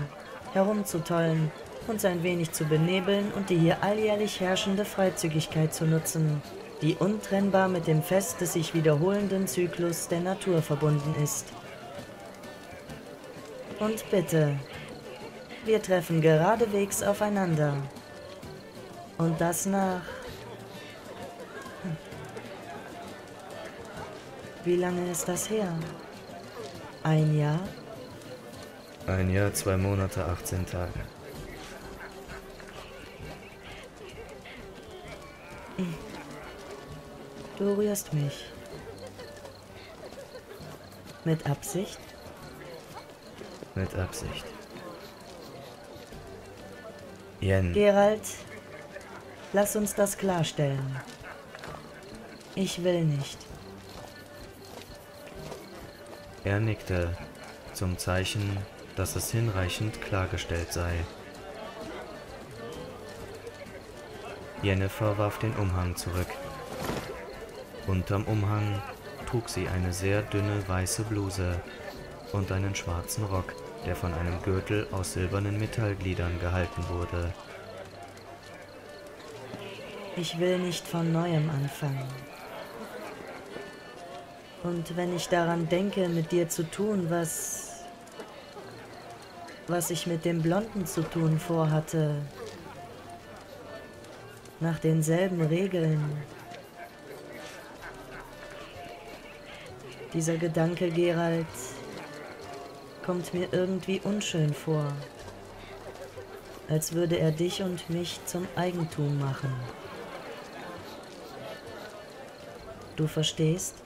herumzutollen, uns ein wenig zu benebeln und die hier alljährlich herrschende Freizügigkeit zu nutzen, die untrennbar mit dem Fest des sich wiederholenden Zyklus der Natur verbunden ist. Und bitte, wir treffen geradewegs aufeinander. Und das nach... Hm. Wie lange ist das her? Ein Jahr? Ein Jahr, zwei Monate, 18 Tage. Du rührst mich. Mit Absicht? Mit Absicht. Jen, Gerald, lass uns das klarstellen. Ich will nicht. er nickte zum Zeichen, dass es hinreichend klargestellt sei. Jennifer warf den Umhang zurück. Unterm Umhang trug sie eine sehr dünne weiße Bluse und einen schwarzen Rock, der von einem Gürtel aus silbernen Metallgliedern gehalten wurde. Ich will nicht von neuem anfangen. Und wenn ich daran denke, mit dir zu tun, was was ich mit dem Blonden zu tun vorhatte. Nach denselben Regeln. Dieser Gedanke, Gerald, kommt mir irgendwie unschön vor. Als würde er dich und mich zum Eigentum machen. Du verstehst?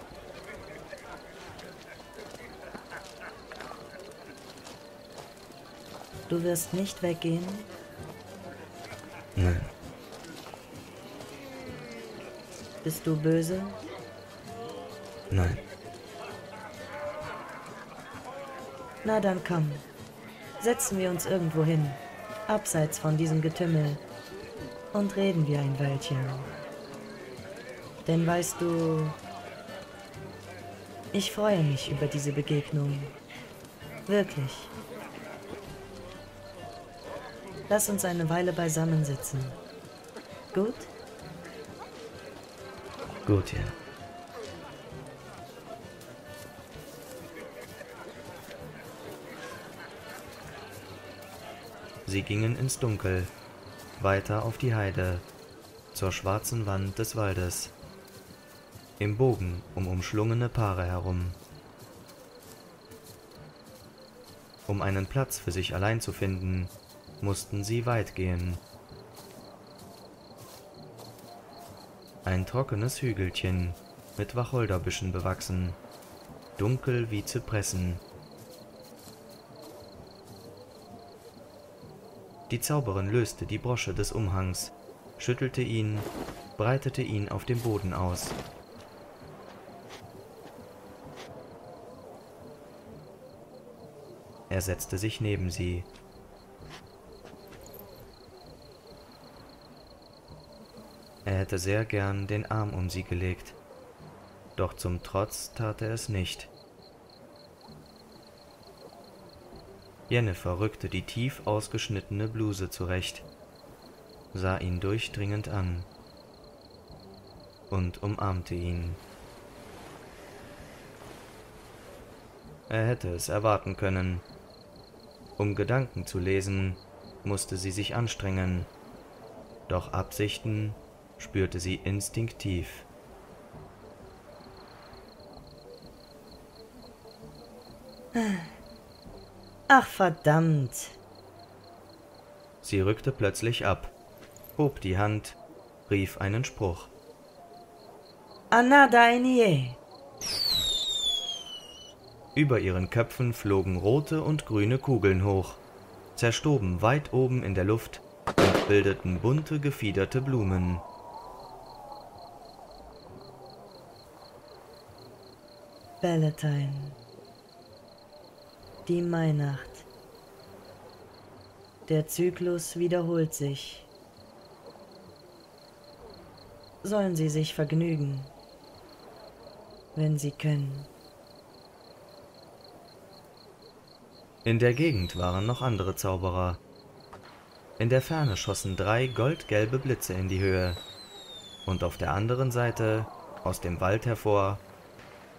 Du wirst nicht weggehen? Nein. Bist du böse? Nein. Na dann komm. Setzen wir uns irgendwo hin, abseits von diesem Getümmel, und reden wir ein Weilchen. Denn weißt du, ich freue mich über diese Begegnung. Wirklich. Lass uns eine Weile beisammensitzen. Gut? Gut, ja. Sie gingen ins Dunkel, weiter auf die Heide, zur schwarzen Wand des Waldes, im Bogen um umschlungene Paare herum. Um einen Platz für sich allein zu finden, mussten sie weit gehen. Ein trockenes Hügelchen, mit Wacholderbüschen bewachsen, dunkel wie Zypressen. Die Zauberin löste die Brosche des Umhangs, schüttelte ihn, breitete ihn auf dem Boden aus. Er setzte sich neben sie. Hätte sehr gern den Arm um sie gelegt, doch zum Trotz tat er es nicht. Jennifer rückte die tief ausgeschnittene Bluse zurecht, sah ihn durchdringend an und umarmte ihn. Er hätte es erwarten können. Um Gedanken zu lesen, musste sie sich anstrengen, doch Absichten spürte sie instinktiv. Ach verdammt. Sie rückte plötzlich ab, hob die Hand, rief einen Spruch. Anna Dainier. Über ihren Köpfen flogen rote und grüne Kugeln hoch, zerstoben weit oben in der Luft und bildeten bunte gefiederte Blumen. Valentine. Die Mainacht. Der Zyklus wiederholt sich. Sollen Sie sich vergnügen, wenn Sie können. In der Gegend waren noch andere Zauberer. In der Ferne schossen drei goldgelbe Blitze in die Höhe, und auf der anderen Seite, aus dem Wald hervor,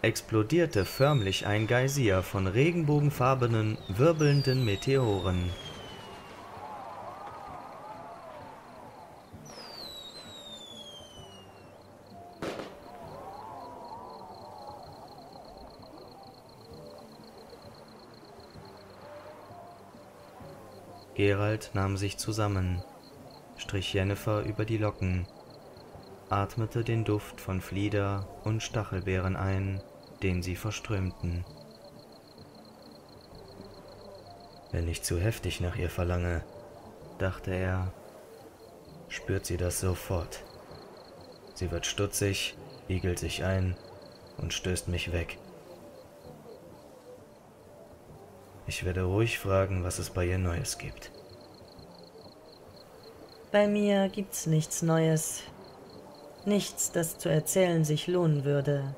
explodierte förmlich ein Geysir von regenbogenfarbenen, wirbelnden Meteoren. Gerald nahm sich zusammen, strich Jennifer über die Locken, atmete den Duft von Flieder und Stachelbeeren ein den sie verströmten. Wenn ich zu heftig nach ihr verlange, dachte er, spürt sie das sofort. Sie wird stutzig, igelt sich ein und stößt mich weg. Ich werde ruhig fragen, was es bei ihr Neues gibt. Bei mir gibt's nichts Neues. Nichts, das zu erzählen sich lohnen würde.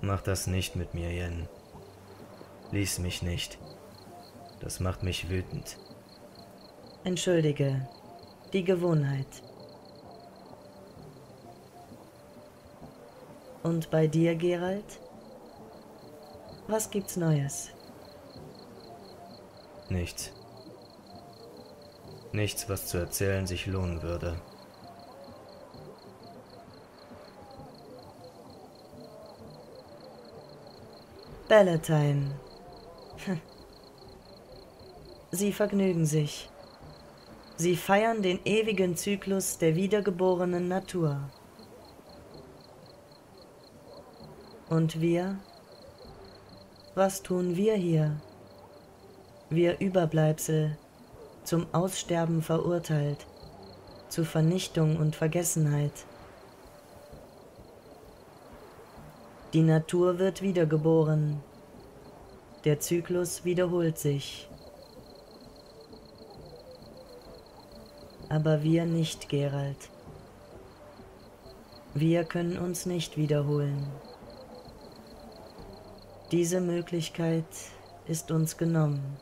Mach das nicht mit mir, Jen. Lies mich nicht. Das macht mich wütend. Entschuldige, die Gewohnheit. Und bei dir, Gerald? Was gibt's Neues? Nichts. Nichts, was zu erzählen sich lohnen würde. Valentine. Sie vergnügen sich. Sie feiern den ewigen Zyklus der wiedergeborenen Natur. Und wir? Was tun wir hier? Wir Überbleibsel, zum Aussterben verurteilt, zu Vernichtung und Vergessenheit. Die Natur wird wiedergeboren, der Zyklus wiederholt sich. Aber wir nicht, Gerald. Wir können uns nicht wiederholen. Diese Möglichkeit ist uns genommen.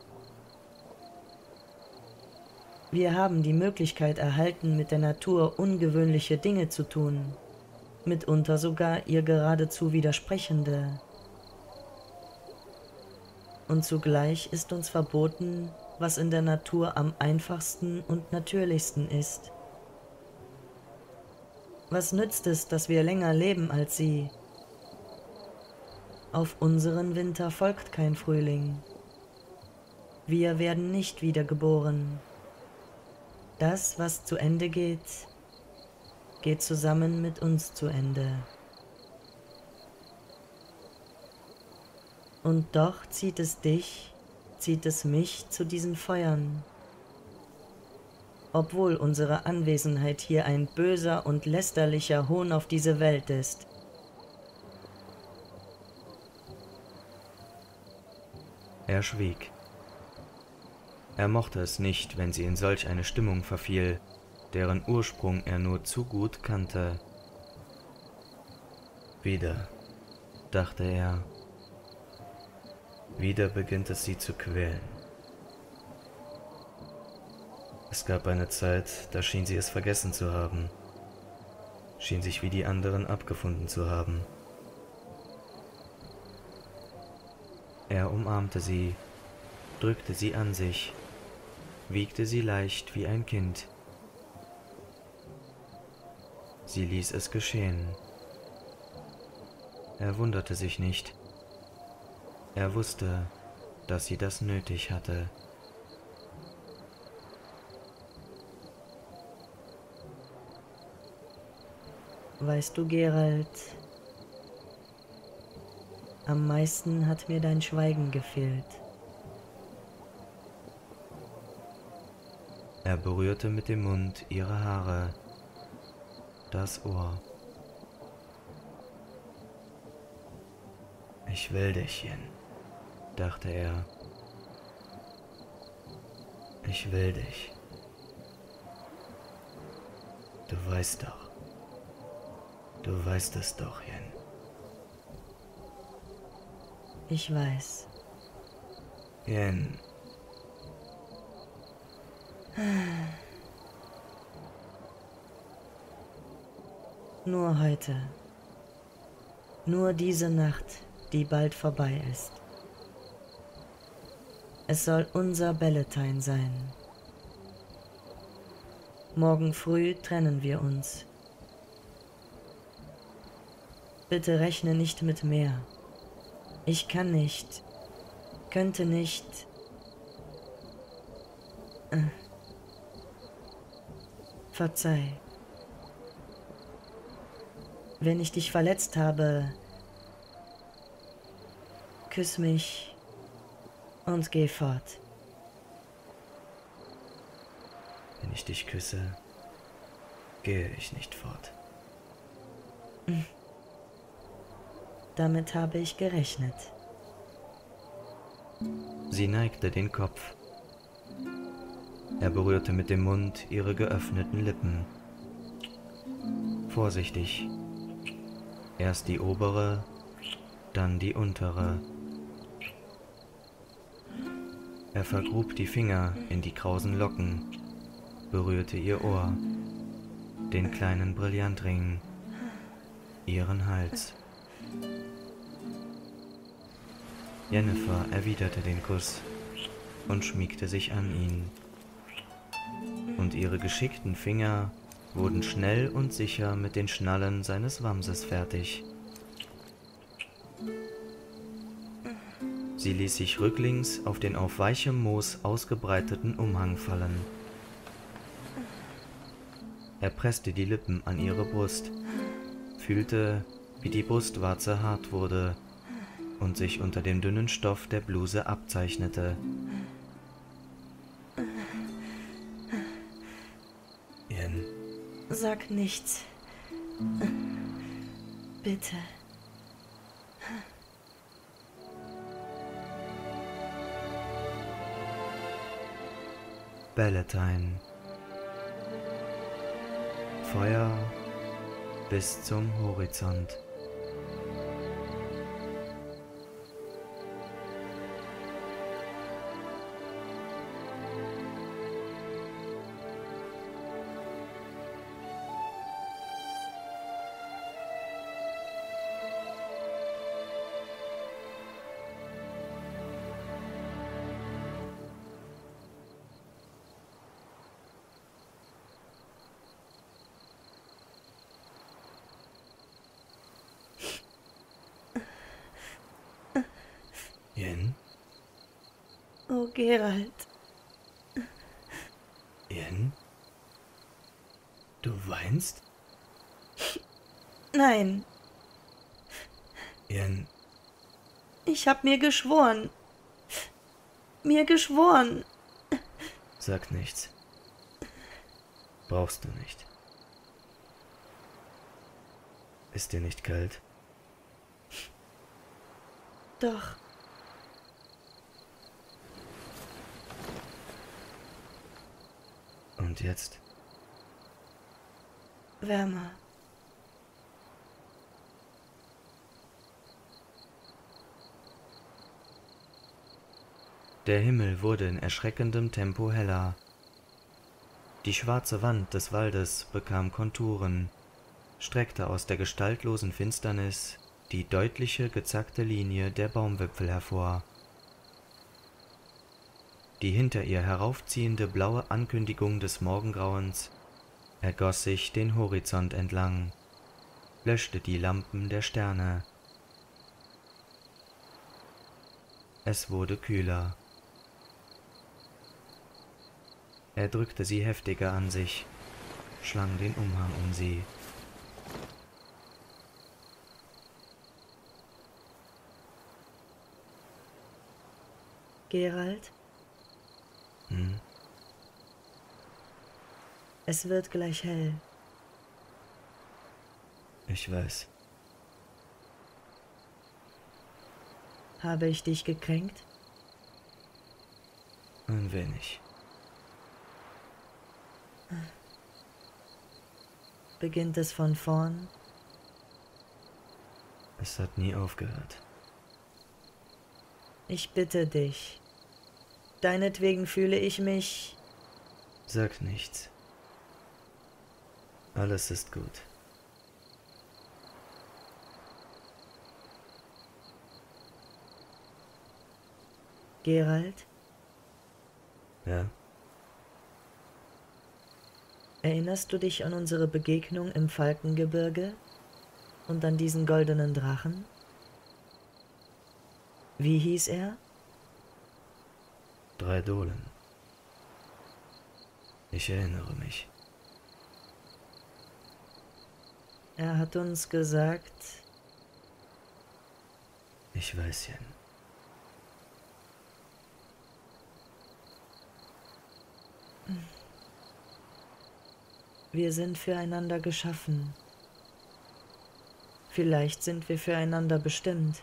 Wir haben die Möglichkeit erhalten, mit der Natur ungewöhnliche Dinge zu tun, mitunter sogar ihr geradezu widersprechende. Und zugleich ist uns verboten, was in der Natur am einfachsten und natürlichsten ist. Was nützt es, dass wir länger leben als sie? Auf unseren Winter folgt kein Frühling. Wir werden nicht wiedergeboren. Das, was zu Ende geht, geht zusammen mit uns zu Ende. Und doch zieht es dich, zieht es mich zu diesen Feuern. Obwohl unsere Anwesenheit hier ein böser und lästerlicher Hohn auf diese Welt ist. Er schwieg. Er mochte es nicht, wenn sie in solch eine Stimmung verfiel, deren Ursprung er nur zu gut kannte. Wieder, dachte er, wieder beginnt es sie zu quälen. Es gab eine Zeit, da schien sie es vergessen zu haben, schien sich wie die anderen abgefunden zu haben. Er umarmte sie, drückte sie an sich wiegte sie leicht wie ein Kind. Sie ließ es geschehen. Er wunderte sich nicht. Er wusste, dass sie das nötig hatte. Weißt du, Gerald, am meisten hat mir dein Schweigen gefehlt. Er berührte mit dem Mund ihre Haare, das Ohr. Ich will dich, Jen, dachte er. Ich will dich. Du weißt doch. Du weißt es doch, Jen. Ich weiß. Jen, Nur heute. Nur diese Nacht, die bald vorbei ist. Es soll unser Belletine sein. Morgen früh trennen wir uns. Bitte rechne nicht mit mehr. Ich kann nicht, könnte nicht. Äh. Verzeih. Wenn ich dich verletzt habe, küss mich und geh fort. Wenn ich dich küsse, gehe ich nicht fort. Damit habe ich gerechnet. Sie neigte den Kopf. Er berührte mit dem Mund ihre geöffneten Lippen. Vorsichtig. Erst die obere, dann die untere. Er vergrub die Finger in die krausen Locken, berührte ihr Ohr, den kleinen Brillantring, ihren Hals. Jennifer erwiderte den Kuss und schmiegte sich an ihn und ihre geschickten Finger wurden schnell und sicher mit den Schnallen seines Wamses fertig. Sie ließ sich rücklings auf den auf weichem Moos ausgebreiteten Umhang fallen. Er presste die Lippen an ihre Brust, fühlte, wie die Brustwarze hart wurde und sich unter dem dünnen Stoff der Bluse abzeichnete. Sag nichts. Bitte. Ballantyne. Feuer bis zum Horizont. Gerald. Yen? Du weinst? Nein, Yen, ich hab mir geschworen. Mir geschworen. Sag nichts. Brauchst du nicht. Ist dir nicht kalt? Doch. Und jetzt? Wärmer. Der Himmel wurde in erschreckendem Tempo heller. Die schwarze Wand des Waldes bekam Konturen, streckte aus der gestaltlosen Finsternis die deutliche gezackte Linie der Baumwipfel hervor. Die hinter ihr heraufziehende blaue Ankündigung des Morgengrauens ergoss sich den Horizont entlang, löschte die Lampen der Sterne. Es wurde kühler. Er drückte sie heftiger an sich, schlang den Umhang um sie. Gerald, Hm? es wird gleich hell. Ich weiß. Habe ich dich gekränkt? Ein wenig. Beginnt es von vorn? Es hat nie aufgehört. Ich bitte dich. Deinetwegen fühle ich mich. Sag nichts. Alles ist gut. Gerald, Ja? erinnerst du dich an unsere Begegnung im Falkengebirge und an diesen goldenen Drachen? Wie hieß er? Drei Dohlen. Ich erinnere mich. Er hat uns gesagt, Ich weiß, Jen. wir sind füreinander geschaffen. Vielleicht sind wir füreinander bestimmt.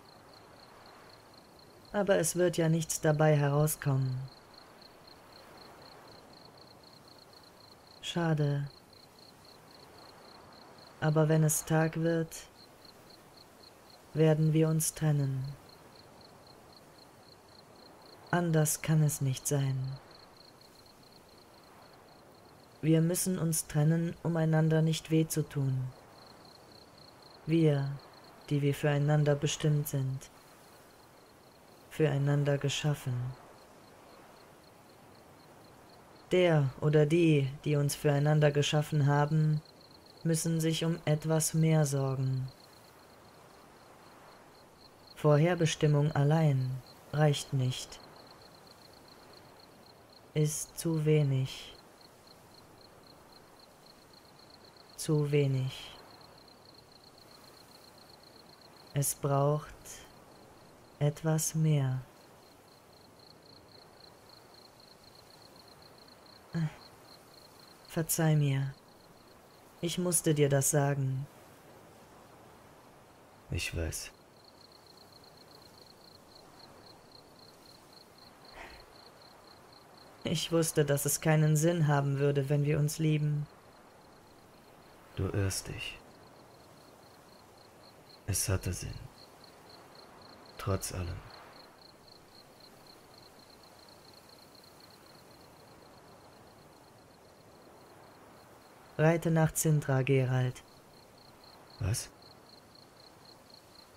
Aber es wird ja nichts dabei herauskommen. Schade. Aber wenn es Tag wird, werden wir uns trennen. Anders kann es nicht sein. Wir müssen uns trennen, um einander nicht weh zu tun. Wir, die wir füreinander bestimmt sind, füreinander geschaffen. Der oder die, die uns füreinander geschaffen haben, müssen sich um etwas mehr sorgen. Vorherbestimmung allein reicht nicht, ist zu wenig. Zu wenig. Es braucht etwas mehr. Verzeih mir. Ich musste dir das sagen. Ich weiß. Ich wusste, dass es keinen Sinn haben würde, wenn wir uns lieben. Du irrst dich. Es hatte Sinn. Trotz allem. Reite nach Zintra, Gerald. Was?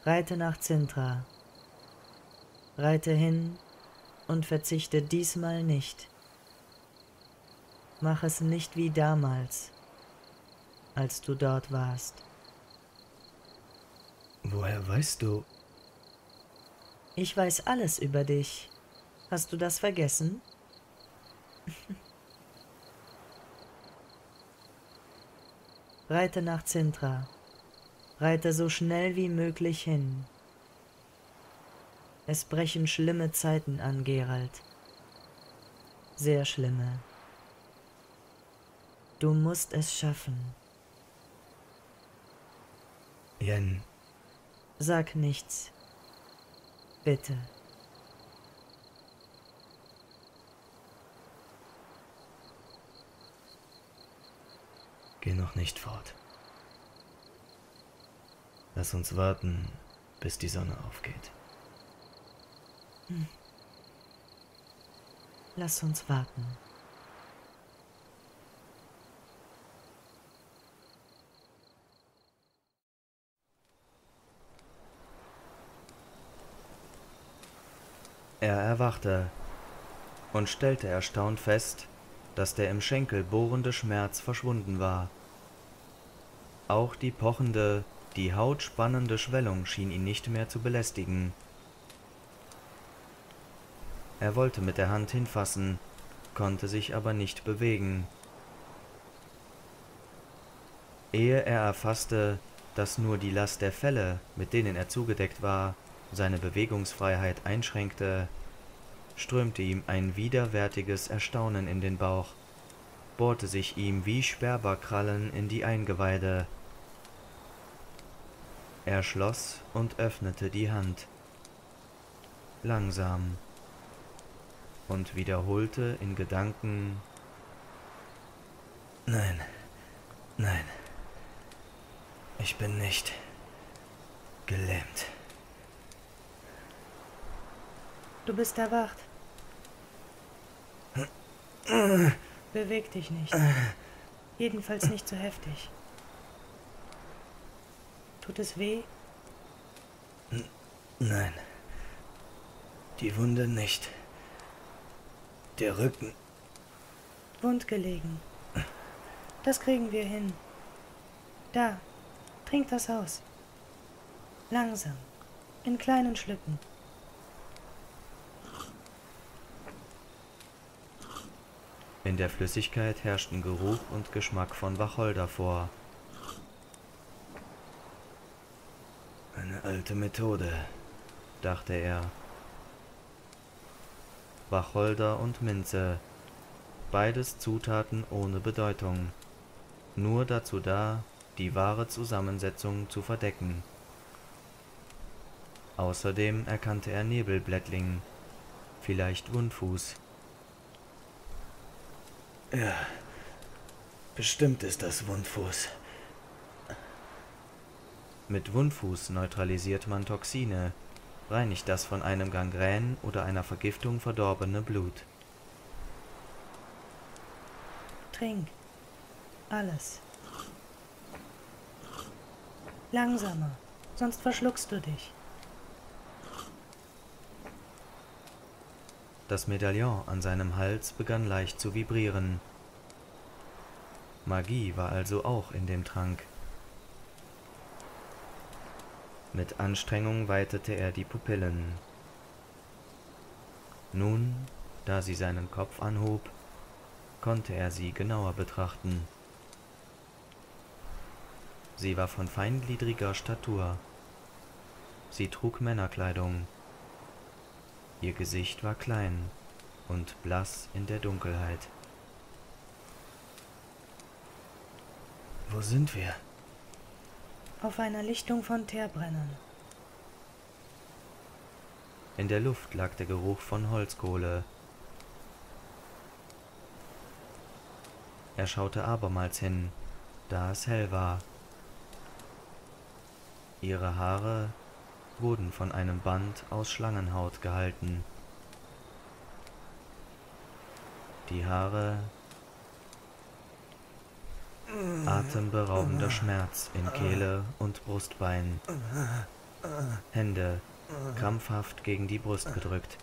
Reite nach Zintra. Reite hin und verzichte diesmal nicht. Mach es nicht wie damals, als du dort warst. Woher weißt du? Ich weiß alles über dich. Hast du das vergessen? Reite nach Zintra. Reite so schnell wie möglich hin. Es brechen schlimme Zeiten an, Gerald. Sehr schlimme. Du musst es schaffen. Jen, Sag nichts. Bitte. geh noch nicht fort. Lass uns warten, bis die Sonne aufgeht. Lass uns warten. Er erwachte und stellte erstaunt fest, dass der im Schenkel bohrende Schmerz verschwunden war. Auch die pochende, die Haut spannende Schwellung schien ihn nicht mehr zu belästigen. Er wollte mit der Hand hinfassen, konnte sich aber nicht bewegen. Ehe er erfasste, dass nur die Last der Felle, mit denen er zugedeckt war, seine Bewegungsfreiheit einschränkte, strömte ihm ein widerwärtiges Erstaunen in den Bauch, bohrte sich ihm wie Sperberkrallen in die Eingeweide. Er schloss und öffnete die Hand. Langsam und wiederholte in Gedanken Nein, nein. Ich bin nicht gelähmt. Du bist erwacht. Beweg dich nicht. Jedenfalls nicht so heftig. Tut es weh? Nein. Die Wunde nicht. Der Rücken. Wundgelegen. Das kriegen wir hin. Da, trink das aus. Langsam, in kleinen Schlücken. In der Flüssigkeit herrschten Geruch und Geschmack von Wacholder vor. Eine alte Methode. dachte er. Wacholder und Minze, beides Zutaten ohne Bedeutung, nur dazu da, die wahre Zusammensetzung zu verdecken. Außerdem erkannte er Nebelblättling, vielleicht Wundfuß. Ja. Bestimmt ist das Wundfuß. Mit Wundfuß neutralisiert man Toxine, reinigt das von einem Gangrän oder einer Vergiftung verdorbene Blut. Trink. Alles. Langsamer, sonst verschluckst du dich. Das Medaillon an seinem Hals begann leicht zu vibrieren. Magie war also auch in dem Trank. Mit Anstrengung weitete er die Pupillen. Nun, da sie seinen Kopf anhob, konnte er sie genauer betrachten. Sie war von feingliedriger Statur. Sie trug Männerkleidung. Ihr Gesicht war klein und blass in der Dunkelheit. Wo sind wir? Auf einer Lichtung von Teerbrennern. In der Luft lag der Geruch von Holzkohle. Er schaute abermals hin, da es hell war. Ihre Haare wurden von einem Band aus Schlangenhaut gehalten. Die Haare atemberaubender Schmerz in Kehle und Brustbein. Hände krampfhaft gegen die Brust gedrückt.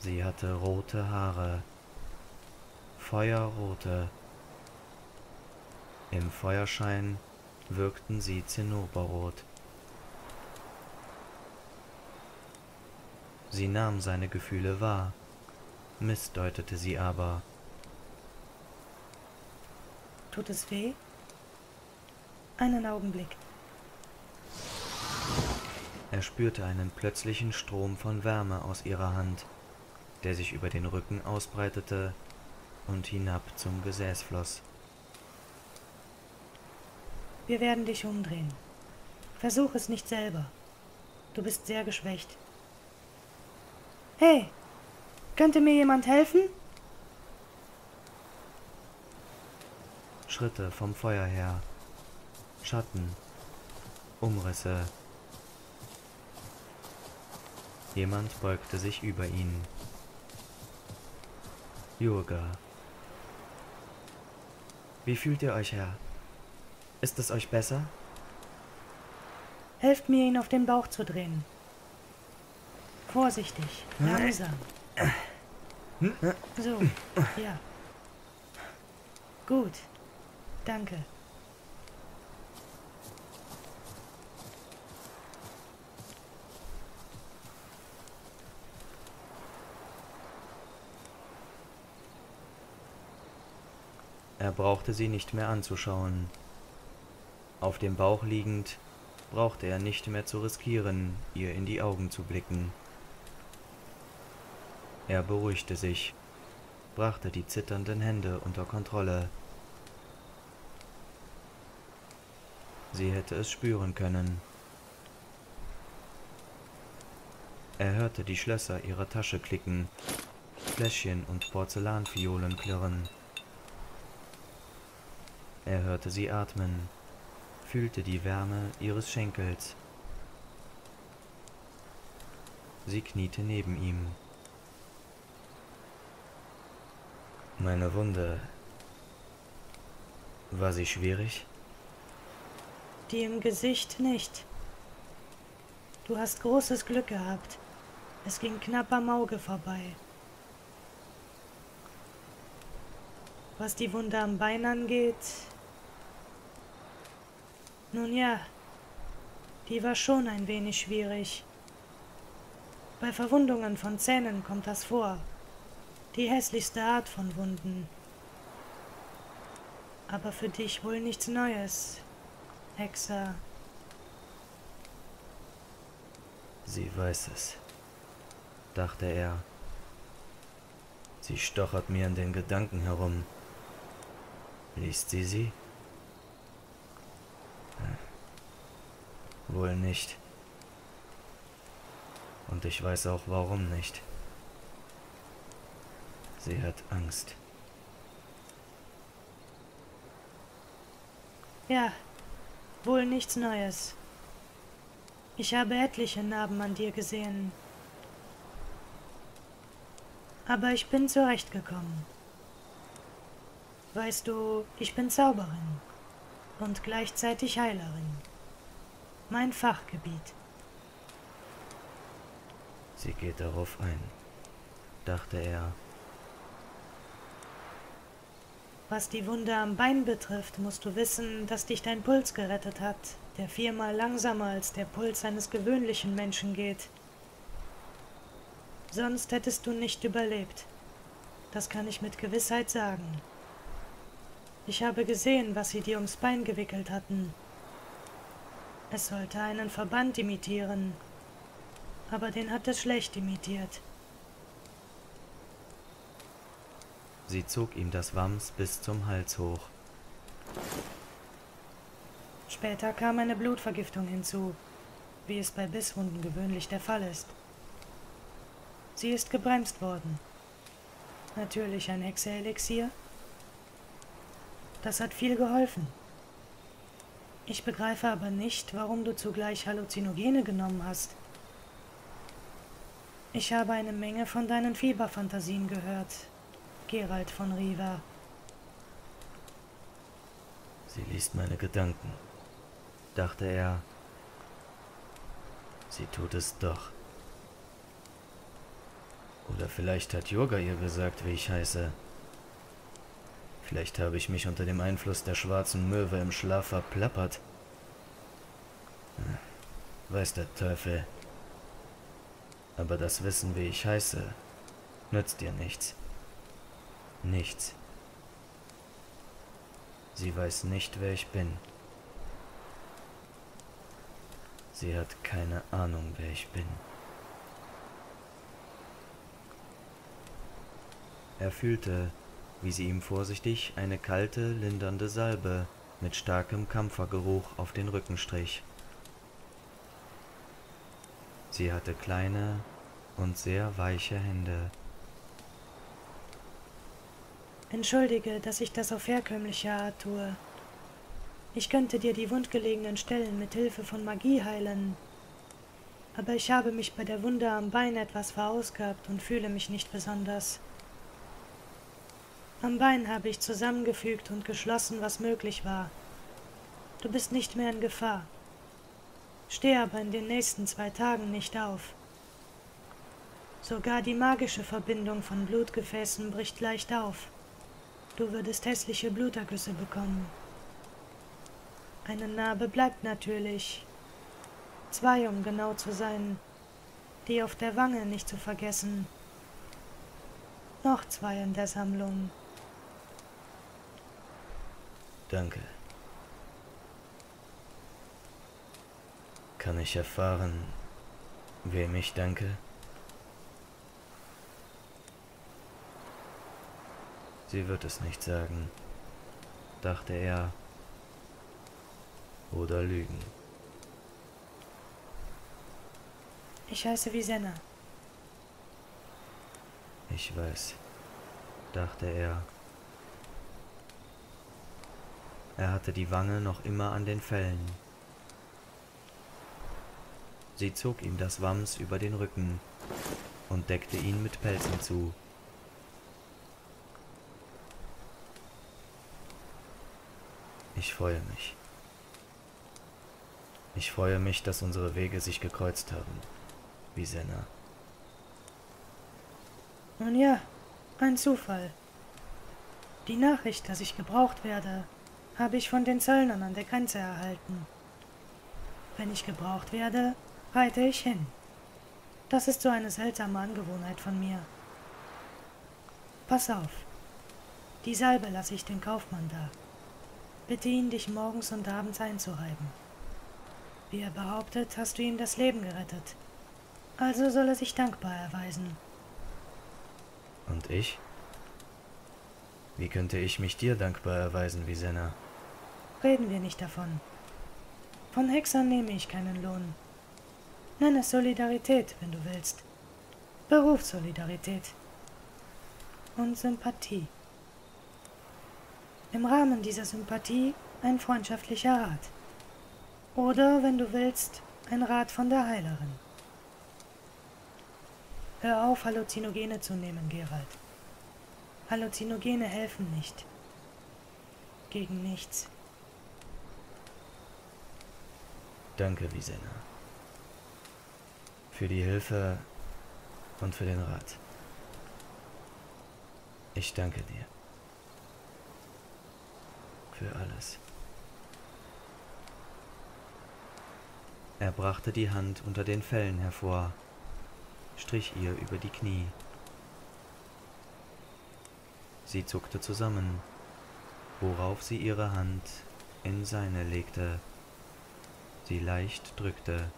Sie hatte rote Haare, feuerrote. Im Feuerschein wirkten sie zinnoberrot. Sie nahm seine Gefühle wahr, missdeutete sie aber. Tut es weh? Einen Augenblick. Er spürte einen plötzlichen Strom von Wärme aus ihrer Hand, der sich über den Rücken ausbreitete und hinab zum Gesäß floss. Wir werden dich umdrehen. Versuch es nicht selber. Du bist sehr geschwächt. Hey, könnte mir jemand helfen? Schritte vom Feuer her, Schatten, Umrisse. Jemand beugte sich über ihn. Jurga. Wie fühlt ihr euch, Herr? Ist es euch besser? Helft mir, ihn auf den Bauch zu drehen. Vorsichtig, langsam. So, ja. Gut, danke. Er brauchte sie nicht mehr anzuschauen. Auf dem Bauch liegend, brauchte er nicht mehr zu riskieren, ihr in die Augen zu blicken. Er beruhigte sich, brachte die zitternden Hände unter Kontrolle. Sie hätte es spüren können. Er hörte die Schlösser ihrer Tasche klicken, Fläschchen und Porzellanfiolen klirren. Er hörte sie atmen, fühlte die Wärme ihres Schenkels. Sie kniete neben ihm. Meine Wunde. War sie schwierig? Die im Gesicht nicht. Du hast großes Glück gehabt. Es ging knapp am Auge vorbei. Was die Wunde am Bein angeht, nun ja, die war schon ein wenig schwierig. Bei Verwundungen von Zähnen kommt das vor. Die hässlichste Art von Wunden. Aber für dich wohl nichts Neues, Hexa. Sie weiß es, dachte er. Sie stochert mir an den Gedanken herum. Liest sie sie? Wohl nicht. Und ich weiß auch warum nicht. Sie hat Angst. Ja, wohl nichts Neues. Ich habe etliche Narben an dir gesehen. Aber ich bin zurechtgekommen. Weißt du, ich bin Zauberin und gleichzeitig Heilerin mein Fachgebiet. Sie geht darauf ein, dachte er. Was die Wunde am Bein betrifft, musst du wissen, dass dich dein Puls gerettet hat, der viermal langsamer als der Puls eines gewöhnlichen Menschen geht. Sonst hättest du nicht überlebt. Das kann ich mit Gewissheit sagen. Ich habe gesehen, was sie dir ums Bein gewickelt hatten. Es sollte einen Verband imitieren, aber den hat es schlecht imitiert. Sie zog ihm das Wams bis zum Hals hoch. Später kam eine Blutvergiftung hinzu, wie es bei Bisswunden gewöhnlich der Fall ist. Sie ist gebremst worden. Natürlich ein Hexerelixier. Das hat viel geholfen. Ich begreife aber nicht, warum du zugleich Halluzinogene genommen hast. Ich habe eine Menge von deinen Fieberfantasien gehört, Gerald von Riva. Sie liest meine Gedanken, dachte er. Sie tut es doch. Oder vielleicht hat Yoga ihr gesagt, wie ich heiße. Vielleicht habe ich mich unter dem Einfluss der schwarzen Möwe im Schlaf verplappert. Hm, weiß der Teufel. Aber das Wissen, wie ich heiße, nützt dir nichts. Nichts. Sie weiß nicht, wer ich bin. Sie hat keine Ahnung, wer ich bin. Er fühlte, wie sie ihm vorsichtig eine kalte, lindernde Salbe mit starkem Kampfergeruch auf den Rücken strich. Sie hatte kleine und sehr weiche Hände. Entschuldige, dass ich das auf herkömmliche Art tue. Ich könnte dir die wundgelegenen Stellen mit Hilfe von Magie heilen. Aber ich habe mich bei der Wunde am Bein etwas verausgabt und fühle mich nicht besonders. Am Bein habe ich zusammengefügt und geschlossen, was möglich war. Du bist nicht mehr in Gefahr. Steh aber in den nächsten zwei Tagen nicht auf. Sogar die magische Verbindung von Blutgefäßen bricht leicht auf. Du würdest hässliche Blutergüsse bekommen. Eine Narbe bleibt natürlich. Zwei, um genau zu sein. Die auf der Wange nicht zu vergessen. Noch zwei in der Sammlung. Danke. Kann ich erfahren, wem ich danke? Sie wird es nicht sagen, dachte er. Oder lügen. Ich heiße Visenna. Ich weiß, dachte er. Er hatte die Wange noch immer an den Fellen. Sie zog ihm das Wams über den Rücken und deckte ihn mit Pelzen zu. Ich freue mich. Ich freue mich, dass unsere Wege sich gekreuzt haben, wie Senna. Nun ja, ein Zufall. Die Nachricht, dass ich gebraucht werde, habe ich von den Zöllnern an der Grenze erhalten. Wenn ich gebraucht werde, reite ich hin. Das ist so eine seltsame Angewohnheit von mir. Pass auf. Die Salbe lasse ich den Kaufmann da. Bitte ihn, dich morgens und abends einzureiben. Wie er behauptet, hast du ihm das Leben gerettet. Also soll er sich dankbar erweisen. Und ich? Wie könnte ich mich dir dankbar erweisen, Visenna? Reden wir nicht davon. Von Hexern nehme ich keinen Lohn. Nenn es Solidarität, wenn du willst. Berufssolidarität. Und Sympathie. Im Rahmen dieser Sympathie ein freundschaftlicher Rat. Oder, wenn du willst, ein Rat von der Heilerin. Hör auf, Halluzinogene zu nehmen, Gerald. Halluzinogene helfen nicht. Gegen nichts. Danke, Visenna. Für die Hilfe und für den Rat. Ich danke dir. Für alles. Er brachte die Hand unter den Fellen hervor, strich ihr über die Knie. Sie zuckte zusammen, worauf sie ihre Hand in seine legte. sie leicht drückte.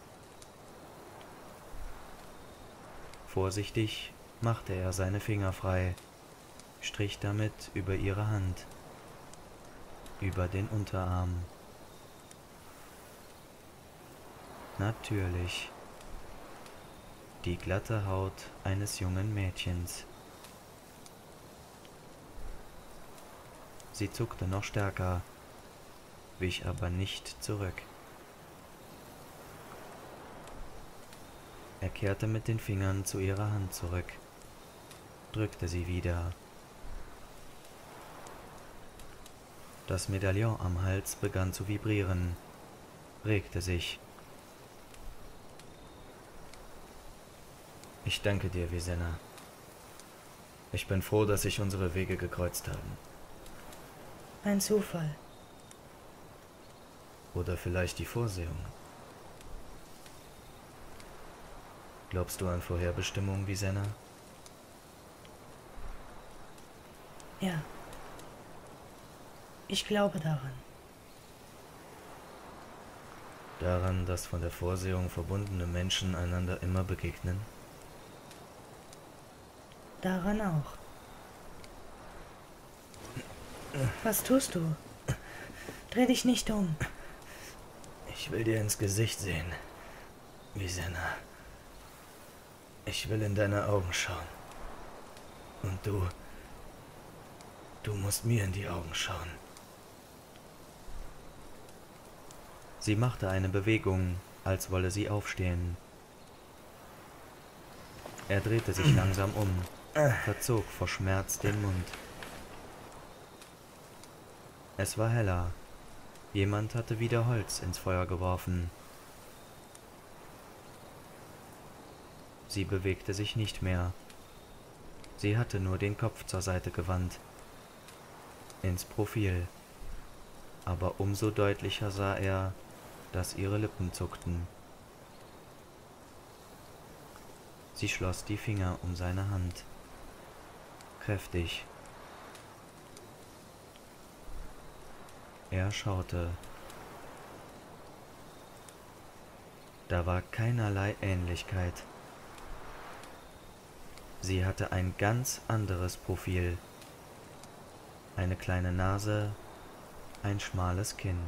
Vorsichtig machte er seine Finger frei, strich damit über ihre Hand, über den Unterarm. Natürlich die glatte Haut eines jungen Mädchens. Sie zuckte noch stärker, wich aber nicht zurück. Er kehrte mit den Fingern zu ihrer Hand zurück, drückte sie wieder. Das Medaillon am Hals begann zu vibrieren, regte sich. Ich danke dir, Visenna. Ich bin froh, dass sich unsere Wege gekreuzt haben. Ein Zufall. Oder vielleicht die Vorsehung. Glaubst du an Vorherbestimmung, Visenna? Ja. Ich glaube daran. Daran, dass von der Vorsehung verbundene Menschen einander immer begegnen? Daran auch. Was tust du? Dreh dich nicht um. Ich will dir ins Gesicht sehen, Visenna. Ich will in deine Augen schauen. Und du, du musst mir in die Augen schauen. Sie machte eine Bewegung, als wolle sie aufstehen. Er drehte sich langsam um, verzog vor Schmerz den Mund. Es war heller. Jemand hatte wieder Holz ins Feuer geworfen. Sie bewegte sich nicht mehr. Sie hatte nur den Kopf zur Seite gewandt. Ins Profil. Aber umso deutlicher sah er, dass ihre Lippen zuckten. Sie schloss die Finger um seine Hand. Kräftig. Er schaute. Da war keinerlei Ähnlichkeit. Sie hatte ein ganz anderes Profil. Eine kleine Nase, ein schmales Kinn.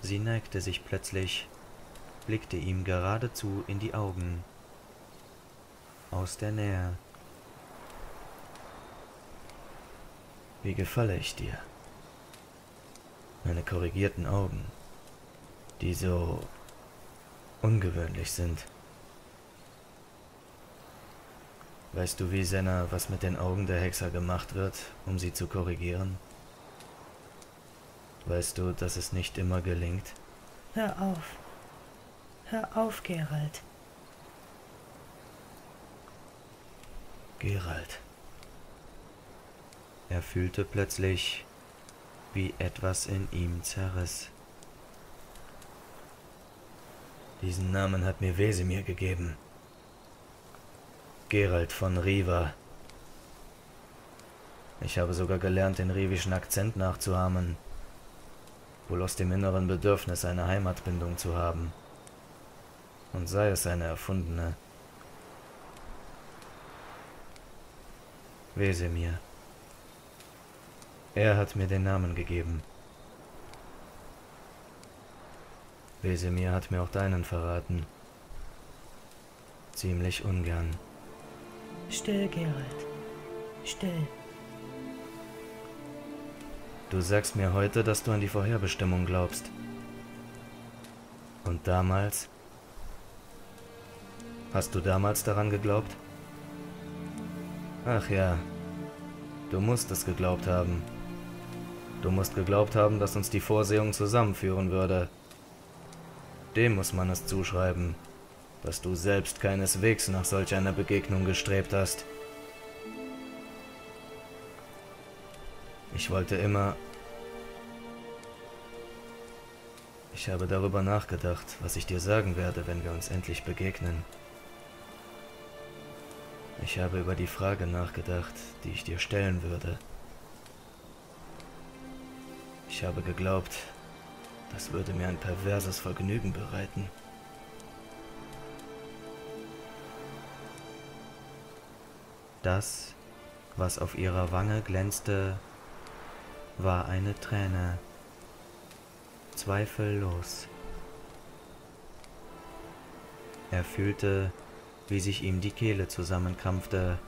Sie neigte sich plötzlich, blickte ihm geradezu in die Augen. Aus der Nähe. Wie gefalle ich dir? Meine korrigierten Augen, die so ungewöhnlich sind. Weißt du, wie Senna, was mit den Augen der Hexer gemacht wird, um sie zu korrigieren? Weißt du, dass es nicht immer gelingt? Hör auf. Hör auf, Gerald. Gerald. Er fühlte plötzlich, wie etwas in ihm zerriss. Diesen Namen hat mir Wesemir gegeben. Gerald von Riva. Ich habe sogar gelernt, den rivischen Akzent nachzuahmen, wohl aus dem inneren Bedürfnis, eine Heimatbindung zu haben. Und sei es eine erfundene. Wesemir. Er hat mir den Namen gegeben. Wesemir hat mir auch deinen verraten. Ziemlich ungern. Still, Gerald. Still. Du sagst mir heute, dass du an die Vorherbestimmung glaubst. Und damals? Hast du damals daran geglaubt? Ach ja, du musst es geglaubt haben. Du musst geglaubt haben, dass uns die Vorsehung zusammenführen würde. Dem muss man es zuschreiben, dass du selbst keineswegs nach solch einer Begegnung gestrebt hast. Ich wollte immer... Ich habe darüber nachgedacht, was ich dir sagen werde, wenn wir uns endlich begegnen. Ich habe über die Frage nachgedacht, die ich dir stellen würde. Ich habe geglaubt, das würde mir ein perverses Vergnügen bereiten. Das, was auf ihrer Wange glänzte, war eine Träne, zweifellos. Er fühlte, wie sich ihm die Kehle zusammenkrampfte,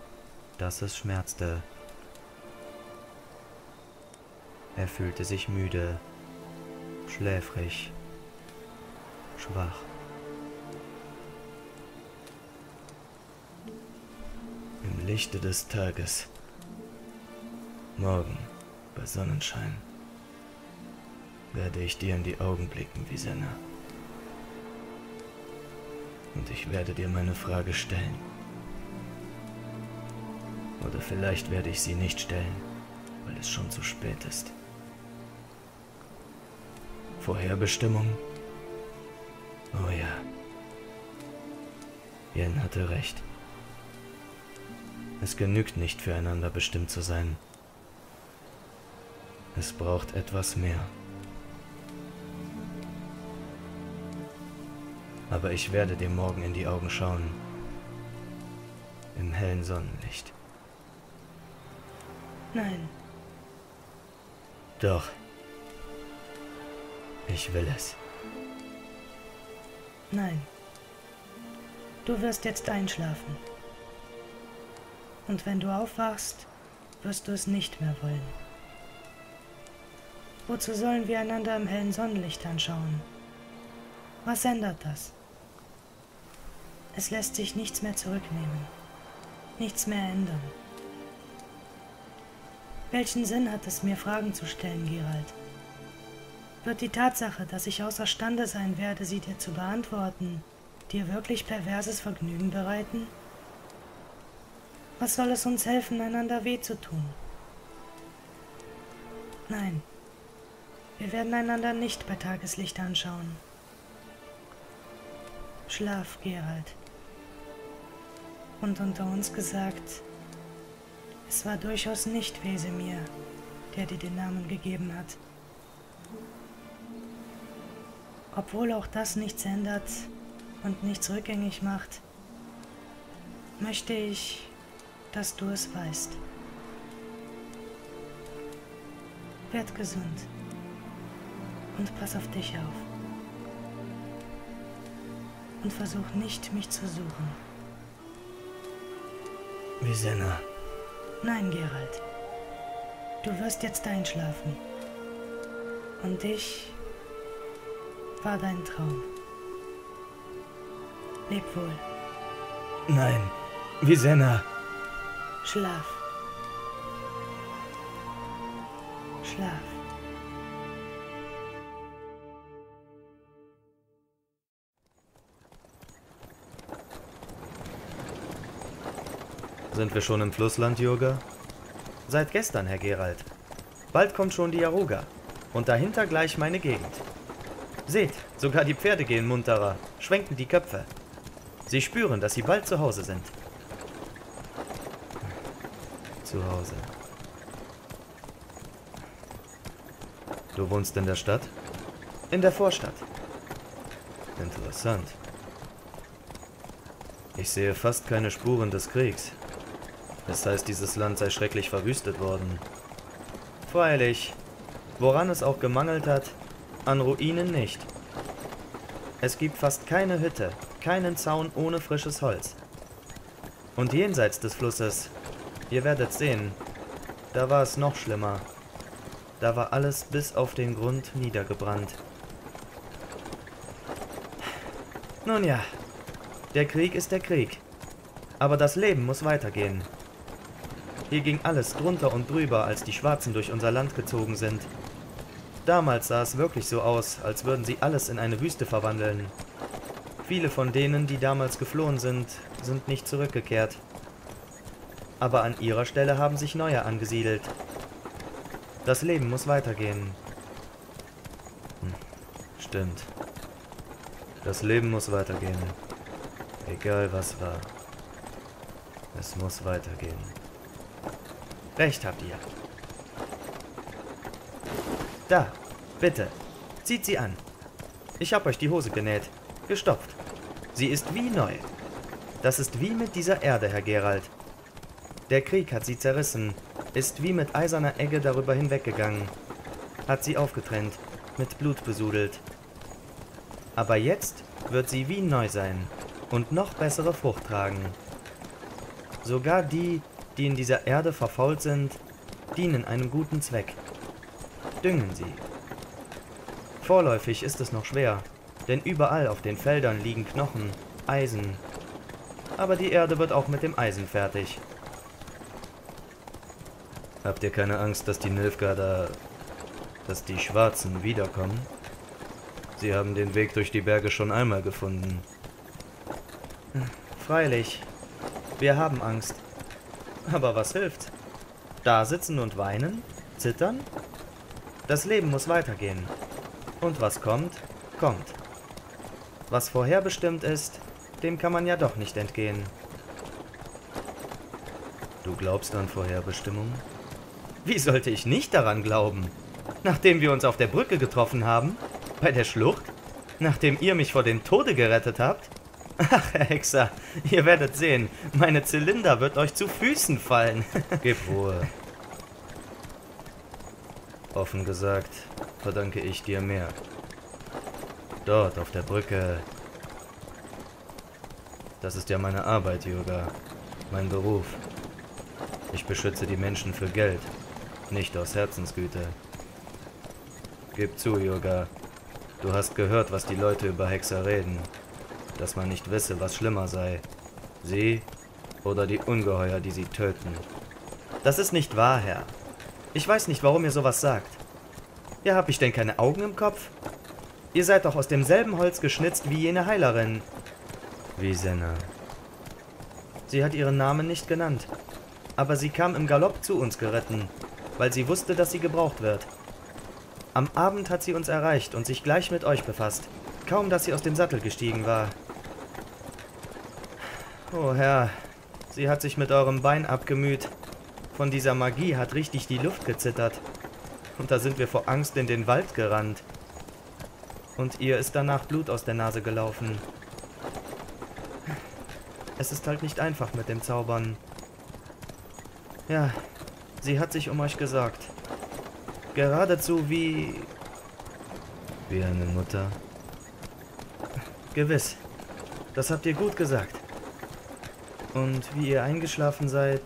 dass es schmerzte. Er fühlte sich müde, schläfrig, schwach. Im Lichte des Tages. Morgen, bei Sonnenschein, werde ich dir in die Augen blicken, Visenna. Und ich werde dir meine Frage stellen. Oder vielleicht werde ich sie nicht stellen, weil es schon zu spät ist. Vorherbestimmung? Oh ja. Jen hatte recht. Es genügt nicht, füreinander bestimmt zu sein. Es braucht etwas mehr. Aber ich werde dir morgen in die Augen schauen. Im hellen Sonnenlicht. Nein, Doch. Ich will es. nein. Du wirst jetzt einschlafen. Und wenn du aufwachst, wirst du es nicht mehr wollen. Wozu sollen wir einander im hellen Sonnenlicht anschauen? Was ändert das? Es lässt sich nichts mehr zurücknehmen, nichts mehr ändern. Welchen Sinn hat es mir, Fragen zu stellen, Gerald? Wird die Tatsache, dass ich außerstande sein werde, sie dir zu beantworten, dir wirklich perverses Vergnügen bereiten? Was soll es uns helfen, einander weh zu tun? Nein, wir werden einander nicht bei Tageslicht anschauen. Schlaf, Gerald. Und unter uns gesagt, es war durchaus nicht Wesemir, der dir den Namen gegeben hat. Obwohl auch das nichts ändert und nichts rückgängig macht, möchte ich, dass du es weißt. Werd gesund und pass auf dich auf. Und versuch nicht, mich zu suchen. Visenna, Nein, Gerald. Du wirst jetzt einschlafen. Und ich war dein Traum. Leb wohl. nein. Visenna. Schlaf. Schlaf. Sind wir schon im Flussland, Jurga? Seit gestern, Herr Gerald. Bald kommt schon die Jaruga. Und dahinter gleich meine Gegend. Seht, sogar die Pferde gehen munterer, schwenken die Köpfe. Sie spüren, dass sie bald zu Hause sind. Zu Hause. Du wohnst in der Stadt? In der Vorstadt. Interessant. Ich sehe fast keine Spuren des Kriegs. Das heißt, dieses Land sei schrecklich verwüstet worden. Freilich, woran es auch gemangelt hat, an Ruinen nicht. Es gibt fast keine Hütte, keinen Zaun ohne frisches Holz. Und jenseits des Flusses, ihr werdet sehen, da war es noch schlimmer. Da war alles bis auf den Grund niedergebrannt. Nun ja, der Krieg ist der Krieg. Aber das Leben muss weitergehen. Hier ging alles drunter und drüber, als die Schwarzen durch unser Land gezogen sind. Damals sah es wirklich so aus, als würden sie alles in eine Wüste verwandeln. Viele von denen, die damals geflohen sind, sind nicht zurückgekehrt. Aber an ihrer Stelle haben sich neue angesiedelt. Das Leben muss weitergehen. Hm, stimmt. Das Leben muss weitergehen. Egal was war. Es muss weitergehen. Recht habt ihr. Da, bitte. Zieht sie an. Ich hab euch die Hose genäht. Gestopft. Sie ist wie neu. Das ist wie mit dieser Erde, Herr Gerald. Der Krieg hat sie zerrissen, ist wie mit eiserner Egge darüber hinweggegangen, hat sie aufgetrennt, mit Blut besudelt. Aber jetzt wird sie wie neu sein und noch bessere Frucht tragen. Sogar die, die in dieser Erde verfault sind, dienen einem guten Zweck. Düngen sie. Vorläufig ist es noch schwer, denn überall auf den Feldern liegen Knochen, Eisen. Aber die Erde wird auch mit dem Eisen fertig. Habt ihr keine Angst, dass die Nilfgaarder, dass die Schwarzen wiederkommen? Sie haben den Weg durch die Berge schon einmal gefunden. Freilich, wir haben Angst. Aber was hilft? Da sitzen und weinen? Zittern? Das Leben muss weitergehen. Und was kommt, kommt. Was vorherbestimmt ist, dem kann man ja doch nicht entgehen. Du glaubst an Vorherbestimmung? Wie sollte ich nicht daran glauben? Nachdem wir uns auf der Brücke getroffen haben? Bei der Schlucht? Nachdem ihr mich vor dem Tode gerettet habt? Ach, Herr Hexer, ihr werdet sehen, meine Zylinder wird euch zu Füßen fallen. Gib Ruhe. Offen gesagt, verdanke ich dir mehr. Dort auf der Brücke. Das ist ja meine Arbeit, Jürger. Mein Beruf. Ich beschütze die Menschen für Geld, nicht aus Herzensgüte. Gib zu, Jürger. Du hast gehört, was die Leute über Hexer reden dass man nicht wisse, was schlimmer sei. Sie oder die Ungeheuer, die sie töten. Das ist nicht wahr, Herr. Ich weiß nicht, warum ihr sowas sagt. Ihr habt ich denn keine Augen im Kopf? Ihr seid doch aus demselben Holz geschnitzt wie jene Heilerin. Wie Senna. Sie hat ihren Namen nicht genannt. Aber sie kam im Galopp zu uns geritten, weil sie wusste, dass sie gebraucht wird. Am Abend hat sie uns erreicht und sich gleich mit euch befasst. Kaum, dass sie aus dem Sattel gestiegen war, Oh Herr, sie hat sich mit eurem Bein abgemüht. Von dieser Magie hat richtig die Luft gezittert. Und da sind wir vor Angst in den Wald gerannt. Und ihr ist danach Blut aus der Nase gelaufen. Es ist halt nicht einfach mit dem Zaubern. Ja, sie hat sich um euch gesorgt. Geradezu wie... Wie eine Mutter. Gewiss. Das habt ihr gut gesagt. Und wie ihr eingeschlafen seid...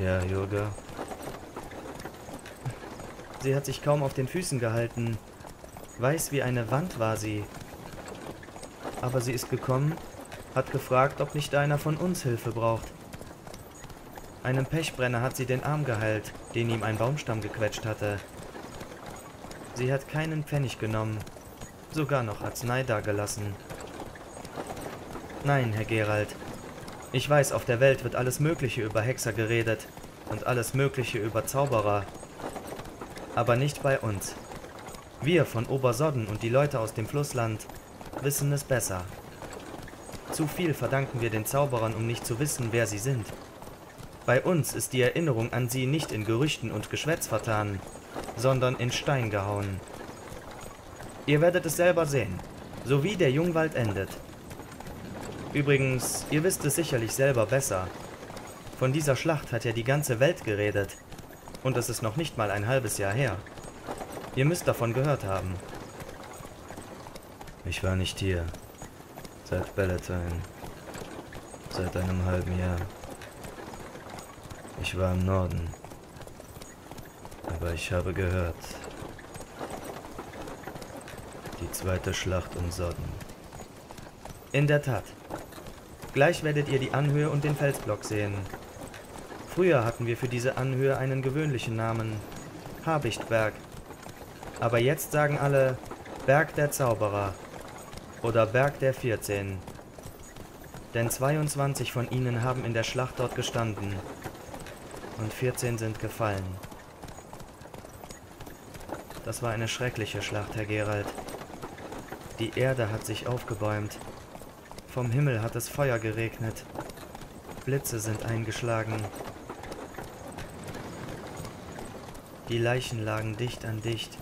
Ja, Jürger. Sie hat sich kaum auf den Füßen gehalten. Weiß wie eine Wand war sie. Aber sie ist gekommen, hat gefragt, ob nicht einer von uns Hilfe braucht. Einem Pechbrenner hat sie den Arm geheilt, den ihm ein Baumstamm gequetscht hatte. Sie hat keinen Pfennig genommen, sogar noch Arznei dagelassen. Nein, Herr Gerald. Ich weiß, auf der Welt wird alles Mögliche über Hexer geredet und alles Mögliche über Zauberer. Aber nicht bei uns. Wir von Obersodden und die Leute aus dem Flussland wissen es besser. Zu viel verdanken wir den Zauberern, um nicht zu wissen, wer sie sind. Bei uns ist die Erinnerung an sie nicht in Gerüchten und Geschwätz vertan, sondern in Stein gehauen. Ihr werdet es selber sehen, so wie der Jungwald endet. Übrigens, ihr wisst es sicherlich selber besser. Von dieser Schlacht hat ja die ganze Welt geredet. Und es ist noch nicht mal ein halbes Jahr her. Ihr müsst davon gehört haben. Ich war nicht hier. Seit Bellatine. Seit einem halben Jahr. Ich war im Norden. Aber ich habe gehört. Die zweite Schlacht um Sodden. In der Tat. Gleich werdet ihr die Anhöhe und den Felsblock sehen. Früher hatten wir für diese Anhöhe einen gewöhnlichen Namen, Habichtberg. Aber jetzt sagen alle Berg der Zauberer oder Berg der 14. Denn 22 von ihnen haben in der Schlacht dort gestanden und 14 sind gefallen. Das war eine schreckliche Schlacht, Herr Gerald. Die Erde hat sich aufgebäumt vom Himmel hat es Feuer geregnet. Blitze sind eingeschlagen. Die Leichen lagen dicht an dicht.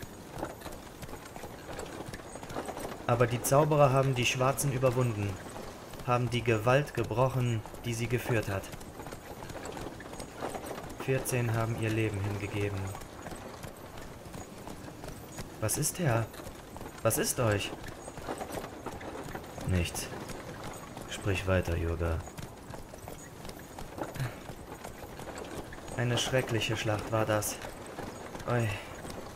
Aber die Zauberer haben die Schwarzen überwunden, haben die Gewalt gebrochen, die sie geführt hat. 14 haben ihr Leben hingegeben. Was ist, Herr? Was ist euch? Nichts. Sprich weiter, Jurga. Eine schreckliche Schlacht war das. Oi,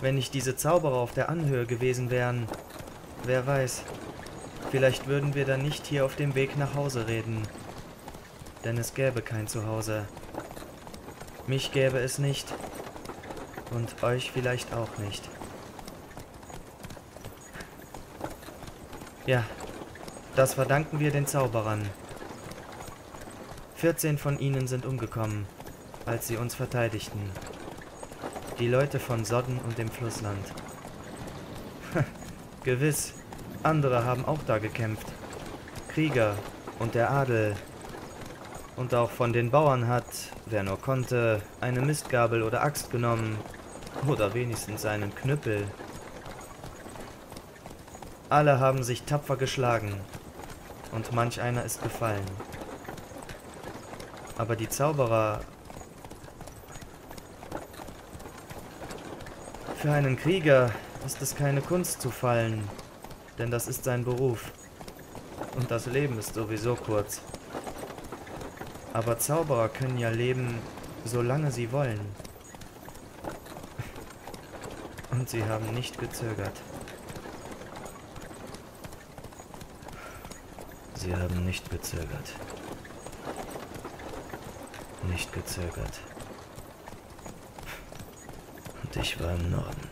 wenn nicht diese Zauberer auf der Anhöhe gewesen wären, wer weiß. Vielleicht würden wir dann nicht hier auf dem Weg nach Hause reden. Denn es gäbe kein Zuhause. Mich gäbe es nicht. Und euch vielleicht auch nicht. Ja, das verdanken wir den Zauberern. 14 von ihnen sind umgekommen, als sie uns verteidigten. Die Leute von Sodden und dem Flussland. Gewiss, andere haben auch da gekämpft. Krieger und der Adel. Und auch von den Bauern hat, wer nur konnte, eine Mistgabel oder Axt genommen. Oder wenigstens einen Knüppel. Alle haben sich tapfer geschlagen und manch einer ist gefallen. Aber die Zauberer... Für einen Krieger ist es keine Kunst zu fallen, denn das ist sein Beruf. Und das Leben ist sowieso kurz. Aber Zauberer können ja leben, solange sie wollen. Und sie haben nicht gezögert. Sie haben nicht gezögert. Nicht gezögert. Und ich war im Norden.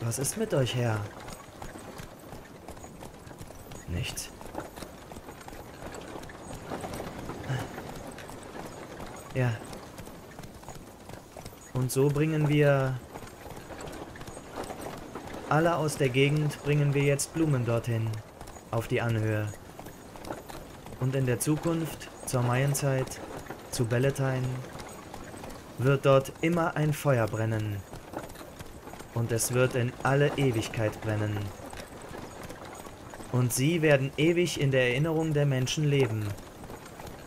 Was ist mit euch, Herr? Nichts. Ja. Und so bringen wir... Alle aus der Gegend bringen wir jetzt Blumen dorthin auf die Anhöhe. Und in der Zukunft, zur Maienzeit, zu Belletine, wird dort immer ein Feuer brennen. Und es wird in alle Ewigkeit brennen. Und sie werden ewig in der Erinnerung der Menschen leben.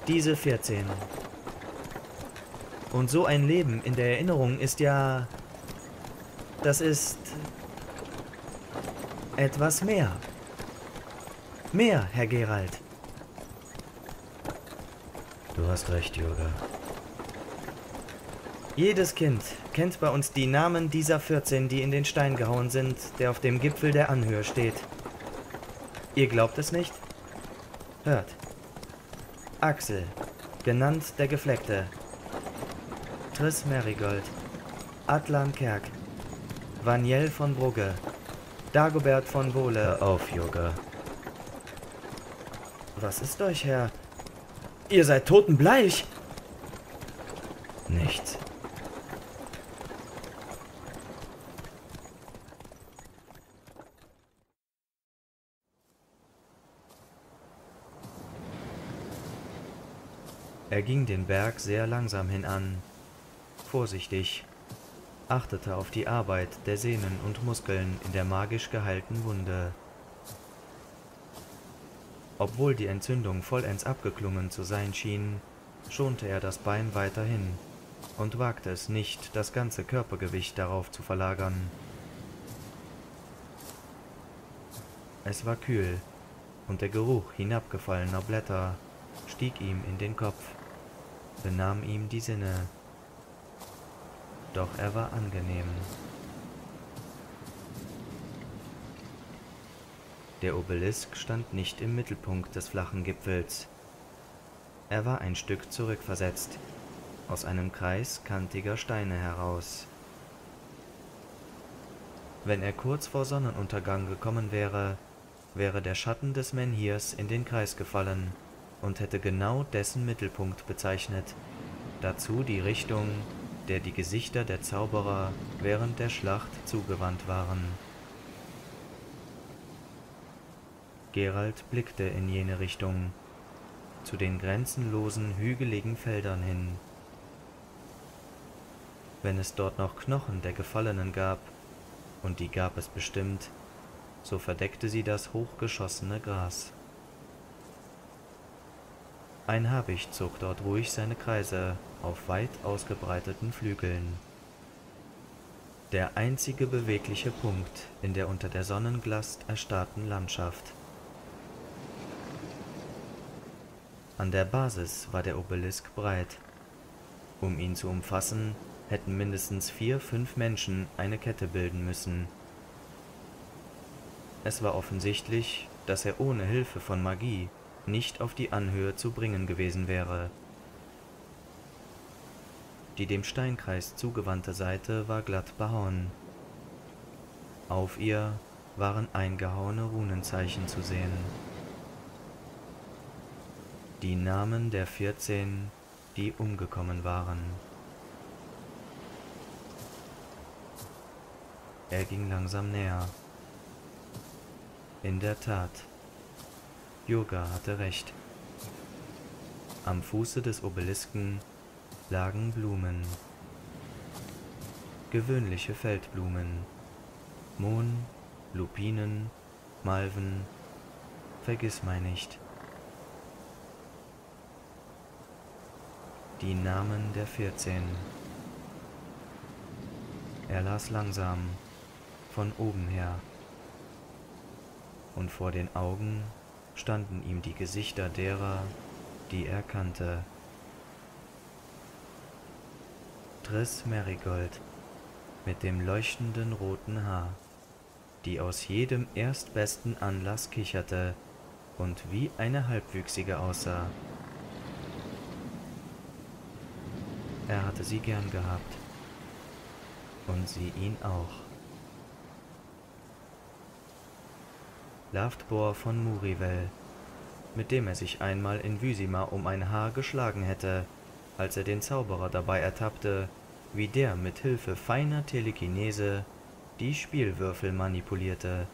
Diese 14. Und so ein Leben in der Erinnerung ist ja... Das ist... etwas mehr. Mehr, Herr Gerald. Du hast recht, Jürger. Jedes Kind kennt bei uns die Namen dieser 14, die in den Stein gehauen sind, der auf dem Gipfel der Anhöhe steht. Ihr glaubt es nicht? Hört. Axel, genannt der Gefleckte. Triss Marigold. Atlan Kerk. Vaniel von Brugge. Dagobert von Wohle. Hör auf, Jürger. Was ist euch, Herr? Ihr seid totenbleich. Nichts. Er ging den Berg sehr langsam hinan, vorsichtig, achtete auf die Arbeit der Sehnen und Muskeln in der magisch geheilten Wunde. Obwohl die Entzündung vollends abgeklungen zu sein schien, schonte er das Bein weiterhin und wagte es nicht, das ganze Körpergewicht darauf zu verlagern. Es war kühl, und der Geruch hinabgefallener Blätter stieg ihm in den Kopf, benahm ihm die Sinne. Doch er war angenehm. Der Obelisk stand nicht im Mittelpunkt des flachen Gipfels. Er war ein Stück zurückversetzt, aus einem Kreis kantiger Steine heraus. Wenn er kurz vor Sonnenuntergang gekommen wäre, wäre der Schatten des Menhirs in den Kreis gefallen und hätte genau dessen Mittelpunkt bezeichnet, dazu die Richtung, der die Gesichter der Zauberer während der Schlacht zugewandt waren. Gerald blickte in jene Richtung, zu den grenzenlosen hügeligen Feldern hin. Wenn es dort noch Knochen der Gefallenen gab, und die gab es bestimmt, so verdeckte sie das hochgeschossene Gras. Ein Habicht zog dort ruhig seine Kreise auf weit ausgebreiteten Flügeln. Der einzige bewegliche Punkt in der unter der Sonnenglast erstarrten Landschaft. An der Basis war der Obelisk breit. Um ihn zu umfassen, hätten mindestens vier, fünf Menschen eine Kette bilden müssen. Es war offensichtlich, dass er ohne Hilfe von Magie nicht auf die Anhöhe zu bringen gewesen wäre. Die dem Steinkreis zugewandte Seite war glatt behauen. Auf ihr waren eingehauene Runenzeichen zu sehen. Die Namen der vierzehn, die umgekommen waren. Er ging langsam näher. In der Tat, Yoga hatte recht. Am Fuße des Obelisken lagen Blumen. Gewöhnliche Feldblumen. Mohn, Lupinen, Malven, Vergissmeinnicht. Die Namen der vierzehn. Er las langsam, von oben her. Und vor den Augen standen ihm die Gesichter derer, die er kannte. Triss Marigold mit dem leuchtenden roten Haar, die aus jedem erstbesten Anlass kicherte und wie eine Halbwüchsige aussah. Er hatte sie gern gehabt und sie ihn auch. Lovebor von Murivel, mit dem er sich einmal in Wysimar um ein Haar geschlagen hätte, als er den Zauberer dabei ertappte, wie der mit Hilfe feiner Telekinese die Spielwürfel manipulierte.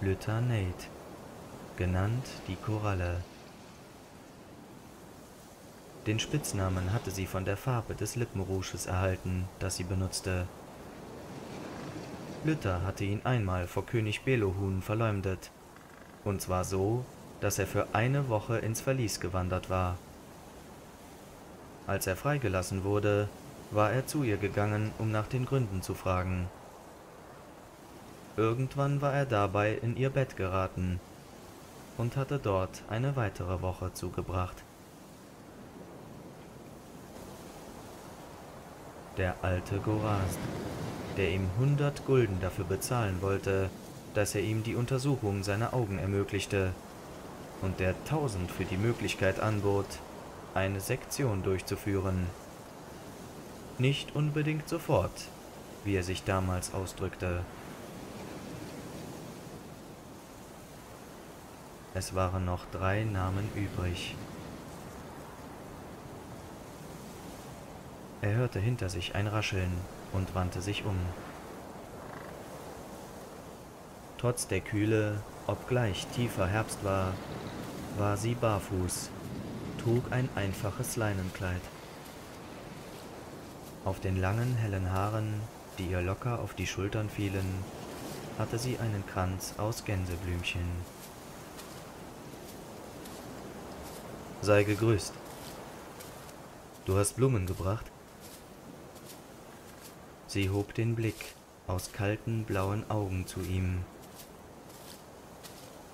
Lütter Nate, genannt die Koralle. Den Spitznamen hatte sie von der Farbe des Lippenrouges erhalten, das sie benutzte. Lütter hatte ihn einmal vor König Belohun verleumdet, und zwar so, dass er für eine Woche ins Verlies gewandert war. Als er freigelassen wurde, war er zu ihr gegangen, um nach den Gründen zu fragen. Irgendwann war er dabei in ihr Bett geraten und hatte dort eine weitere Woche zugebracht. Der alte Gorast der ihm hundert Gulden dafür bezahlen wollte, dass er ihm die Untersuchung seiner Augen ermöglichte, und der tausend für die Möglichkeit anbot, eine Sektion durchzuführen. Nicht unbedingt sofort, wie er sich damals ausdrückte. Es waren noch drei Namen übrig. Er hörte hinter sich ein Rascheln und wandte sich um. Trotz der Kühle, obgleich tiefer Herbst war, war sie barfuß, trug ein einfaches Leinenkleid. Auf den langen, hellen Haaren, die ihr locker auf die Schultern fielen, hatte sie einen Kranz aus Gänseblümchen. Sei gegrüßt. Du hast Blumen gebracht? Sie hob den Blick aus kalten blauen Augen zu ihm.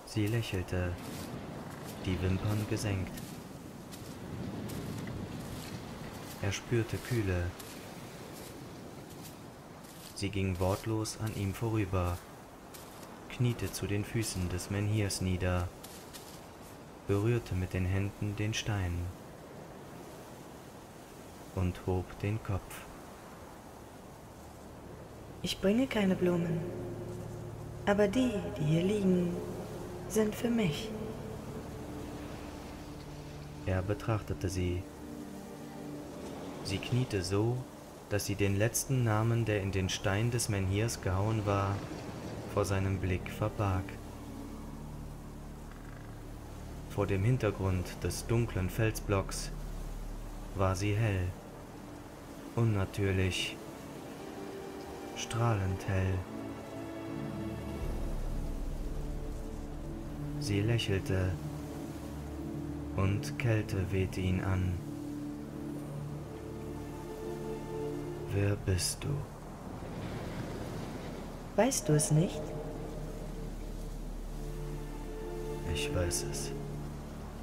Sie lächelte, die Wimpern gesenkt. Er spürte Kühle. Sie ging wortlos an ihm vorüber, kniete zu den Füßen des Menhirs nieder, berührte mit den Händen den Stein und hob den Kopf. Ich bringe keine Blumen, aber die, die hier liegen, sind für mich. Er betrachtete sie. Sie kniete so, dass sie den letzten Namen, der in den Stein des Menhirs gehauen war, vor seinem Blick verbarg. Vor dem Hintergrund des dunklen Felsblocks war sie hell, unnatürlich, strahlend hell. Sie lächelte und Kälte wehte ihn an. Wer bist du? Weißt du es nicht? Ich weiß es,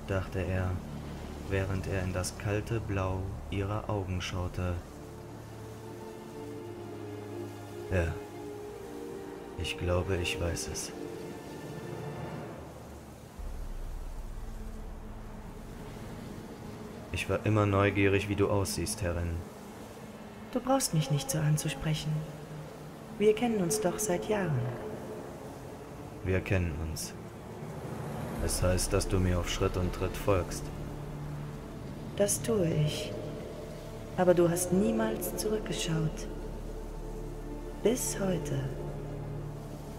dachte er, während er in das kalte Blau ihrer Augen schaute. Ja, ich glaube, ich weiß es. Ich war immer neugierig, wie du aussiehst, Herrin. Du brauchst mich nicht so anzusprechen. Wir kennen uns doch seit Jahren. Wir kennen uns. Es heißt, dass du mir auf Schritt und Tritt folgst. Das tue ich. Aber du hast niemals zurückgeschaut. Bis heute.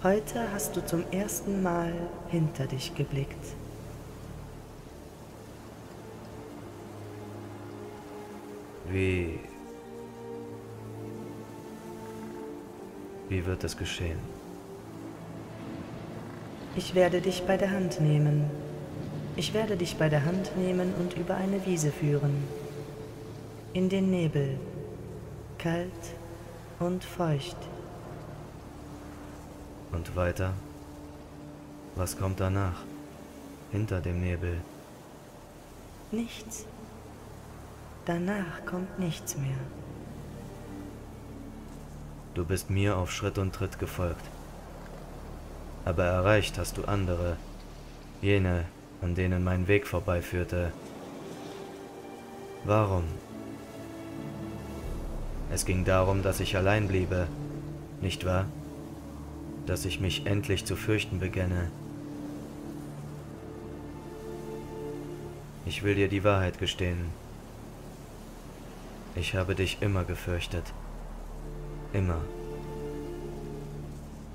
Heute hast du zum ersten Mal hinter dich geblickt. Wie... Wie wird es geschehen? Ich werde dich bei der Hand nehmen. Ich werde dich bei der Hand nehmen und über eine Wiese führen. In den Nebel. Kalt und feucht. Und weiter? Was kommt danach? Hinter dem Nebel? Nichts. Danach kommt nichts mehr. Du bist mir auf Schritt und Tritt gefolgt. Aber erreicht hast du andere, jene, an denen mein Weg vorbeiführte. Warum? Es ging darum, dass ich allein bliebe, nicht wahr? Dass ich mich endlich zu fürchten beginne. Ich will dir die Wahrheit gestehen. Ich habe dich immer gefürchtet. Immer.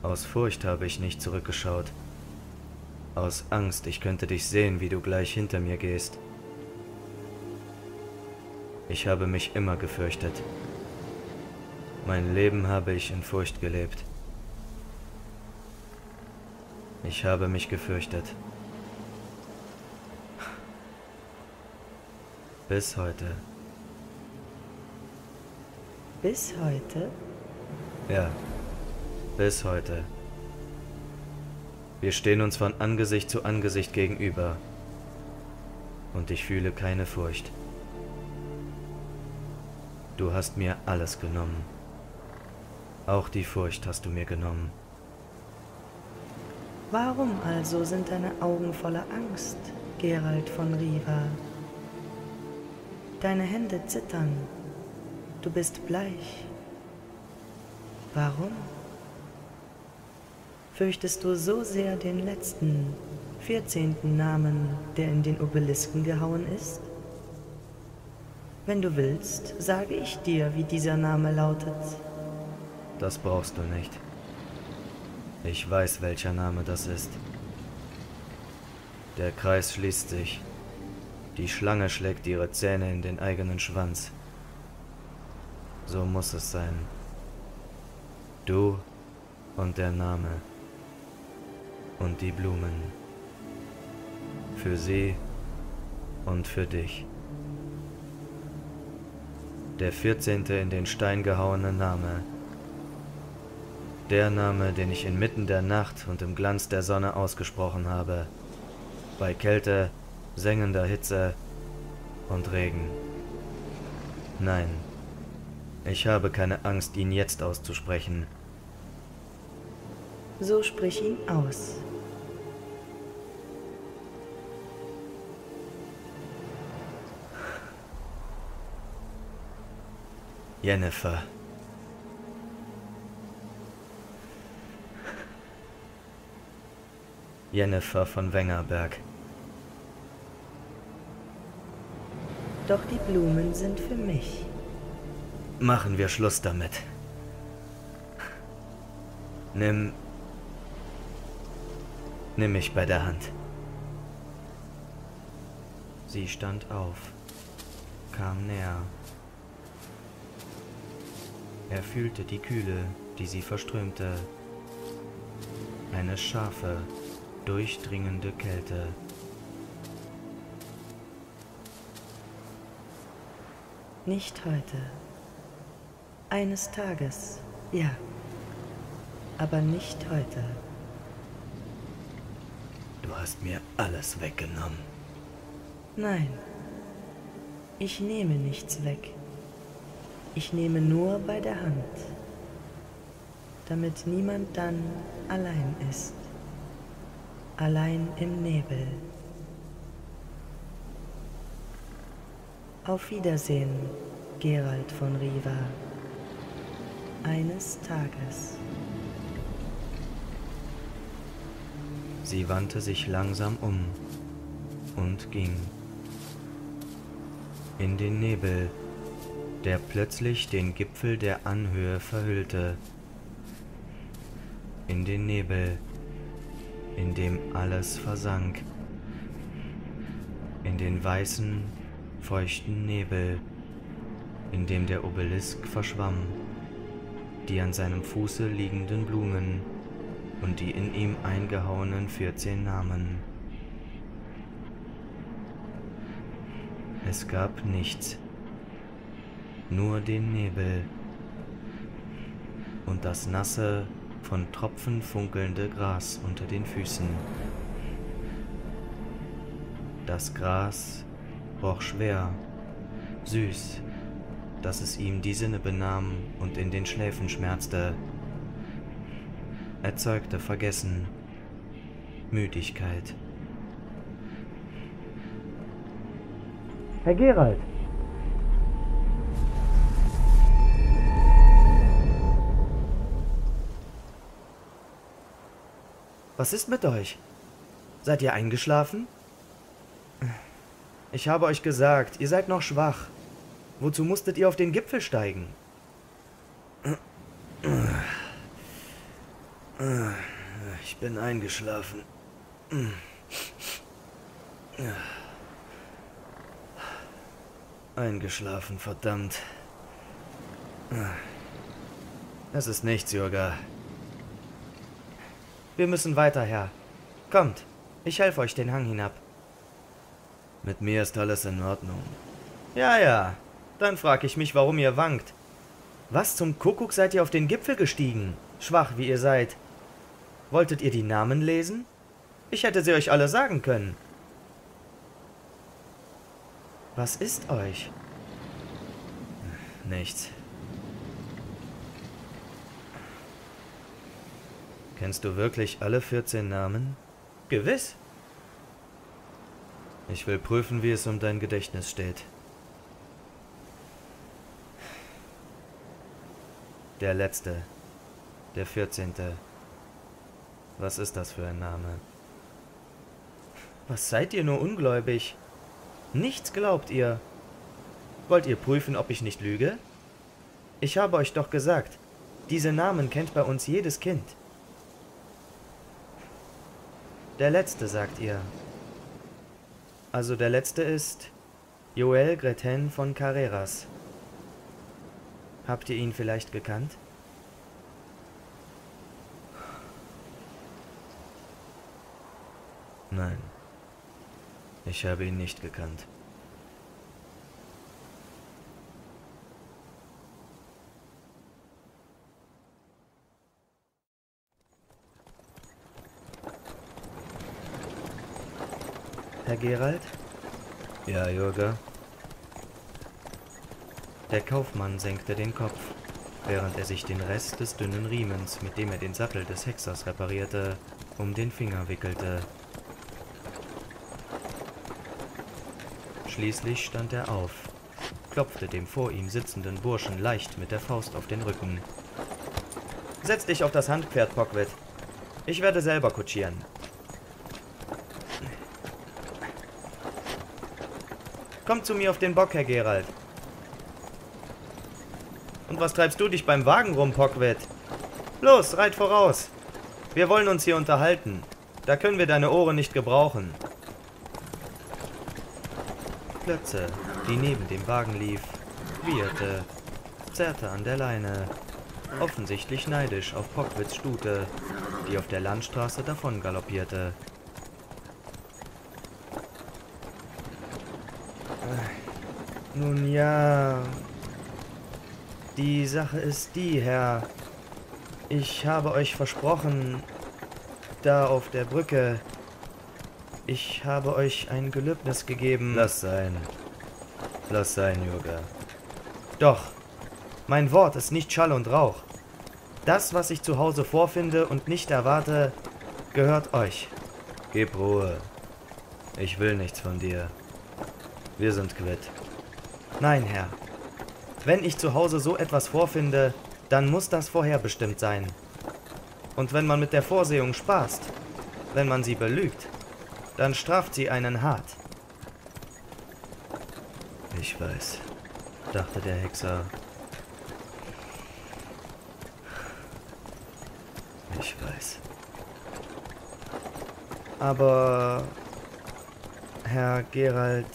Aus Furcht habe ich nicht zurückgeschaut. Aus Angst, ich könnte dich sehen, wie du gleich hinter mir gehst. Ich habe mich immer gefürchtet. Mein Leben habe ich in Furcht gelebt. Ich habe mich gefürchtet. Bis heute. Bis heute? Ja, bis heute. Wir stehen uns von Angesicht zu Angesicht gegenüber. Und ich fühle keine Furcht. Du hast mir alles genommen. Auch die Furcht hast du mir genommen. Warum also sind deine Augen voller Angst, Gerald von Riva? Deine Hände zittern, du bist bleich. Warum? Fürchtest du so sehr den letzten, vierzehnten Namen, der in den Obelisken gehauen ist? Wenn du willst, sage ich dir, wie dieser Name lautet. Das brauchst du nicht. Ich weiß, welcher Name das ist. Der Kreis schließt sich. Die Schlange schlägt ihre Zähne in den eigenen Schwanz. So muss es sein. Du und der Name und die Blumen. Für sie und für dich. Der vierzehnte in den Stein gehauene Name. Der Name, den ich inmitten der Nacht und im Glanz der Sonne ausgesprochen habe. Bei Kälte, sengender Hitze und Regen. Nein, ich habe keine Angst, ihn jetzt auszusprechen. So sprich ihn aus. Jennifer. Jennifer von Wengerberg. Doch die Blumen sind für mich. Machen wir Schluss damit. Nimm. Nimm mich bei der Hand. Sie stand auf, kam näher. Er fühlte die Kühle, die sie verströmte. Eine scharfe, durchdringende Kälte. Nicht heute. Eines Tages, ja. Aber nicht heute. Du hast mir alles weggenommen. Nein. Ich nehme nichts weg. Ich nehme nur bei der Hand, damit niemand dann allein ist. Allein im Nebel. Auf Wiedersehen, Gerald von Riva. Eines Tages. Sie wandte sich langsam um und ging. In den Nebel, der plötzlich den Gipfel der Anhöhe verhüllte. In den Nebel, in dem alles versank. In den weißen, feuchten Nebel, in dem der Obelisk verschwamm, die an seinem Fuße liegenden Blumen und die in ihm eingehauenen vierzehn Namen. Es gab nichts, nur den Nebel und das nasse, von Tropfen funkelnde Gras unter den Füßen. Das Gras roch schwer, süß, dass es ihm die Sinne benahm und in den Schläfen schmerzte, erzeugte Vergessen, Müdigkeit. Herr Gerald! Was ist mit euch? Seid ihr eingeschlafen? Ich habe euch gesagt, ihr seid noch schwach. Wozu musstet ihr auf den Gipfel steigen? Ich bin eingeschlafen. Eingeschlafen, verdammt. Es ist nichts, Jürger. Wir müssen weiter, Herr. Kommt, ich helfe euch den Hang hinab. Mit mir ist alles in Ordnung. Ja, ja. Dann frag ich mich, warum ihr wankt. Was zum Kuckuck seid ihr auf den Gipfel gestiegen? Schwach wie ihr seid. Wolltet ihr die Namen lesen? Ich hätte sie euch alle sagen können. Was ist euch? Nichts. Kennst du wirklich alle 14 Namen? Gewiss. Ich will prüfen, wie es um dein Gedächtnis steht. Der letzte. Der vierzehnte. Was ist das für ein Name? Was seid ihr nur ungläubig? Nichts glaubt ihr. Wollt ihr prüfen, ob ich nicht lüge? Ich habe euch doch gesagt, diese Namen kennt bei uns jedes Kind. Der letzte, sagt ihr. Also der letzte ist Joel Gretin von Carreras. Habt ihr ihn vielleicht gekannt? Nein. Ich habe ihn nicht gekannt. Herr Gerald? Ja, Jürger. Der Kaufmann senkte den Kopf, während er sich den Rest des dünnen Riemens, mit dem er den Sattel des Hexers reparierte, um den Finger wickelte. Schließlich stand er auf, klopfte dem vor ihm sitzenden Burschen leicht mit der Faust auf den Rücken. Setz dich auf das Handpferd, Pockwit. Ich werde selber kutschieren. Kommt zu mir auf den Bock, Herr Gerald. Und was treibst du dich beim Wagen rum, Pockwit? Los, reit voraus. Wir wollen uns hier unterhalten. Da können wir deine Ohren nicht gebrauchen. Klötze, die neben dem Wagen lief, wieherte, zerrte an der Leine, offensichtlich neidisch auf Pockwitz Stute, die auf der Landstraße davon galoppierte. Nun ja, die Sache ist die, Herr. Ich habe euch versprochen, da auf der Brücke, ich habe euch ein Gelöbnis gegeben. Lass sein. Lass sein, Jürger. Doch, mein Wort ist nicht Schall und Rauch. Das, was ich zu Hause vorfinde und nicht erwarte, gehört euch. Gib Ruhe. Ich will nichts von dir. Wir sind quitt. Nein, Herr. Wenn ich zu Hause so etwas vorfinde, dann muss das vorherbestimmt sein. Und wenn man mit der Vorsehung spaßt, wenn man sie belügt, dann straft sie einen hart. Ich weiß, dachte der Hexer. Ich weiß. Aber Herr Gerald.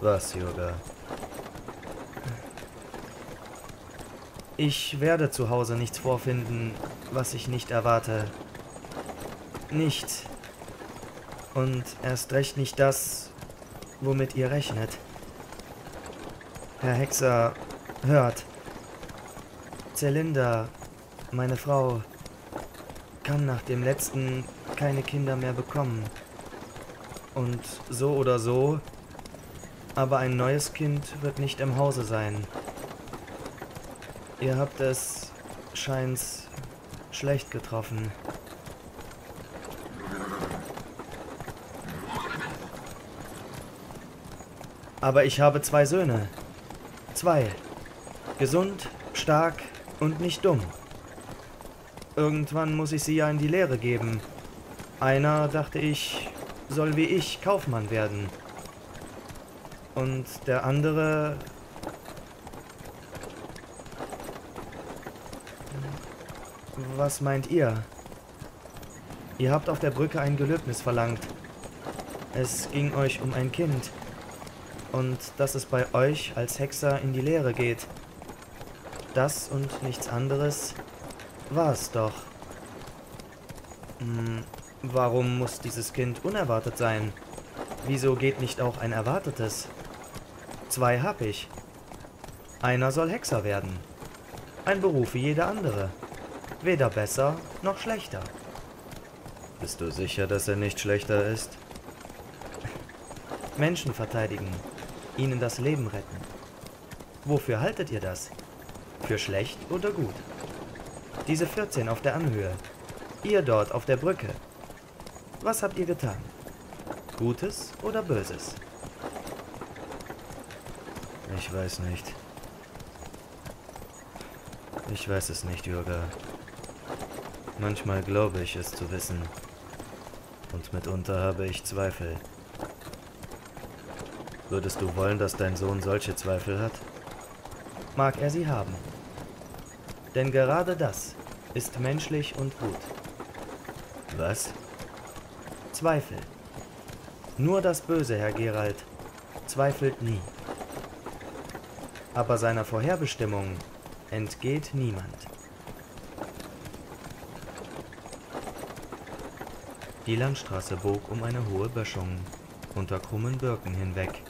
Was, Yoga? Ich werde zu Hause nichts vorfinden, was ich nicht erwarte. Nicht. Und erst recht nicht das, womit ihr rechnet. Herr Hexer, hört. Zelinda, meine Frau, kann nach dem letzten keine Kinder mehr bekommen. Und so oder so, aber ein neues Kind wird nicht im Hause sein. Ihr habt es, scheint's, schlecht getroffen. Aber ich habe zwei Söhne. Zwei. Gesund, stark und nicht dumm. Irgendwann muss ich sie ja in die Lehre geben. Einer, dachte ich, soll wie ich Kaufmann werden. Und der andere Was meint ihr? Ihr habt auf der Brücke ein Gelöbnis verlangt. Es ging euch um ein Kind. Und dass es bei euch als Hexer in die Lehre geht. Das und nichts anderes war es doch. Hm, warum muss dieses Kind unerwartet sein? Wieso geht nicht auch ein erwartetes? Zwei hab ich. Einer soll Hexer werden. Ein Beruf wie jeder andere. Weder besser noch schlechter. Bist du sicher, dass er nicht schlechter ist? Menschen verteidigen, ihnen das Leben retten. Wofür haltet ihr das? Für schlecht oder gut? Diese 14 auf der Anhöhe, ihr dort auf der Brücke. Was habt ihr getan? Gutes oder Böses? Ich weiß nicht. Ich weiß es nicht, Jürger. Manchmal glaube ich es zu wissen. Und mitunter habe ich Zweifel. Würdest du wollen, dass dein Sohn solche Zweifel hat? Mag er sie haben. Denn gerade das ist menschlich und gut. Was? Zweifel. Nur das Böse, Herr Gerald, zweifelt nie. Aber seiner Vorherbestimmung entgeht niemand. Die Landstraße bog um eine hohe Böschung unter krummen Birken hinweg,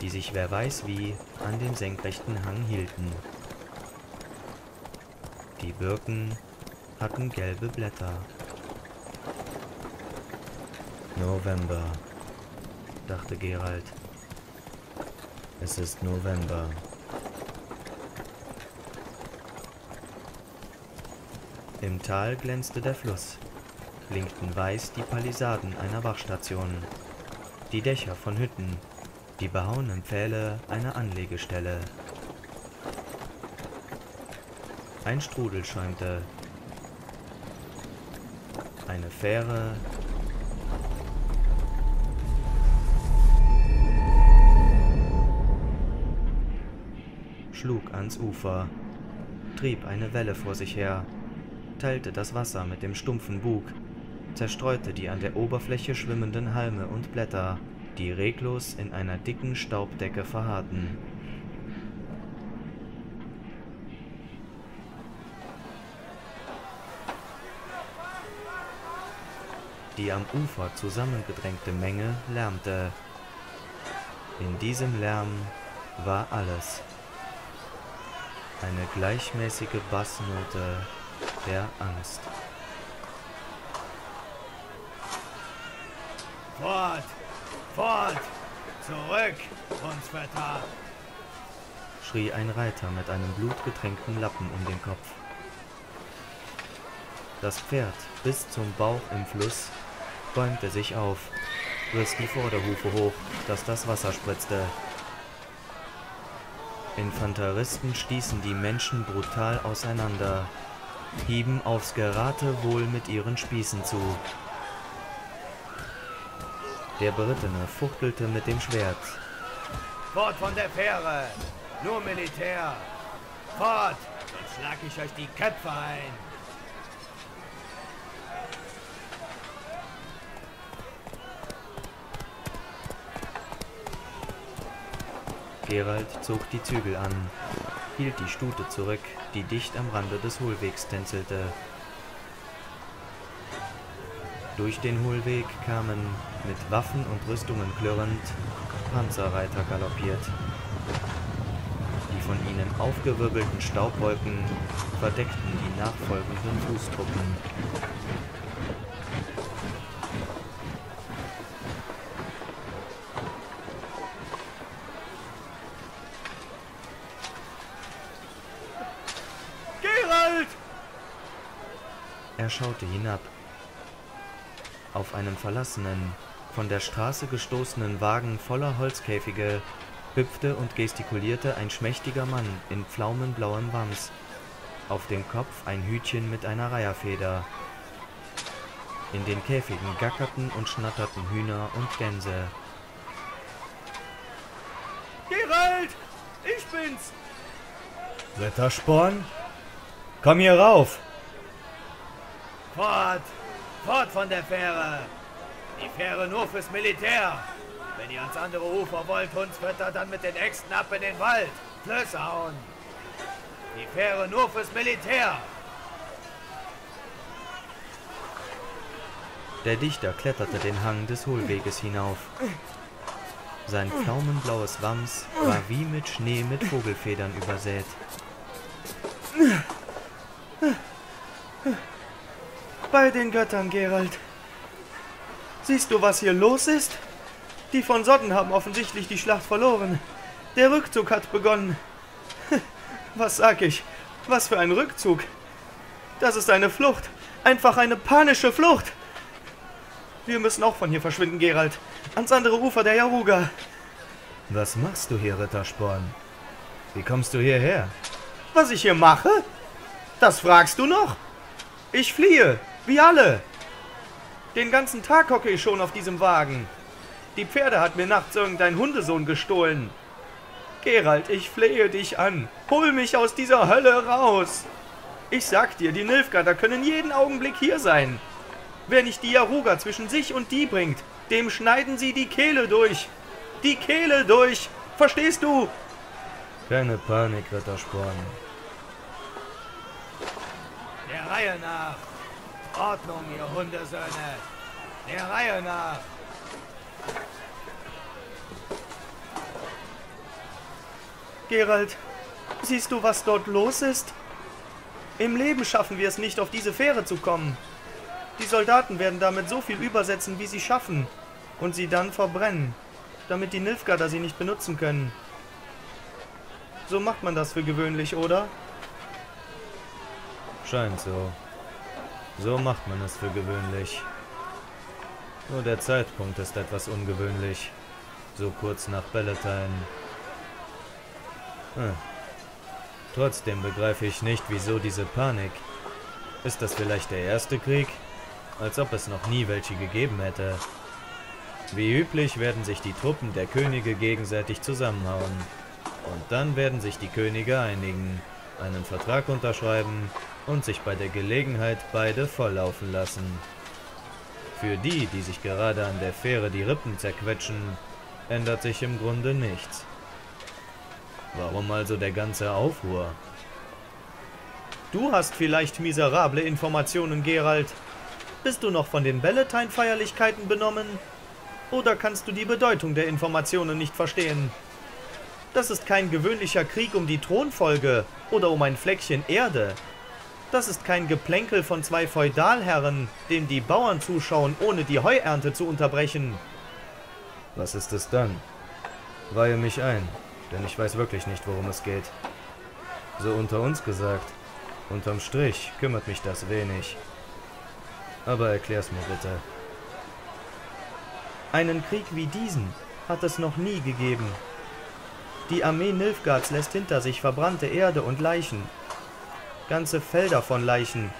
die sich wer weiß wie an dem senkrechten Hang hielten. Die Birken hatten gelbe Blätter. November, dachte Gerald. Es ist November. Im Tal glänzte der Fluss. Blinkten weiß die Palisaden einer Wachstation, die Dächer von Hütten, die behauenen Pfähle einer Anlegestelle. Ein Strudel schäumte. Eine Fähre. Schlug ans Ufer, trieb eine Welle vor sich her, teilte das Wasser mit dem stumpfen Bug, zerstreute die an der Oberfläche schwimmenden Halme und Blätter, die reglos in einer dicken Staubdecke verharrten. Die am Ufer zusammengedrängte Menge lärmte. In diesem Lärm war alles. Eine gleichmäßige Bassnote der Angst. Fort! Fort! Zurück, Hundsvetter! schrie ein Reiter mit einem blutgetränkten Lappen um den Kopf. Das Pferd, bis zum Bauch im Fluss, bäumte sich auf, riss die Vorderhufe hoch, dass das Wasser spritzte. Infanteristen stießen die Menschen brutal auseinander, hieben aufs Geratewohl mit ihren Spießen zu. Der Berittene fuchtelte mit dem Schwert. Fort von der Fähre! Nur Militär! Fort! Sonst schlag ich euch die Köpfe ein! Gerald zog die Zügel an, hielt die Stute zurück, die dicht am Rande des Hohlwegs tänzelte. Durch den Hohlweg kamen, mit Waffen und Rüstungen klirrend, Panzerreiter galoppiert. Die von ihnen aufgewirbelten Staubwolken verdeckten die nachfolgenden Fußtruppen. Gerald! Er schaute hinab. Auf einem verlassenen, von der Straße gestoßenen Wagen voller Holzkäfige hüpfte und gestikulierte ein schmächtiger Mann in pflaumenblauem Wams, auf dem Kopf ein Hütchen mit einer Reiherfeder. In den Käfigen gackerten und schnatterten Hühner und Gänse. Gerald! Ich bin's! Rittersporn? Komm hier rauf! Fort! Fort von der Fähre! Die Fähre nur fürs Militär! Wenn ihr ans andere Ufer wollt, Hundsvetter, dann mit den Äxten ab in den Wald! Flöße hauen! Die Fähre nur fürs Militär! Der Dichter kletterte den Hang des Hohlweges hinauf. Sein pflaumenblaues Wams war wie mit Schnee mit Vogelfedern übersät. Bei den Göttern, Gerald. Siehst du, was hier los ist? Die von Sodden haben offensichtlich die Schlacht verloren. Der Rückzug hat begonnen. Was sag ich? Was für ein Rückzug? Das ist eine Flucht. Einfach eine panische Flucht. Wir müssen auch von hier verschwinden, Gerald. Ans andere Ufer der Jaruga. Was machst du hier, Rittersporn? Wie kommst du hierher? Was ich hier mache? Das fragst du noch? Ich fliehe, wie alle. Den ganzen Tag hocke ich schon auf diesem Wagen. Die Pferde hat mir nachts irgendein Hundesohn gestohlen. Gerald, ich flehe dich an. Hol mich aus dieser Hölle raus. Ich sag dir, die Nilfgaarder können jeden Augenblick hier sein. Wer nicht die Jaruga zwischen sich und die bringt, dem schneiden sie die Kehle durch. Die Kehle durch. Verstehst du? Keine Panik, Rittersporn. Der Reihe nach! Ordnung, ihr Hundesöhne! Der Reihe nach! Gerald, siehst du, was dort los ist? Im Leben schaffen wir es nicht, auf diese Fähre zu kommen. Die Soldaten werden damit so viel übersetzen, wie sie schaffen, und sie dann verbrennen, damit die Nilfgaarder sie nicht benutzen können. So macht man das für gewöhnlich, oder? Scheint so. So macht man es für gewöhnlich. Nur der Zeitpunkt ist etwas ungewöhnlich. So kurz nach Bellatine. Hm. Trotzdem begreife ich nicht, wieso diese Panik. Ist das vielleicht der erste Krieg? Als ob es noch nie welche gegeben hätte. Wie üblich werden sich die Truppen der Könige gegenseitig zusammenhauen. Und dann werden sich die Könige einigen, einen Vertrag unterschreiben und sich bei der Gelegenheit beide volllaufen lassen. Für die, die sich gerade an der Fähre die Rippen zerquetschen, ändert sich im Grunde nichts. Warum also der ganze Aufruhr? Du hast vielleicht miserable Informationen, Gerald. Bist du noch von den Valentine-Feierlichkeiten benommen? Oder kannst du die Bedeutung der Informationen nicht verstehen? Das ist kein gewöhnlicher Krieg um die Thronfolge oder um ein Fleckchen Erde. Das ist kein Geplänkel von zwei Feudalherren, dem die Bauern zuschauen, ohne die Heuernte zu unterbrechen. Was ist es dann? Weihe mich ein, denn ich weiß wirklich nicht, worum es geht. So unter uns gesagt, unterm Strich kümmert mich das wenig. Aber erklär's mir bitte. Einen Krieg wie diesen hat es noch nie gegeben. Die Armee Nilfgaards lässt hinter sich verbrannte Erde und Leichen. Ganze Felder von Leichen.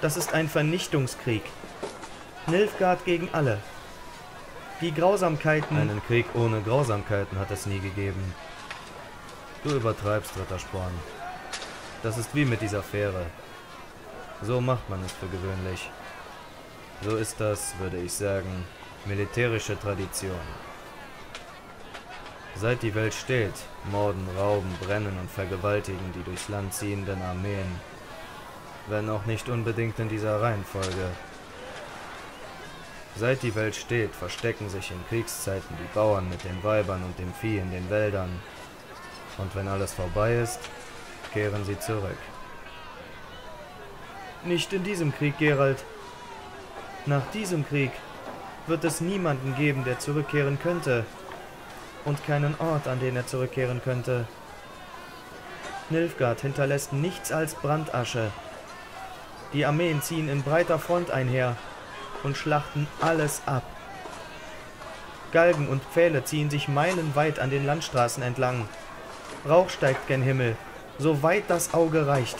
Das ist ein Vernichtungskrieg. Nilfgaard gegen alle. Die Grausamkeiten. Einen Krieg ohne Grausamkeiten hat es nie gegeben. Du übertreibst, Rittersporn. Das ist wie mit dieser Fähre. So macht man es für gewöhnlich. So ist das, würde ich sagen, militärische Tradition. Seit die Welt steht, morden, rauben, brennen und vergewaltigen die durchs Land ziehenden Armeen. Wenn auch nicht unbedingt in dieser Reihenfolge. Seit die Welt steht, verstecken sich in Kriegszeiten die Bauern mit den Weibern und dem Vieh in den Wäldern. Und wenn alles vorbei ist, kehren sie zurück. Nicht in diesem Krieg, Gerald. Nach diesem Krieg wird es niemanden geben, der zurückkehren könnte und keinen Ort, an den er zurückkehren könnte. Nilfgaard hinterlässt nichts als Brandasche. Die Armeen ziehen in breiter Front einher und schlachten alles ab. Galgen und Pfähle ziehen sich meilenweit an den Landstraßen entlang. Rauch steigt gen Himmel, so weit das Auge reicht.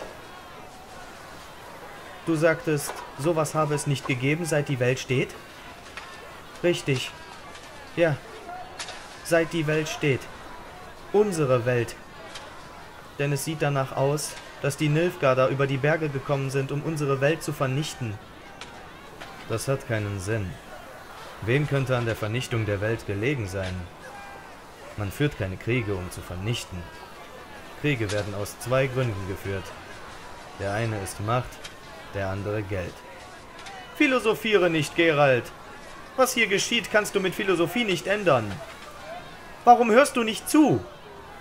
Du sagtest, sowas habe es nicht gegeben, seit die Welt steht? Richtig. Ja, seit die Welt steht. Unsere Welt. Denn es sieht danach aus, dass die Nilfgaarder über die Berge gekommen sind, um unsere Welt zu vernichten. Das hat keinen Sinn. Wem könnte an der Vernichtung der Welt gelegen sein? Man führt keine Kriege, um zu vernichten. Kriege werden aus zwei Gründen geführt. Der eine ist Macht, der andere Geld. Philosophiere nicht, Gerald. Was hier geschieht, kannst du mit Philosophie nicht ändern. Warum hörst du nicht zu?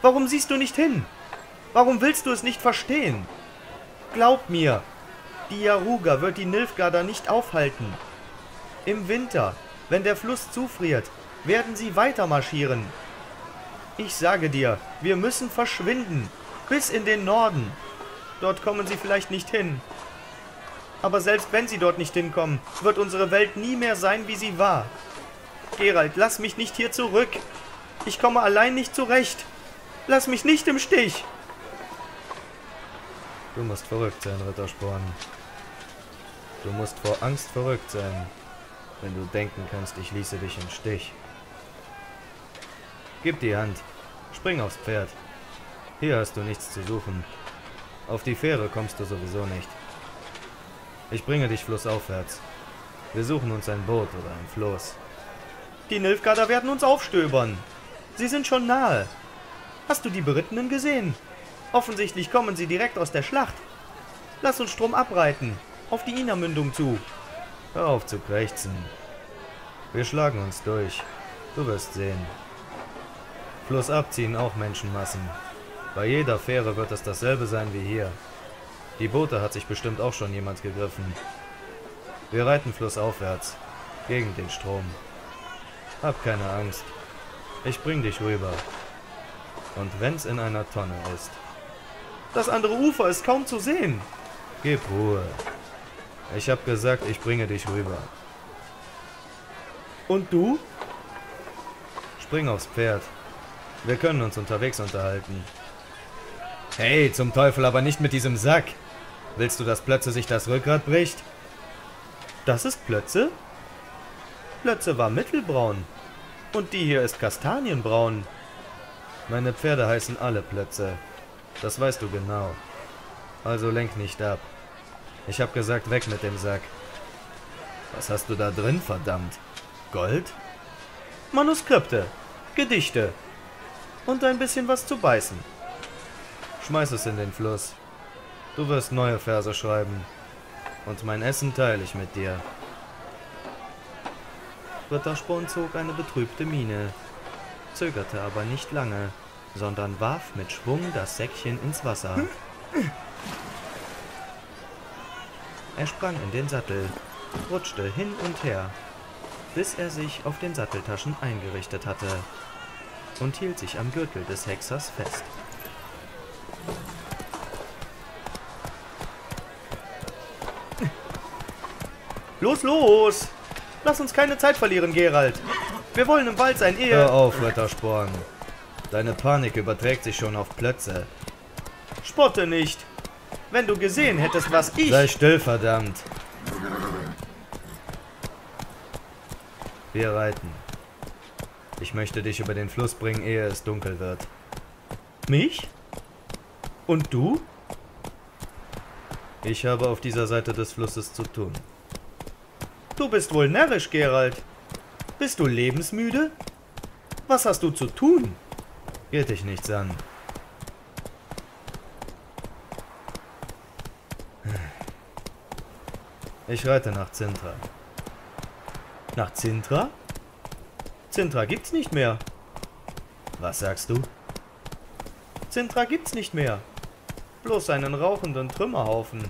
Warum siehst du nicht hin? Warum willst du es nicht verstehen? Glaub mir, die Yaruga wird die Nilfgaarder nicht aufhalten. Im Winter, wenn der Fluss zufriert, werden sie weiter marschieren. Ich sage dir, wir müssen verschwinden, bis in den Norden. Dort kommen sie vielleicht nicht hin. Aber selbst wenn sie dort nicht hinkommen, wird unsere Welt nie mehr sein, wie sie war. Gerald, lass mich nicht hier zurück. Ich komme allein nicht zurecht. Lass mich nicht im Stich. Du musst verrückt sein, Rittersporn. Du musst vor Angst verrückt sein, wenn du denken kannst, ich ließe dich im Stich. Gib die Hand. Spring aufs Pferd. Hier hast du nichts zu suchen. Auf die Fähre kommst du sowieso nicht. Ich bringe dich flussaufwärts. Wir suchen uns ein Boot oder ein Floß. Die Nilfgaarder werden uns aufstöbern. Sie sind schon nahe. Hast du die Berittenen gesehen? Offensichtlich kommen sie direkt aus der Schlacht. Lass uns Strom abreiten. Auf die Ina-Mündung zu. Hör auf zu krächzen. Wir schlagen uns durch. Du wirst sehen. Flussab ziehen auch Menschenmassen. Bei jeder Fähre wird es dasselbe sein wie hier. Die Boote hat sich bestimmt auch schon jemand gegriffen. Wir reiten flussaufwärts. Gegen den Strom. Hab keine Angst. Ich bring dich rüber. Und wenn's in einer Tonne ist. Das andere Ufer ist kaum zu sehen. Gib Ruhe. Ich hab gesagt, ich bringe dich rüber. Und du? Spring aufs Pferd. Wir können uns unterwegs unterhalten. Hey, zum Teufel, aber nicht mit diesem Sack. Willst du, dass Plötze sich das Rückgrat bricht? Das ist Plötze? Plötze war mittelbraun. Und die hier ist kastanienbraun. Meine Pferde heißen alle Plötze. Das weißt du genau. Also lenk nicht ab. Ich hab gesagt, weg mit dem Sack. Was hast du da drin, verdammt? Gold? Manuskripte, Gedichte und ein bisschen was zu beißen. Schmeiß es in den Fluss. Du wirst neue Verse schreiben. Und mein Essen teile ich mit dir. Rittersporn zog eine betrübte Miene, zögerte aber nicht lange, sondern warf mit Schwung das Säckchen ins Wasser. Er sprang in den Sattel, rutschte hin und her, bis er sich auf den Satteltaschen eingerichtet hatte und hielt sich am Gürtel des Hexers fest. Los, los! Lass uns keine Zeit verlieren, Gerald. Wir wollen im Wald sein, ehe... Hör auf, Rittersporn. Deine Panik überträgt sich schon auf Plötze. Spotte nicht. Wenn du gesehen hättest, was ich... Sei still, verdammt. Wir reiten. Ich möchte dich über den Fluss bringen, ehe es dunkel wird. Mich? Und du? Ich habe auf dieser Seite des Flusses zu tun. Du bist wohl närrisch, Gerald. Bist du lebensmüde? Was hast du zu tun? Geht dich nichts an. Ich reite nach Zintra. Nach Zintra? Zintra gibt's nicht mehr. Was sagst du? Zintra gibt's nicht mehr. Bloß einen rauchenden Trümmerhaufen.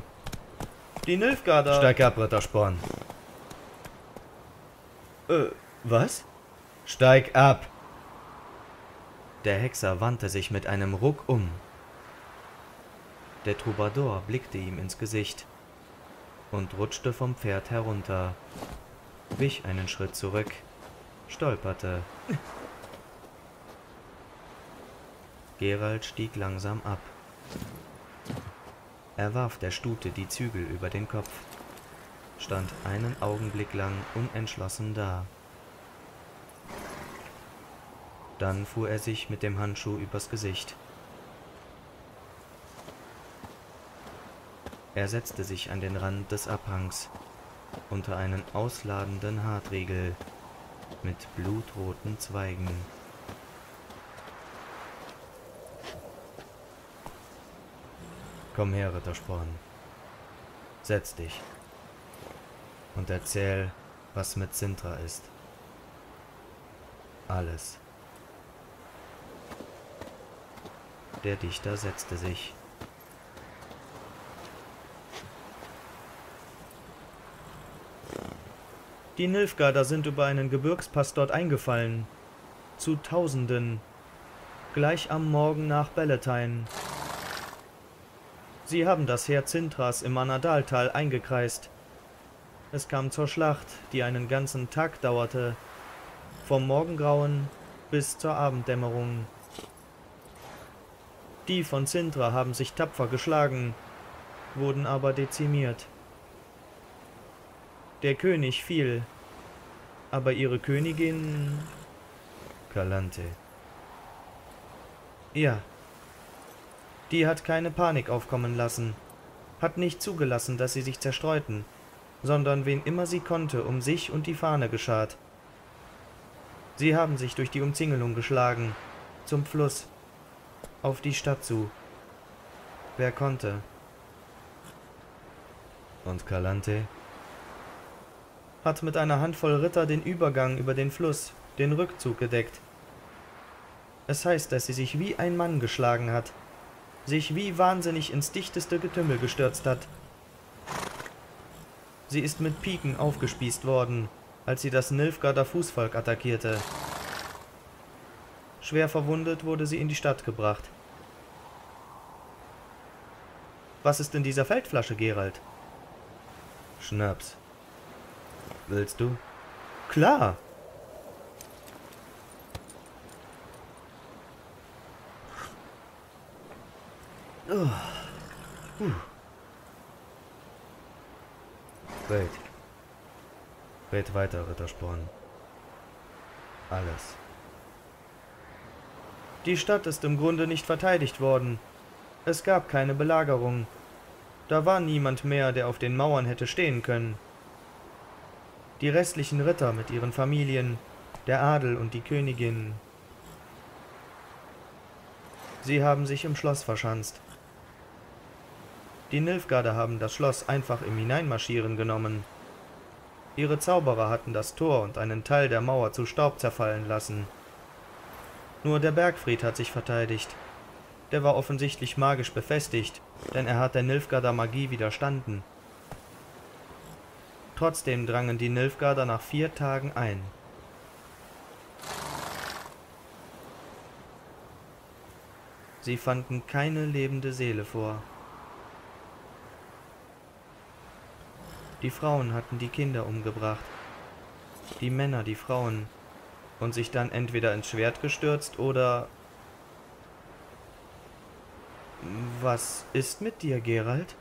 Die Nilfgaarder... Steig ab, Rittersporn. Äh, was? Steig ab! Der Hexer wandte sich mit einem Ruck um. Der Troubadour blickte ihm ins Gesicht und rutschte vom Pferd herunter, wich einen Schritt zurück, stolperte. Gerald stieg langsam ab. Er warf der Stute die Zügel über den Kopf, stand einen Augenblick lang unentschlossen da. Dann fuhr er sich mit dem Handschuh übers Gesicht. Er setzte sich an den Rand des Abhangs, unter einen ausladenden Hartriegel mit blutroten Zweigen. Komm her, Rittersporn. Setz dich und erzähl, was mit Sintra ist. Alles. Der Dichter setzte sich. Die Nilfgaarder sind über einen Gebirgspass dort eingefallen. Zu Tausenden. Gleich am Morgen nach Belletein. Sie haben das Heer Zintras im Manadaltal eingekreist. Es kam zur Schlacht, die einen ganzen Tag dauerte, vom Morgengrauen bis zur Abenddämmerung. Die von Sintra haben sich tapfer geschlagen, wurden aber dezimiert. Der König fiel, aber ihre Königin... Kalante. Ja. Die hat keine Panik aufkommen lassen, hat nicht zugelassen, dass sie sich zerstreuten, sondern wen immer sie konnte, um sich und die Fahne geschart. Sie haben sich durch die Umzingelung geschlagen, zum Fluss, auf die Stadt zu. Wer konnte? Und Kalante? Hat mit einer Handvoll Ritter den Übergang über den Fluss, den Rückzug gedeckt. Es heißt, dass sie sich wie ein Mann geschlagen hat, sich wie wahnsinnig ins dichteste Getümmel gestürzt hat. Sie ist mit Piken aufgespießt worden, als sie das Nilfgaarder Fußvolk attackierte. Schwer verwundet wurde sie in die Stadt gebracht. Was ist in dieser Feldflasche, Gerald? Schnaps. Willst du? Klar. Oh. Puh. Red. Red weiter, Rittersporn. Alles. Die Stadt ist im Grunde nicht verteidigt worden. Es gab keine Belagerung. Da war niemand mehr, der auf den Mauern hätte stehen können. Die restlichen Ritter mit ihren Familien der Adel und die Königin. Sie haben sich im Schloss verschanzt. Die Nilfgaarder haben das Schloss einfach im Hineinmarschieren genommen. Ihre Zauberer hatten das Tor und einen Teil der Mauer zu Staub zerfallen lassen. Nur der Bergfried hat sich verteidigt. Der war offensichtlich magisch befestigt, denn er hat der Nilfgaarder Magie widerstanden. Trotzdem drangen die Nilfgaarder nach vier Tagen ein. Sie fanden keine lebende Seele vor. Die Frauen hatten die Kinder umgebracht, die Männer die Frauen und sich dann entweder ins Schwert gestürzt oder... Was ist mit dir, Gerald?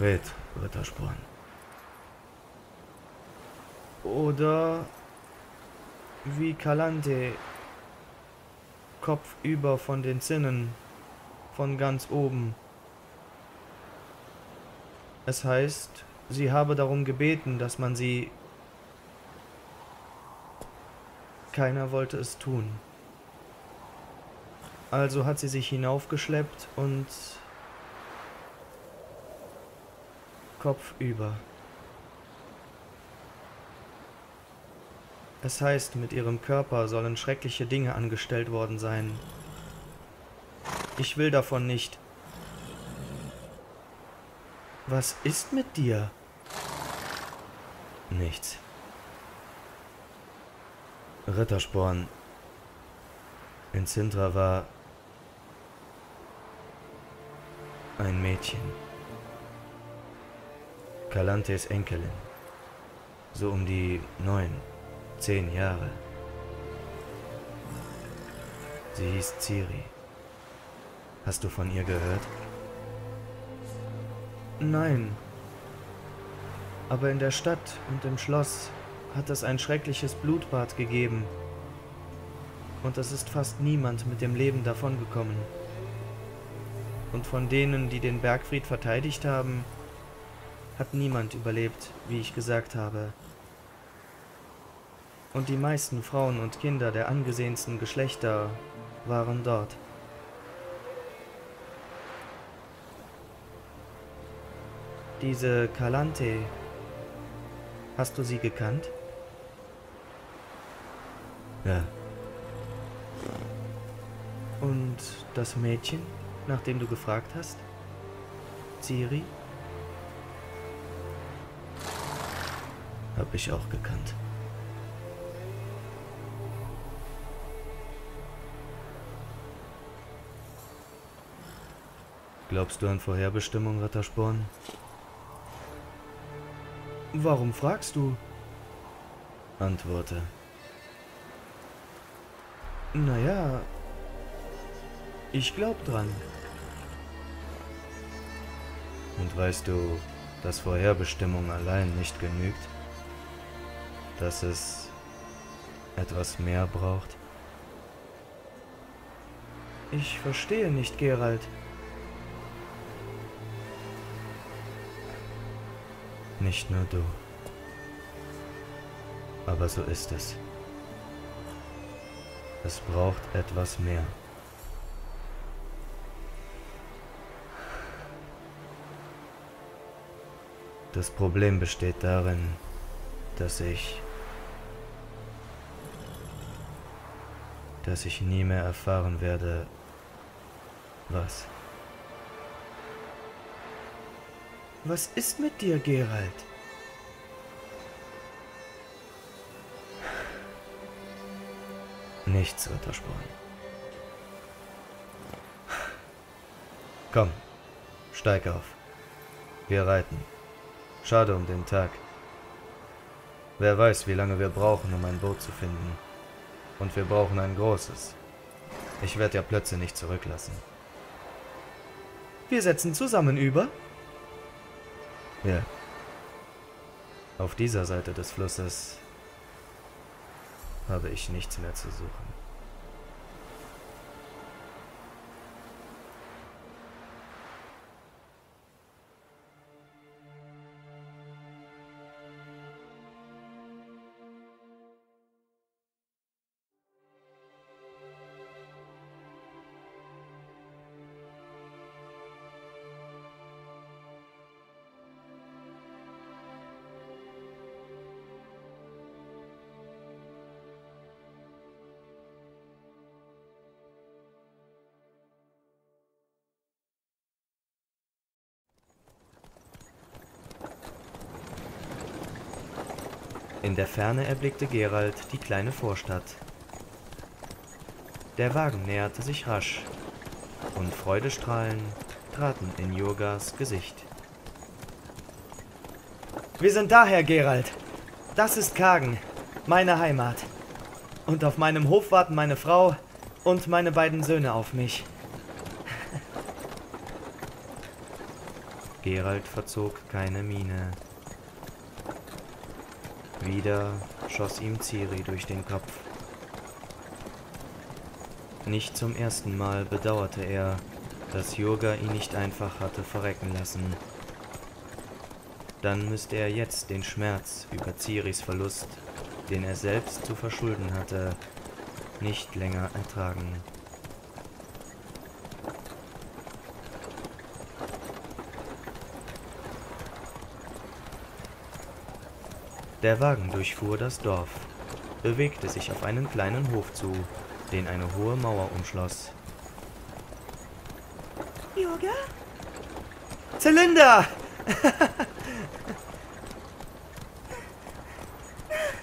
Red, Rittersporn. Oder wie Kalante, Kopf über von den Zinnen, von ganz oben. Es heißt, sie habe darum gebeten, dass man sie... Keiner wollte es tun. Also hat sie sich hinaufgeschleppt und... Kopf über. Es heißt, mit ihrem Körper sollen schreckliche Dinge angestellt worden sein. Ich will davon nicht. Was ist mit dir? Nichts. Rittersporn. In Sintra war ein Mädchen. Kalantes Enkelin. So um die neun, zehn Jahre. Sie hieß Ciri. Hast du von ihr gehört? Nein. Aber in der Stadt und im Schloss hat es ein schreckliches Blutbad gegeben. Und es ist fast niemand mit dem Leben davongekommen. Und von denen, die den Bergfried verteidigt haben, hat niemand überlebt, wie ich gesagt habe. Und die meisten Frauen und Kinder der angesehensten Geschlechter waren dort. Diese Kalante, hast du sie gekannt? Ja. Und das Mädchen, nach dem du gefragt hast? Ciri? Hab ich auch gekannt. Glaubst du an Vorherbestimmung, Rittersporn? Warum fragst du? Antworte. Naja, ich glaub dran. Und weißt du, dass Vorherbestimmung allein nicht genügt? Dass es etwas mehr braucht? Ich verstehe nicht, Gerald. Nicht nur du. Aber so ist es. Es braucht etwas mehr. Das Problem besteht darin, dass ich dass ich nie mehr erfahren werde, was. Was ist mit dir, Gerald? Nichts, Rittersporn. Komm, steig auf. Wir reiten. Schade um den Tag. Wer weiß, wie lange wir brauchen, um ein Boot zu finden. Und wir brauchen ein großes. Ich werde ja Plötze nicht zurücklassen. Wir setzen zusammen über? Ja. Auf dieser Seite des Flusses habe ich nichts mehr zu suchen. In der Ferne erblickte Gerald die kleine Vorstadt. Der Wagen näherte sich rasch, und Freudestrahlen traten in Jurgas Gesicht. Wir sind daher, Gerald. Das ist Kagen, meine Heimat. Und auf meinem Hof warten meine Frau und meine beiden Söhne auf mich. Gerald verzog keine Miene. Wieder schoss ihm Ciri durch den Kopf. Nicht zum ersten Mal bedauerte er, dass Jurga ihn nicht einfach hatte verrecken lassen. Dann müsste er jetzt den Schmerz über Ciris Verlust, den er selbst zu verschulden hatte, nicht länger ertragen. Der Wagen durchfuhr das Dorf, bewegte sich auf einen kleinen Hof zu, den eine hohe Mauer umschloss. Yoga? Zylinder!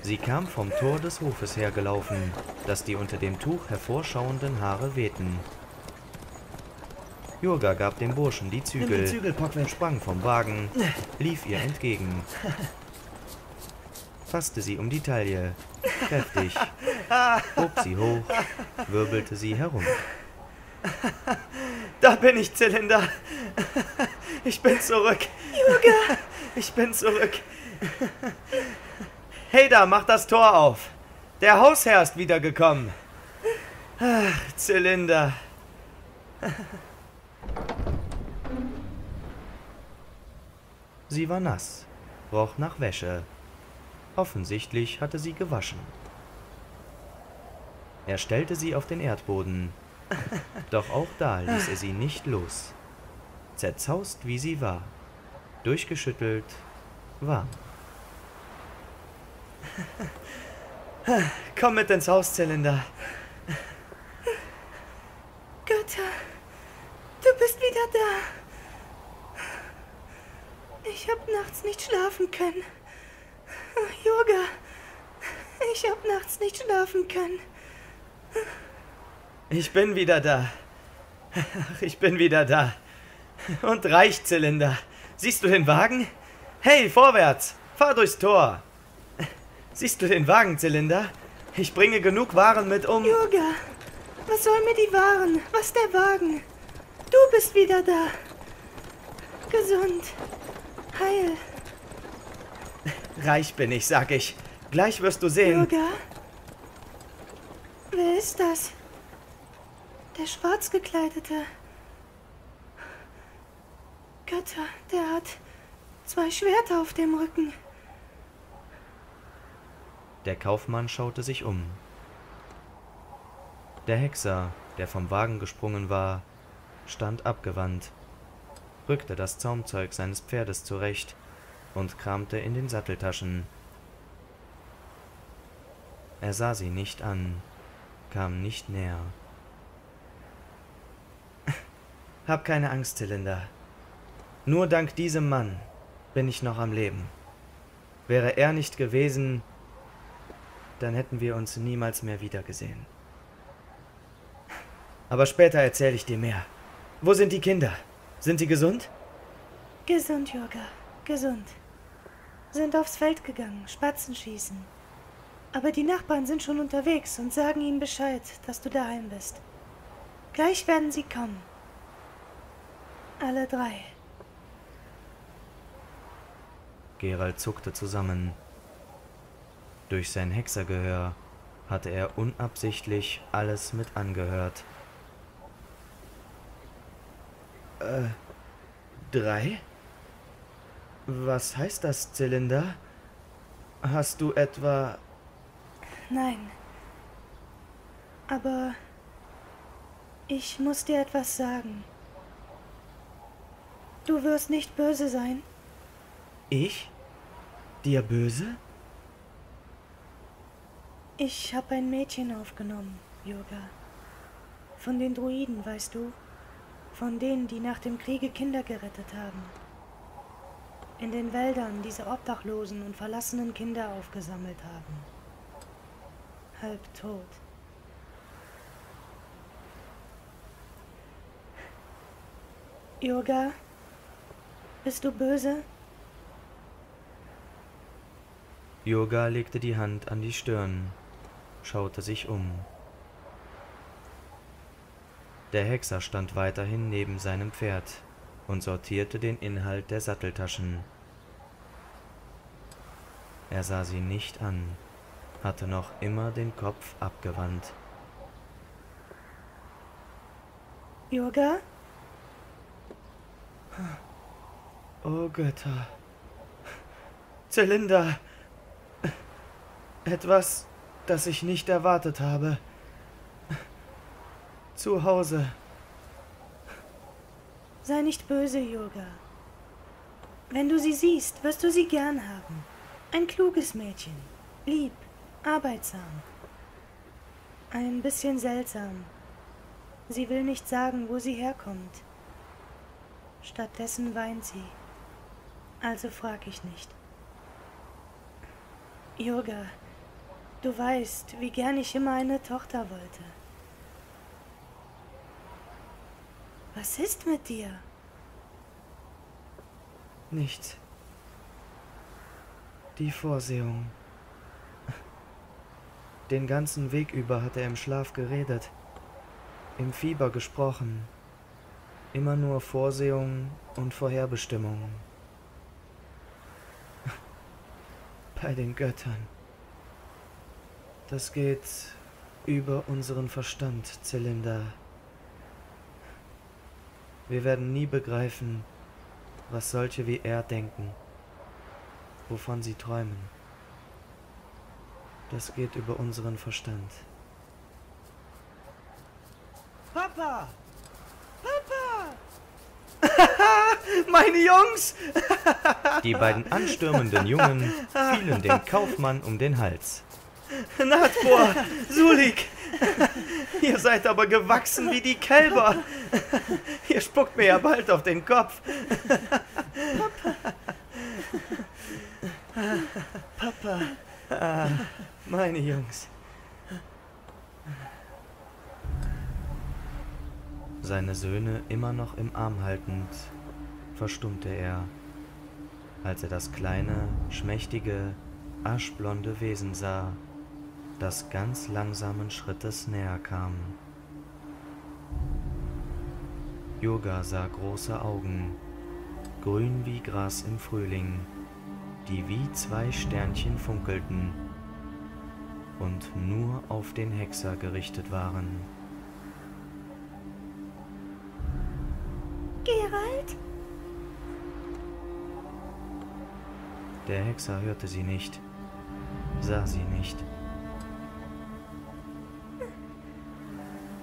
Sie kam vom Tor des Hofes hergelaufen, das die unter dem Tuch hervorschauenden Haare wehten. Jurga gab dem Burschen die Zügel, Zügel, Pockwer. sprang vom Wagen, lief ihr entgegen, fasste sie um die Taille, kräftig, hob sie hoch, wirbelte sie herum. Da bin ich, Zylinder. Ich bin zurück. Yoga! Ich bin zurück. Hey da, mach das Tor auf. Der Hausherr ist wiedergekommen. Ach, Zylinder. Sie war nass, roch nach Wäsche. Offensichtlich hatte sie gewaschen. Er stellte sie auf den Erdboden, doch auch da ließ er sie nicht los. Zerzaust wie sie war, durchgeschüttelt, warm. Komm mit ins Haus, Zylinder. Götter, du bist wieder da. Ich hab nachts nicht schlafen können. Yoga, ich hab nachts nicht schlafen können. Ich bin wieder da. Ach, ich bin wieder da. Und reich, Zylinder. Siehst du den Wagen? Hey, vorwärts! Fahr durchs Tor! Siehst du den Wagen, Zylinder? Ich bringe genug Waren mit um. Yoga, was soll mir die Waren? Was der Wagen? Du bist wieder da. Gesund. Heil. Reich bin ich, sag ich. Gleich wirst du sehen. Yoga? Wer ist das? Der schwarz gekleidete. Götter, der hat zwei Schwerter auf dem Rücken. Der Kaufmann schaute sich um. Der Hexer, der vom Wagen gesprungen war, stand abgewandt, rückte das Zaumzeug seines Pferdes zurecht und kramte in den Satteltaschen. Er sah sie nicht an, kam nicht näher. Hab keine Angst, Zylinder. Nur dank diesem Mann bin ich noch am Leben. Wäre er nicht gewesen, dann hätten wir uns niemals mehr wiedergesehen. Aber später erzähle ich dir mehr. Wo sind die Kinder? Sind sie gesund? Gesund, Yoga. Gesund. Sind aufs Feld gegangen, Spatzen schießen. Aber die Nachbarn sind schon unterwegs und sagen ihnen Bescheid, dass du daheim bist. Gleich werden sie kommen. Alle drei. Gerald zuckte zusammen. Durch sein Hexergehör hatte er unabsichtlich alles mit angehört. Äh, drei? Was heißt das, Zylinder? Hast du etwa... Nein. Aber ich muss dir etwas sagen. Du wirst nicht böse sein. Ich? Dir böse? Ich habe ein Mädchen aufgenommen, Yoga. Von den Druiden, weißt du? Von denen, die nach dem Kriege Kinder gerettet haben. In den Wäldern diese obdachlosen und verlassenen Kinder aufgesammelt haben. Halb tot. Yoga, bist du böse? Yoga legte die Hand an die Stirn, schaute sich um. Der Hexer stand weiterhin neben seinem Pferd und sortierte den Inhalt der Satteltaschen. Er sah sie nicht an, hatte noch immer den Kopf abgewandt. Yoga? Oh Götter. Zylinder. Etwas, das ich nicht erwartet habe. Zu Hause. Sei nicht böse, Yoga. Wenn du sie siehst, wirst du sie gern haben. Ein kluges Mädchen. Lieb, arbeitsam. Ein bisschen seltsam. Sie will nicht sagen, wo sie herkommt. Stattdessen weint sie. Also frag ich nicht. Yoga, du weißt, wie gern ich immer eine Tochter wollte. Was ist mit dir? Nichts. Die Vorsehung. Den ganzen Weg über hat er im Schlaf geredet, im Fieber gesprochen. Immer nur Vorsehung und Vorherbestimmung. Bei den Göttern. Das geht über unseren Verstand, Zylinder. Wir werden nie begreifen, was solche wie er denken, wovon sie träumen. Das geht über unseren Verstand. Papa! Papa! Meine Jungs! Die beiden anstürmenden Jungen fielen dem Kaufmann um den Hals. Natbor, Sulik, ihr seid aber gewachsen wie die Kälber. Ihr spuckt mir ja bald auf den Kopf. Papa. Ah, meine Jungs. Seine Söhne immer noch im Arm haltend, verstummte er, als er das kleine, schmächtige, aschblonde Wesen sah, das ganz langsamen Schrittes näher kam. Yoga sah große Augen, grün wie Gras im Frühling, die wie zwei Sternchen funkelten und nur auf den Hexer gerichtet waren. Gerald? Der Hexer hörte sie nicht, sah sie nicht.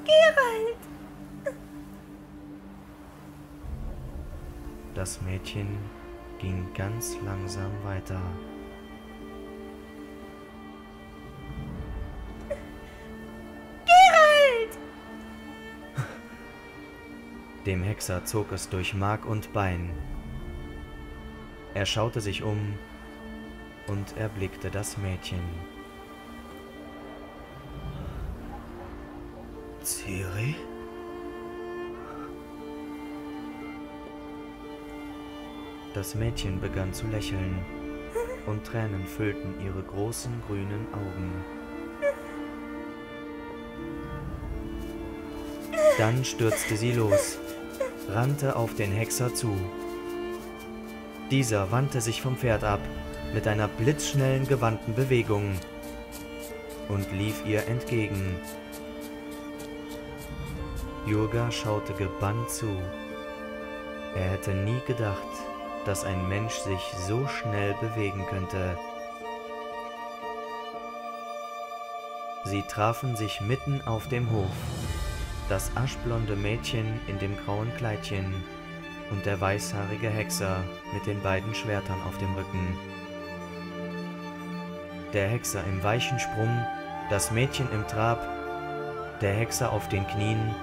Gerald! Das Mädchen ging ganz langsam weiter. Gerald! Dem Hexer zog es durch Mark und Bein. Er schaute sich um und erblickte das Mädchen. Ciri? Das Mädchen begann zu lächeln und Tränen füllten ihre großen grünen Augen. Dann stürzte sie los, rannte auf den Hexer zu. Dieser wandte sich vom Pferd ab mit einer blitzschnellen gewandten Bewegung und lief ihr entgegen. Jurga schaute gebannt zu. Er hätte nie gedacht, dass ein Mensch sich so schnell bewegen könnte. Sie trafen sich mitten auf dem Hof. Das aschblonde Mädchen in dem grauen Kleidchen und der weißhaarige Hexer mit den beiden Schwertern auf dem Rücken. Der Hexer im weichen Sprung, das Mädchen im Trab, der Hexer auf den Knien,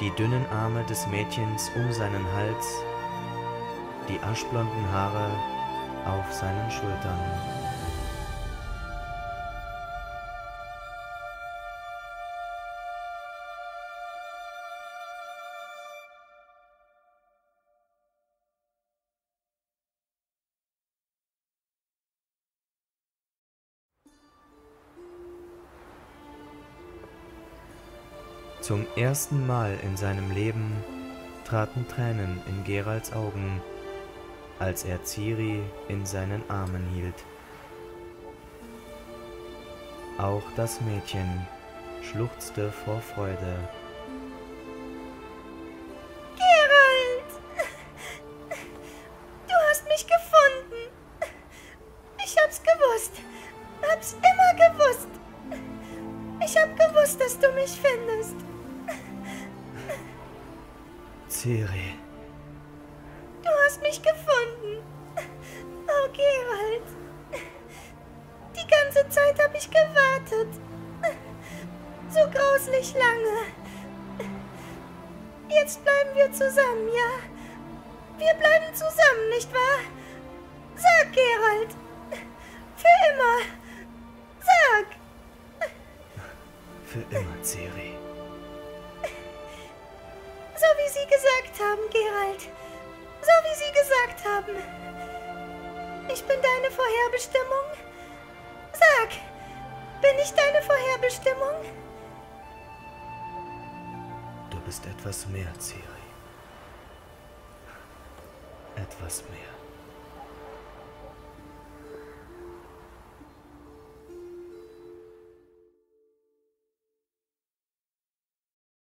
die dünnen Arme des Mädchens um seinen Hals, die aschblonden Haare auf seinen Schultern. Zum ersten Mal in seinem Leben traten Tränen in Geralds Augen als er Ciri in seinen Armen hielt. Auch das Mädchen schluchzte vor Freude